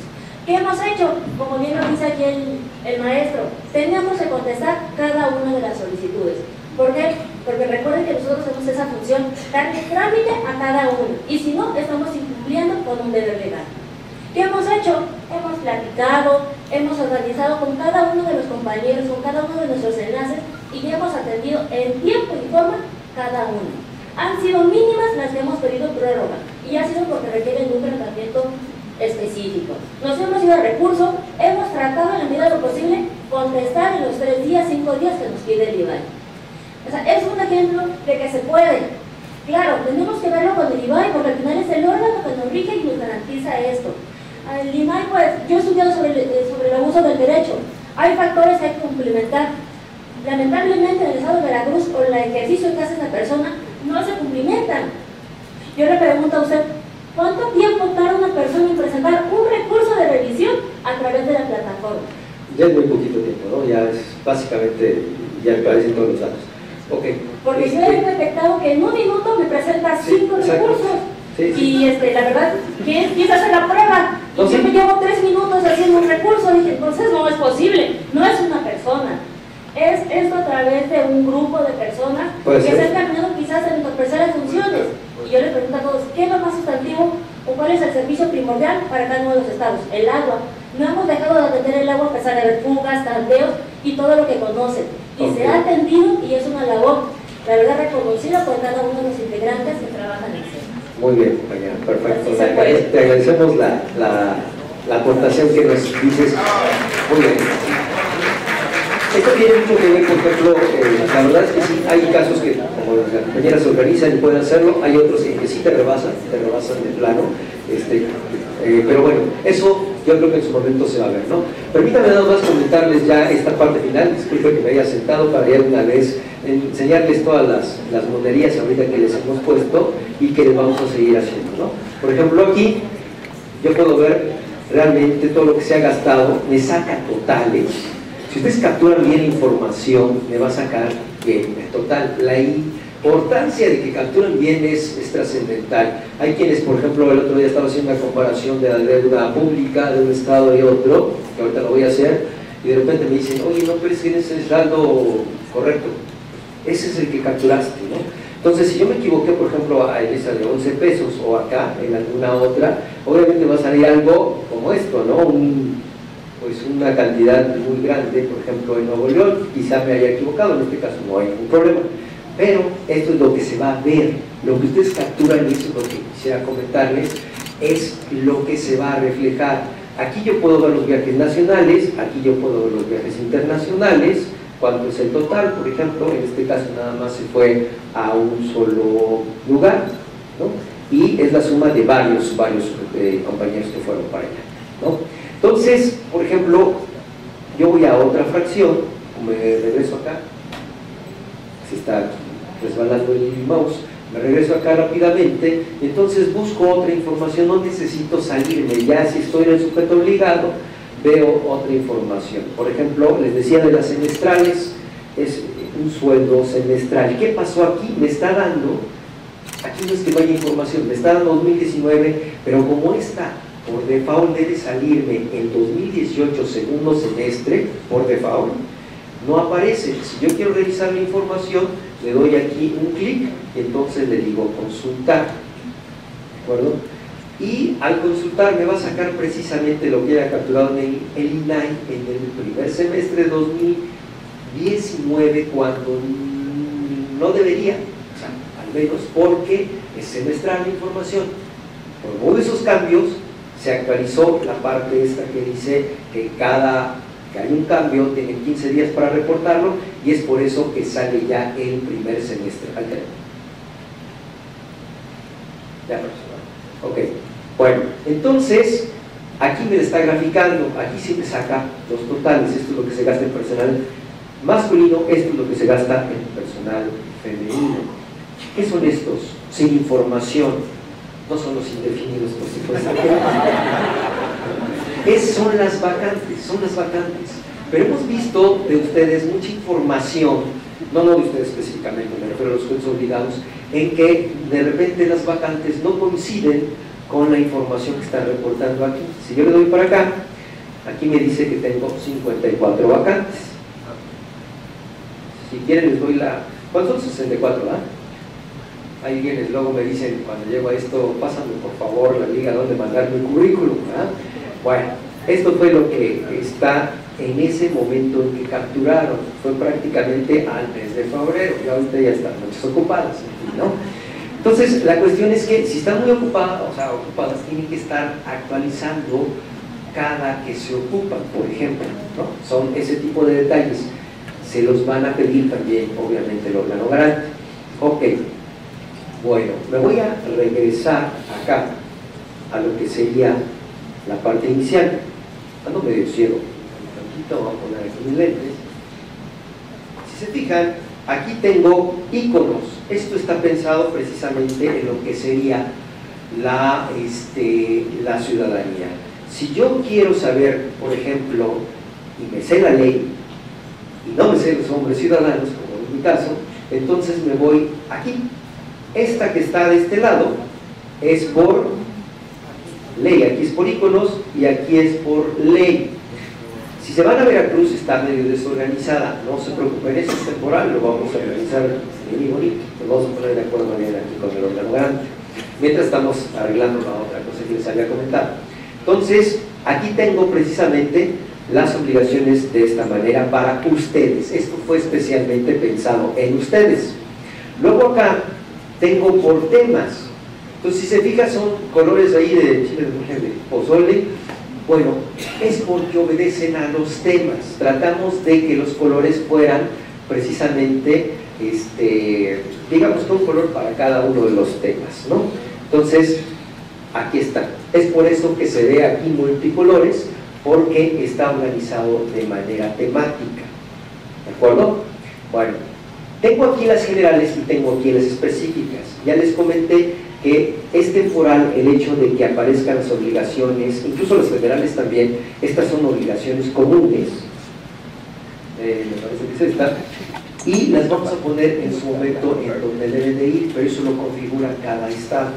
¿Qué hemos hecho? Como bien lo dice aquí el, el maestro, teníamos que contestar cada una de las solicitudes. ¿Por qué? Porque recuerden que nosotros tenemos esa función, darle trámite a cada uno. Y si no, estamos incumpliendo con un deber legal. ¿Qué hemos hecho? Hemos platicado, hemos organizado con cada uno de los compañeros, con cada uno de nuestros enlaces y hemos atendido en tiempo y forma cada uno. Han sido mínimas las que hemos pedido prórroga y ha sido porque requieren un tratamiento específico. Nos hemos ido a recurso, hemos tratado en la medida de lo posible contestar en los tres días, cinco días que nos pide el sea, es un ejemplo de que se puede. Claro, tenemos que verlo con el IBAI porque al final es el órgano que nos rige y nos garantiza esto. El IBAI, pues, yo he estudiado sobre el, eh, sobre el abuso del derecho. Hay factores que hay que complementar. Lamentablemente en el estado de Veracruz, o el ejercicio que hace esa persona, no se cumplimentan. Yo le pregunto a usted, ¿cuánto tiempo tarda una persona en presentar un recurso de revisión a través de la plataforma? Ya es muy poquito tiempo, ¿no? Ya es básicamente, ya aparecen todos los datos. Okay. Porque yo he detectado que en un minuto me presenta cinco recursos. Sí, sí. Y este, la verdad, ¿quién empieza a hacer la prueba? Y yo me llevo tres minutos haciendo un recurso. Dije, entonces no es posible, no es una persona. Es esto a través de un grupo de personas que ser. se han caminado quizás a entorpecer las funciones. Y yo les pregunto a todos, ¿qué es lo más sustantivo o cuál es el servicio primordial para cada uno de los estados? El agua. No hemos dejado de atender el agua a pesar de haber fugas, tanteos y todo lo que conocen. Y se Ok. ha atendido y es una labor, la verdad, reconocida por cada uno de los integrantes que trabajan en eso. Muy bien, compañera, perfecto. Te agradecemos la, la, la aportación que nos dices. Muy bien. Esto tiene mucho que ver, por ejemplo, eh, la verdad es que sí, hay casos que, como las compañeras se organizan y pueden hacerlo, hay otros que, que sí te rebasan, te rebasan de plano, este, eh, pero bueno, eso yo creo que en su momento se va a ver, ¿no? Permítame nada más comentarles ya esta parte final, disculpe que me haya sentado para ya una vez enseñarles todas las, las monerías ahorita que les hemos puesto y que les vamos a seguir haciendo, ¿no? Por ejemplo, aquí yo puedo ver realmente todo lo que se ha gastado, me saca totales. Si ustedes capturan bien la información, me va a sacar bien total. La importancia de que capturen bien es, trascendental. Hay quienes, por ejemplo, el otro día estaba haciendo una comparación de la deuda pública de un estado y otro, que ahorita lo voy a hacer, y de repente me dicen, oye, no, pero es que ese es el saldo correcto. Ese es el que capturaste, ¿no? Entonces, si yo me equivoqué, por ejemplo, en esa de 11 pesos o acá, en alguna otra, obviamente va a salir algo como esto, ¿no? Pues una cantidad muy grande, por ejemplo, en Nuevo León, quizá me haya equivocado, en este caso no hay ningún problema. Pero esto es lo que se va a ver, lo que ustedes capturan, y eso es lo que quisiera comentarles, es lo que se va a reflejar. Aquí yo puedo ver los viajes nacionales, aquí yo puedo ver los viajes internacionales, cuánto es el total, por ejemplo, en este caso nada más se fue a un solo lugar, ¿no? y es la suma de varios, varios eh, compañeros que fueron para allá. ¿no? Entonces, por ejemplo, yo voy a otra fracción, me regreso acá, se está resbalando el mouse, me regreso acá rápidamente, entonces busco otra información, no necesito salirme, ya si estoy en el sujeto obligado, veo otra información. Por ejemplo, les decía de las semestrales, es un sueldo semestral. ¿Qué pasó aquí? Me está dando, aquí no es que vaya información, me está dando 2019, pero como esta por default debe salirme en 2018 segundo semestre, por default, no aparece. Si yo quiero revisar la información, le doy aquí un clic y entonces le digo consultar. ¿De acuerdo? Y al consultar me va a sacar precisamente lo que haya capturado en el, INAI en el primer semestre de 2019 cuando no debería, o sea, al menos porque es semestral la información. De esos cambios, se actualizó la parte esta que dice que cada hay un cambio, tienen 15 días para reportarlo y es por eso que sale ya el primer semestre. Ya, Ok, bueno, entonces aquí me está graficando, aquí sí me saca los totales, esto es lo que se gasta en personal masculino, esto es lo que se gasta en personal femenino. ¿Qué son estos? Sin información no son los indefinidos, por supuesto. es, son las vacantes, son las vacantes. Pero hemos visto de ustedes mucha información, no, no de ustedes específicamente, me refiero a los jueces obligados, en que de repente las vacantes no coinciden con la información que están reportando aquí. Si yo le doy para acá, aquí me dice que tengo 54 vacantes. Si quieren les doy la... ¿Cuántos son 64, verdad? hay quienes luego me dicen cuando llego a esto, pásame por favor la liga donde mandar mi currículum. Bueno, esto fue lo que está en ese momento en que capturaron, fue prácticamente al mes de febrero, y ahorita ya están muchas ocupadas, ¿no? Entonces, la cuestión es que si están muy ocupadas, o sea, ocupadas, tienen que estar actualizando cada que se ocupan, por ejemplo, ¿no? Son ese tipo de detalles. Se los van a pedir también, obviamente, los planogramas. Ok, bueno, me voy a regresar acá a lo que sería la parte inicial. Ando medio ciego, poquito, vamos a poner aquí mis lentes. Si se fijan, aquí tengo iconos. Esto está pensado precisamente en lo que sería la, este, la ciudadanía. Si yo quiero saber, por ejemplo, y me sé la ley, y no me sé los hombres ciudadanos, como en mi caso, entonces me voy aquí esta que está de este lado es por ley, aquí es por iconos y aquí es por ley. Si se van a Veracruz está medio desorganizada, no se preocupen, eso es temporal, lo vamos a organizar bien y bonito, lo vamos a poner de acuerdo mañana aquí con el órgano mientras estamos arreglando la otra cosa que les había comentado. Entonces, aquí tengo precisamente las obligaciones de esta manera para ustedes. Esto fue especialmente pensado en ustedes. Luego acá tengo por temas. Entonces, si se fija, son colores ahí de chile de pozole. Bueno, es porque obedecen a los temas. Tratamos de que los colores fueran precisamente, este, digamos que un color para cada uno de los temas, ¿no? Entonces, aquí está. Es por eso que se ve aquí multicolores, porque está organizado de manera temática. ¿De acuerdo? Bueno, tengo aquí las generales y tengo aquí las específicas. Ya les comenté que es temporal el hecho de que aparezcan las obligaciones, incluso las federales también, estas son obligaciones comunes, eh, me parece que es esta, y las vamos a poner en su momento en donde deben de ir, pero eso lo configura cada estado.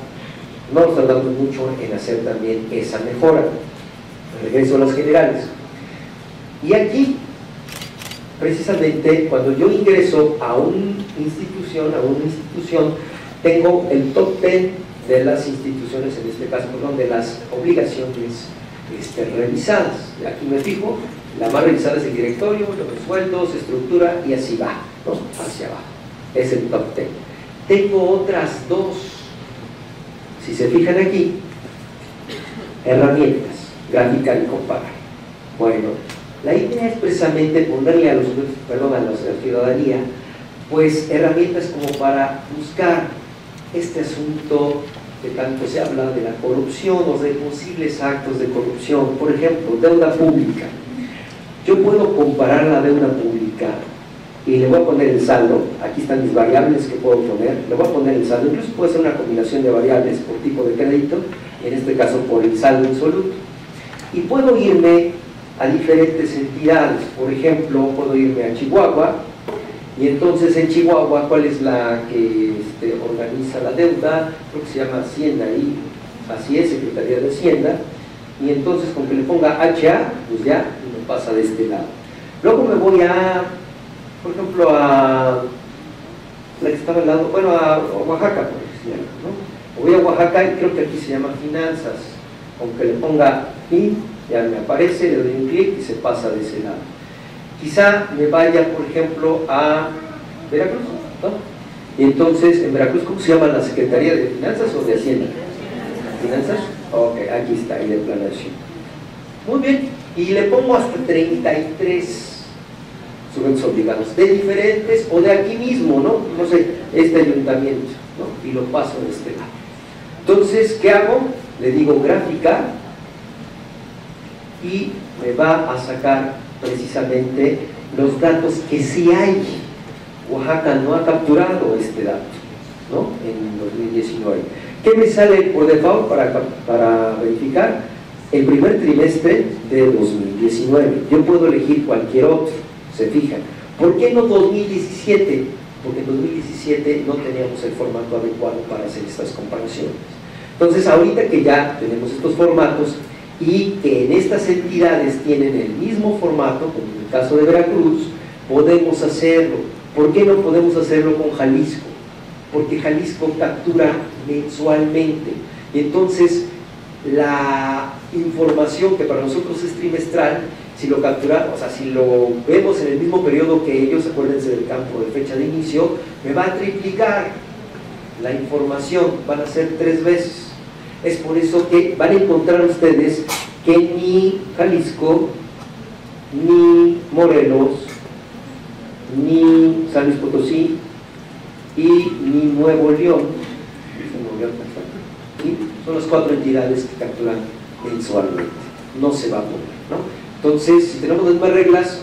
No nos tardamos mucho en hacer también esa mejora. Regreso a las generales. Y aquí precisamente cuando yo ingreso a una institución, a una institución, tengo el top 10 de las instituciones, en este caso, perdón, de las obligaciones este, revisadas. Aquí me fijo, la más revisada es el directorio, los sueldos, estructura y así va, hacia abajo. es el top 10. Tengo otras dos, si se fijan aquí, herramientas, gráfica y comparar. Bueno, la idea es precisamente ponerle a los perdón, a la ciudadanía, pues herramientas como para buscar este asunto que tanto se habla de la corrupción o de posibles actos de corrupción. Por ejemplo, deuda pública. Yo puedo comparar la deuda pública y le voy a poner el saldo. Aquí están mis variables que puedo poner. Le voy a poner el saldo. Incluso puede ser una combinación de variables por tipo de crédito, en este caso por el saldo absoluto. Y puedo irme a diferentes entidades. Por ejemplo, puedo irme a Chihuahua y entonces en Chihuahua, ¿cuál es la que este, organiza la deuda? Creo que se llama Hacienda y así es, Secretaría de Hacienda. Y entonces con que le ponga HA, pues ya me pasa de este lado. Luego me voy a, por ejemplo, a la que estaba al lado, bueno, a Oaxaca, por ejemplo, ¿no? Voy a Oaxaca y creo que aquí se llama finanzas. Con que le ponga I, ya me aparece, le doy un clic y se pasa de ese lado. Quizá me vaya, por ejemplo, a Veracruz, ¿no? Y entonces, en Veracruz, ¿cómo se llama la Secretaría de Finanzas o de Hacienda? ¿Finanzas? Ok, aquí está, ahí de planeación. Muy bien, y le pongo hasta 33 sujetos obligados, de diferentes o de aquí mismo, ¿no? No sé, este ayuntamiento, ¿no? Y lo paso de este lado. Entonces, ¿qué hago? Le digo gráfica y me va a sacar precisamente los datos que sí hay. Oaxaca no ha capturado este dato, ¿no? En 2019. ¿Qué me sale por default para, para verificar? El primer trimestre de 2019. Yo puedo elegir cualquier otro, se fijan. ¿Por qué no 2017? Porque en 2017 no teníamos el formato adecuado para hacer estas comparaciones. Entonces, ahorita que ya tenemos estos formatos, y que en estas entidades tienen el mismo formato, como en el caso de Veracruz, podemos hacerlo. ¿Por qué no podemos hacerlo con Jalisco? Porque Jalisco captura mensualmente. Y entonces la información que para nosotros es trimestral, si lo capturamos, o sea, si lo vemos en el mismo periodo que ellos, acuérdense del campo de fecha de inicio, me va a triplicar la información, van a ser tres veces. Es por eso que van a encontrar ustedes que ni Jalisco, ni Morelos, ni San Luis Potosí y ni Nuevo León, son las cuatro entidades que capturan mensualmente. No se va a poner. ¿no? Entonces, si tenemos las mismas reglas,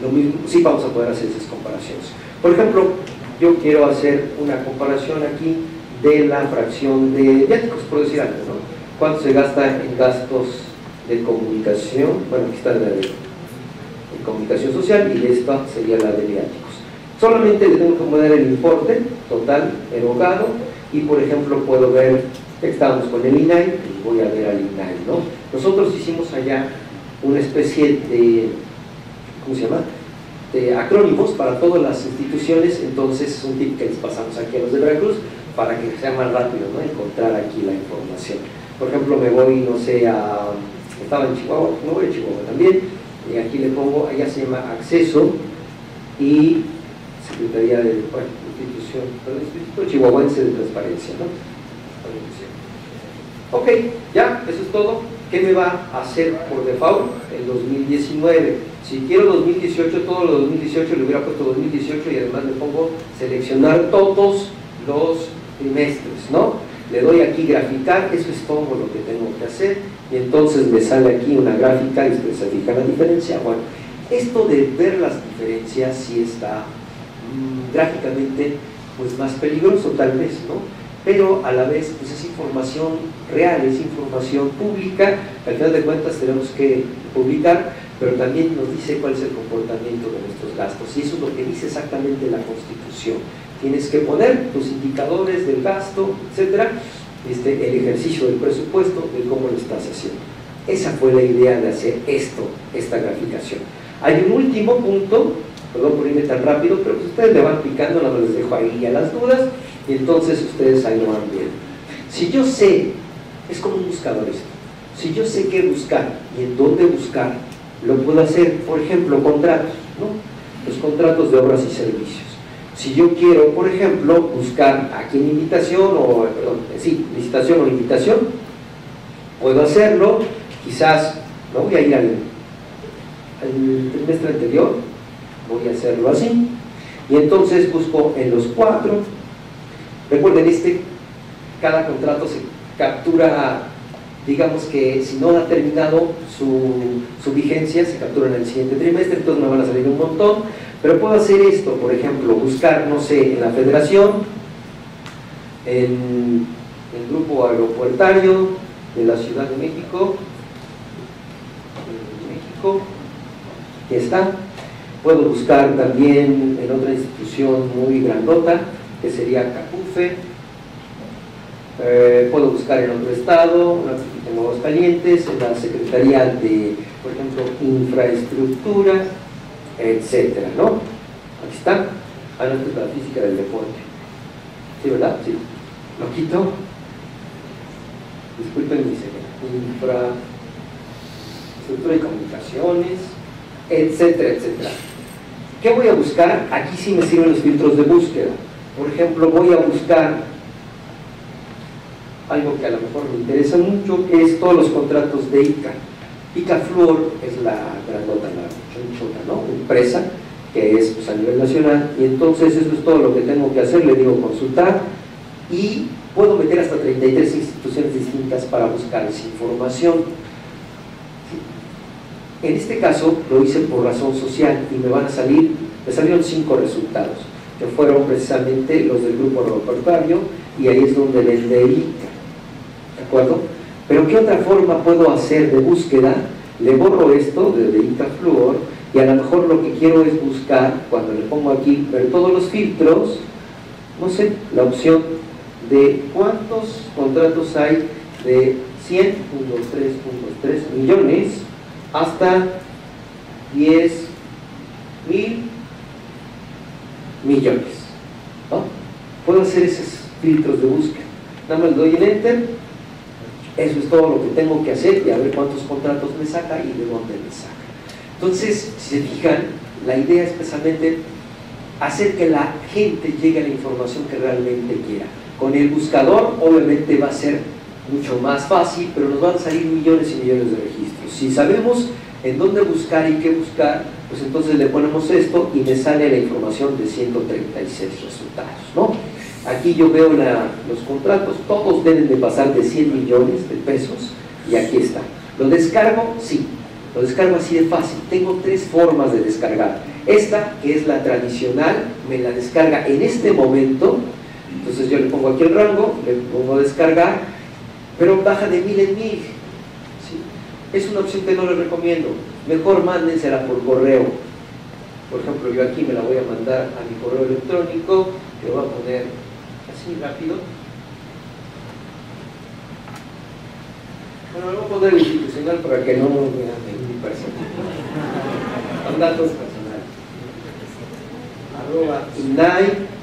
lo mismo, sí vamos a poder hacer esas comparaciones. Por ejemplo, yo quiero hacer una comparación aquí de la fracción de viáticos, por decir algo, ¿no? ¿Cuánto se gasta en gastos de comunicación? Bueno, aquí está la de, comunicación social y esta sería la de viáticos. Solamente le tengo que poner el importe total erogado y, por ejemplo, puedo ver, estábamos con el INAI y voy a ver al INAI, ¿no? Nosotros hicimos allá una especie de, ¿cómo se llama? de acrónimos para todas las instituciones, entonces es un tip que les pasamos aquí a los de Veracruz, para que sea más rápido ¿no? encontrar aquí la información. Por ejemplo, me voy, no sé, a... Estaba en Chihuahua, me voy a Chihuahua también, y aquí le pongo, allá se llama Acceso y Secretaría de bueno, Institución, Chihuahuense de Transparencia, ¿no? Ok, ya, eso es todo. ¿Qué me va a hacer por default? El 2019. Si quiero 2018, todo lo 2018 le hubiera puesto 2018 y además le pongo seleccionar todos los trimestres, ¿no? Le doy aquí graficar, eso es todo lo que tengo que hacer, y entonces me sale aquí una gráfica y se fija la diferencia. Bueno, esto de ver las diferencias sí está mm, gráficamente pues más peligroso tal vez, ¿no? Pero a la vez pues es información real, es información pública, al final de cuentas tenemos que publicar, pero también nos dice cuál es el comportamiento de nuestros gastos, y eso es lo que dice exactamente la Constitución tienes que poner tus indicadores del gasto, etcétera, este, el ejercicio del presupuesto, de cómo lo estás haciendo. Esa fue la idea de hacer esto, esta graficación. Hay un último punto, perdón por irme tan rápido, pero pues ustedes le van picando, les dejo ahí a las dudas, y entonces ustedes ahí lo van viendo. Si yo sé, es como un buscador esto, si yo sé qué buscar y en dónde buscar, lo puedo hacer, por ejemplo, contratos, ¿no? Los contratos de obras y servicios Si yo quiero, por ejemplo, buscar aquí en invitación, o, perdón, sí, licitación o invitación, puedo hacerlo, quizás, no voy a ir al trimestre anterior, voy a hacerlo así, y entonces busco en los cuatro, recuerden, este, cada contrato se captura, digamos que si no ha terminado su, vigencia, se captura en el siguiente trimestre, entonces me van a salir un montón, pero puedo hacer esto, por ejemplo, buscar, no sé, en la federación, en el grupo aeropuertario de la Ciudad de México, en México, está. Puedo buscar también en otra institución muy grandota, que sería CACUFE. Eh, puedo buscar en otro estado, una en Aguascalientes, en la Secretaría de, por ejemplo, Infraestructura, etcétera, ¿no? Aquí está. Ah, no, es la física del deporte. ¿Sí, verdad? Sí. Lo quito. Disculpen mi infraestructura y comunicaciones, etcétera, etcétera. ¿Qué voy a buscar? Aquí sí me sirven los filtros de búsqueda. Por ejemplo, voy a buscar algo que a lo mejor me interesa mucho, es todos los contratos de ICA. ICA Fluor es la grandota, la chonchota, ¿no? Empresa que es pues, a nivel nacional, y entonces eso es todo lo que tengo que hacer, le digo consultar, y puedo meter hasta 33 instituciones distintas para buscar esa información. En este caso lo hice por razón social y me van a salir, me salieron cinco resultados, que fueron precisamente los del grupo aeroportuario y ahí es donde les dedica, ¿de acuerdo? Pero ¿qué otra forma puedo hacer de búsqueda? Le borro esto de Deita Fluor y a lo mejor lo que quiero es buscar, cuando le pongo aquí, ver todos los filtros, no sé, la opción de cuántos contratos hay de 100.3.3 millones hasta 10 mil millones. ¿no? Puedo hacer esos filtros de búsqueda. Nada más doy en Enter, eso es todo lo que tengo que hacer y a ver cuántos contratos me saca y de dónde me saca. Entonces, si se fijan, la idea es precisamente hacer que la gente llegue a la información que realmente quiera. Con el buscador obviamente va a ser mucho más fácil, pero nos van a salir millones y millones de registros. Si sabemos en dónde buscar y qué buscar, pues entonces le ponemos esto y me sale la información de 136 resultados. ¿no? Aquí yo veo los contratos, todos deben de pasar de 100 millones de pesos y aquí está. ¿Lo descargo? Sí, lo descargo así de fácil. Tengo tres formas de descargar. Esta, que es la tradicional, me la descarga en este momento. Entonces yo le pongo aquí el rango, le pongo descargar, pero baja de mil en mil. Es una opción que no les recomiendo. Mejor mándensela por correo. Por ejemplo, yo aquí me la voy a mandar a mi correo electrónico, le voy a poner así rápido. Bueno, voy a poner institucional para que no vean mi personal. Con datos personales. Arroba inai.org.mx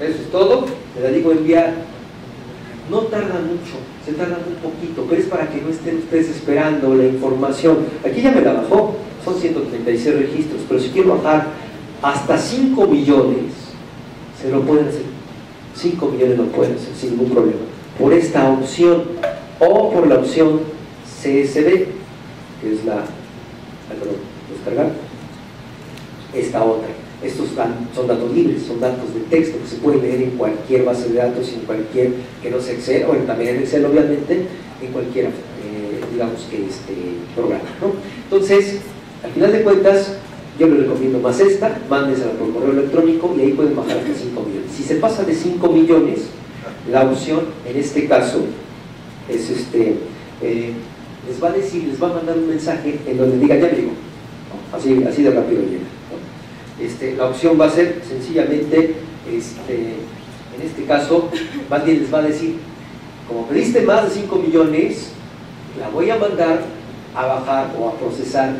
Eso es todo. Le digo enviar. No tarda mucho, se tarda un poquito, pero es para que no estén ustedes esperando la información. Aquí ya me la bajó, son 136 registros, pero si quiero bajar hasta 5 millones, se lo pueden hacer. 5 millones lo pueden hacer sin ningún problema. Por esta opción o por la opción CSV, que es la, perdón, descargar, esta otra. Estos son datos libres, son datos de texto que se pueden leer en cualquier base de datos, en cualquier, que no sea Excel, o también en Excel obviamente, en cualquier, eh, digamos que este programa. ¿no? Entonces, al final de cuentas, yo les recomiendo más esta, mándensela por correo electrónico y ahí pueden bajar hasta 5 millones. Si se pasa de 5 millones, la opción en este caso es este, eh, les va a decir, les va a mandar un mensaje en donde diga ya llegó, así, así de rápido llega. Este, la opción va a ser sencillamente, este, en este caso, más bien les va a decir, como pediste más de 5 millones, la voy a mandar a bajar o a procesar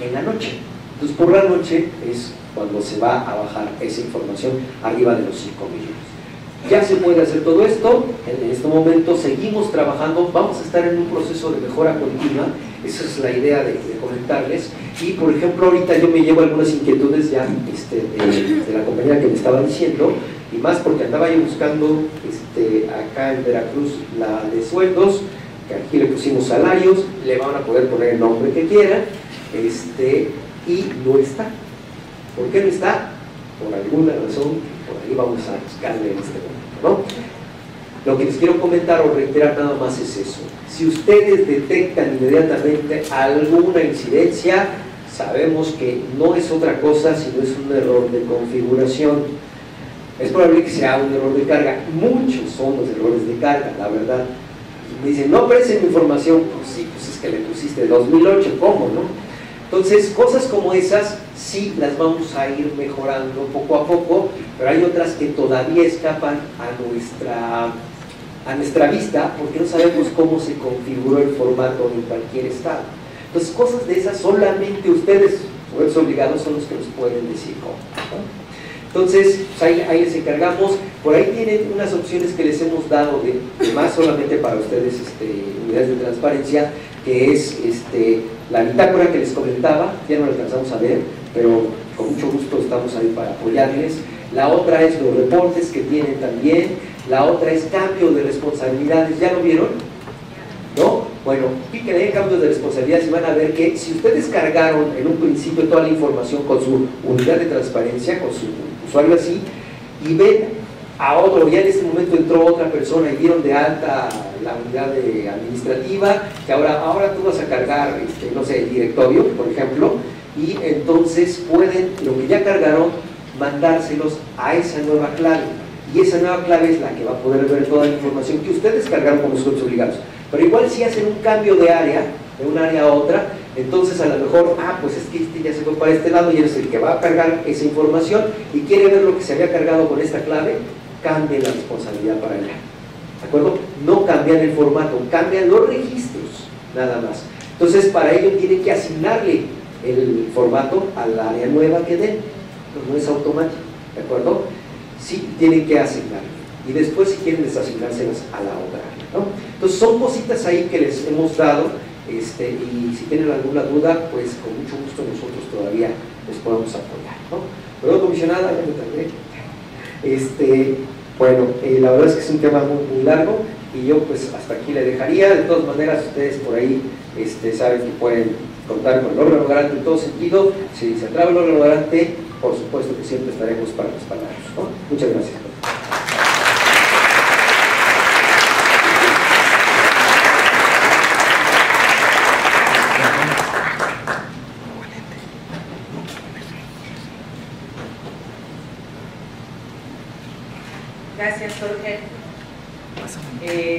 en la noche. Entonces por la noche es cuando se va a bajar esa información arriba de los 5 millones. Ya se puede hacer todo esto, en este momento seguimos trabajando, vamos a estar en un proceso de mejora continua, esa es la idea de, comentarles. Y por ejemplo, ahorita yo me llevo algunas inquietudes ya este, de, la compañera que me estaba diciendo, y más porque andaba yo buscando este, acá en Veracruz la de sueldos, que aquí le pusimos salarios, le van a poder poner el nombre que quieran, este, y no está. ¿Por qué no está? Por alguna razón, por ahí vamos a buscarle en este momento, ¿no? Lo que les quiero comentar o reiterar nada más es eso. Si ustedes detectan inmediatamente alguna incidencia, sabemos que no es otra cosa sino es un error de configuración. Es probable que sea un error de carga. Muchos son los errores de carga, la verdad. Me dicen, no aparece mi información. Pues sí, pues es que le pusiste 2008, ¿cómo, no? Entonces, cosas como esas sí las vamos a ir mejorando poco a poco, pero hay otras que todavía escapan a nuestra, a nuestra vista porque no sabemos cómo se configuró el formato en cualquier estado. Entonces, cosas de esas solamente ustedes, los obligados, son los que nos pueden decir cómo. Entonces, pues ahí, les encargamos. Por ahí tienen unas opciones que les hemos dado, de, más solamente para ustedes, este, unidades de transparencia, que es este, la bitácora que les comentaba, ya no la alcanzamos a ver, pero con mucho gusto estamos ahí para apoyarles. La otra es los reportes que tienen también. La otra es cambio de responsabilidades. ¿Ya lo vieron? ¿No? Bueno, píquenle en cambio de responsabilidades y van a ver que si ustedes cargaron en un principio toda la información con su unidad de transparencia, con su usuario así, y ven a otro, ya en este momento entró otra persona y dieron de alta la unidad administrativa, que ahora, ahora tú vas a cargar, este, no sé, el directorio, por ejemplo, y entonces pueden, lo que ya cargaron, mandárselos a esa nueva clave. Y esa nueva clave es la que va a poder ver toda la información que ustedes cargaron como usuarios obligados. Pero igual si hacen un cambio de área, de un área a otra, entonces a lo mejor, ah, pues es que este ya se fue para este lado y eres el que va a cargar esa información y quiere ver lo que se había cargado con esta clave, cambien la responsabilidad para allá. ¿De acuerdo? No cambian el formato, cambian los registros, nada más. Entonces, para ello tienen que asignarle el formato al área nueva que den. no es automático, ¿de acuerdo? Sí, tienen que asignarle. Y después, si quieren, desasignárselas a la otra ¿no? Entonces, son cositas ahí que les hemos dado. Este, y si tienen alguna duda, pues con mucho gusto nosotros todavía les podemos apoyar. ¿no? Pero comisionada, ya me. Este, bueno, eh, la verdad es que es un tema muy, largo y yo pues hasta aquí le dejaría. De todas maneras, ustedes por ahí este, saben que pueden contar con el órgano garante en todo sentido. Si se traba el órgano garante, por supuesto que siempre estaremos para respaldarlos. ¿no? Muchas gracias.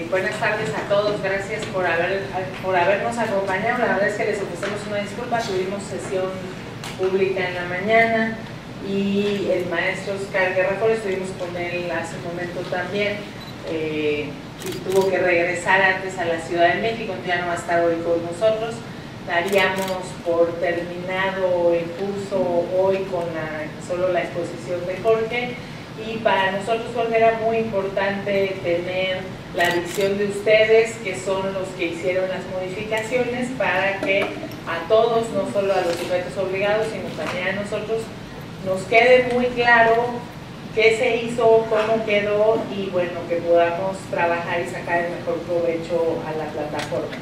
Buenas tardes a todos, gracias por, haber, por habernos acompañado. La verdad es que les ofrecemos una disculpa, tuvimos sesión pública en la mañana y el maestro Oscar Guerrero estuvimos con él hace un momento también eh, y tuvo que regresar antes a la Ciudad de México, ya no va a estar hoy con nosotros. Daríamos por terminado el curso hoy con solo la exposición de Jorge y para nosotros Jorge era muy importante tener la visión de ustedes, que son los que hicieron las modificaciones, para que a todos, no solo a los sujetos obligados, sino también a nosotros, nos quede muy claro qué se hizo, cómo quedó y bueno, que podamos trabajar y sacar el mejor provecho a la plataforma.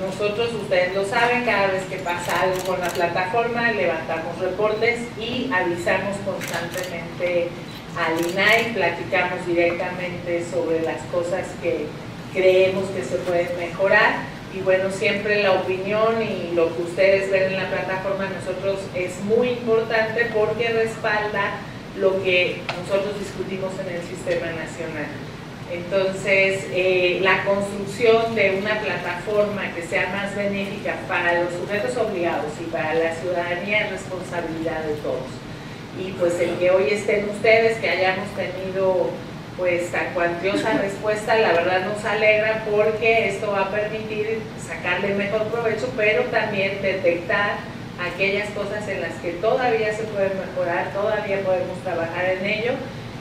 Nosotros, ustedes lo saben, cada vez que pasa algo con la plataforma, levantamos reportes y avisamos constantemente al INAI, platicamos directamente sobre las cosas que creemos que se pueden mejorar y bueno, siempre la opinión y lo que ustedes ven en la plataforma nosotros es muy importante porque respalda lo que nosotros discutimos en el sistema nacional. Entonces, eh, la construcción de una plataforma que sea más benéfica para los sujetos obligados y para la ciudadanía es responsabilidad de todos y pues el que hoy estén ustedes, que hayamos tenido pues tan cuantiosa respuesta, la verdad nos alegra porque esto va a permitir sacarle mejor provecho, pero también detectar aquellas cosas en las que todavía se pueden mejorar, todavía podemos trabajar en ello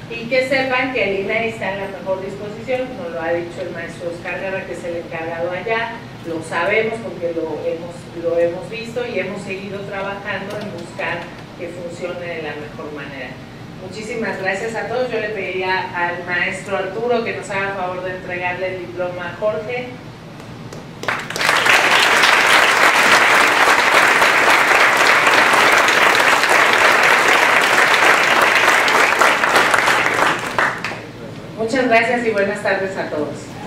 y que sepan que el INAI está en la mejor disposición, nos lo ha dicho el maestro Oscar Guerra, que es el encargado allá, lo sabemos porque lo hemos, lo hemos visto y hemos seguido trabajando en buscar que funcione de la mejor manera. Muchísimas gracias a todos. Yo le pediría al maestro Arturo que nos haga favor de entregarle el diploma a Jorge. Muchas gracias y buenas tardes a todos.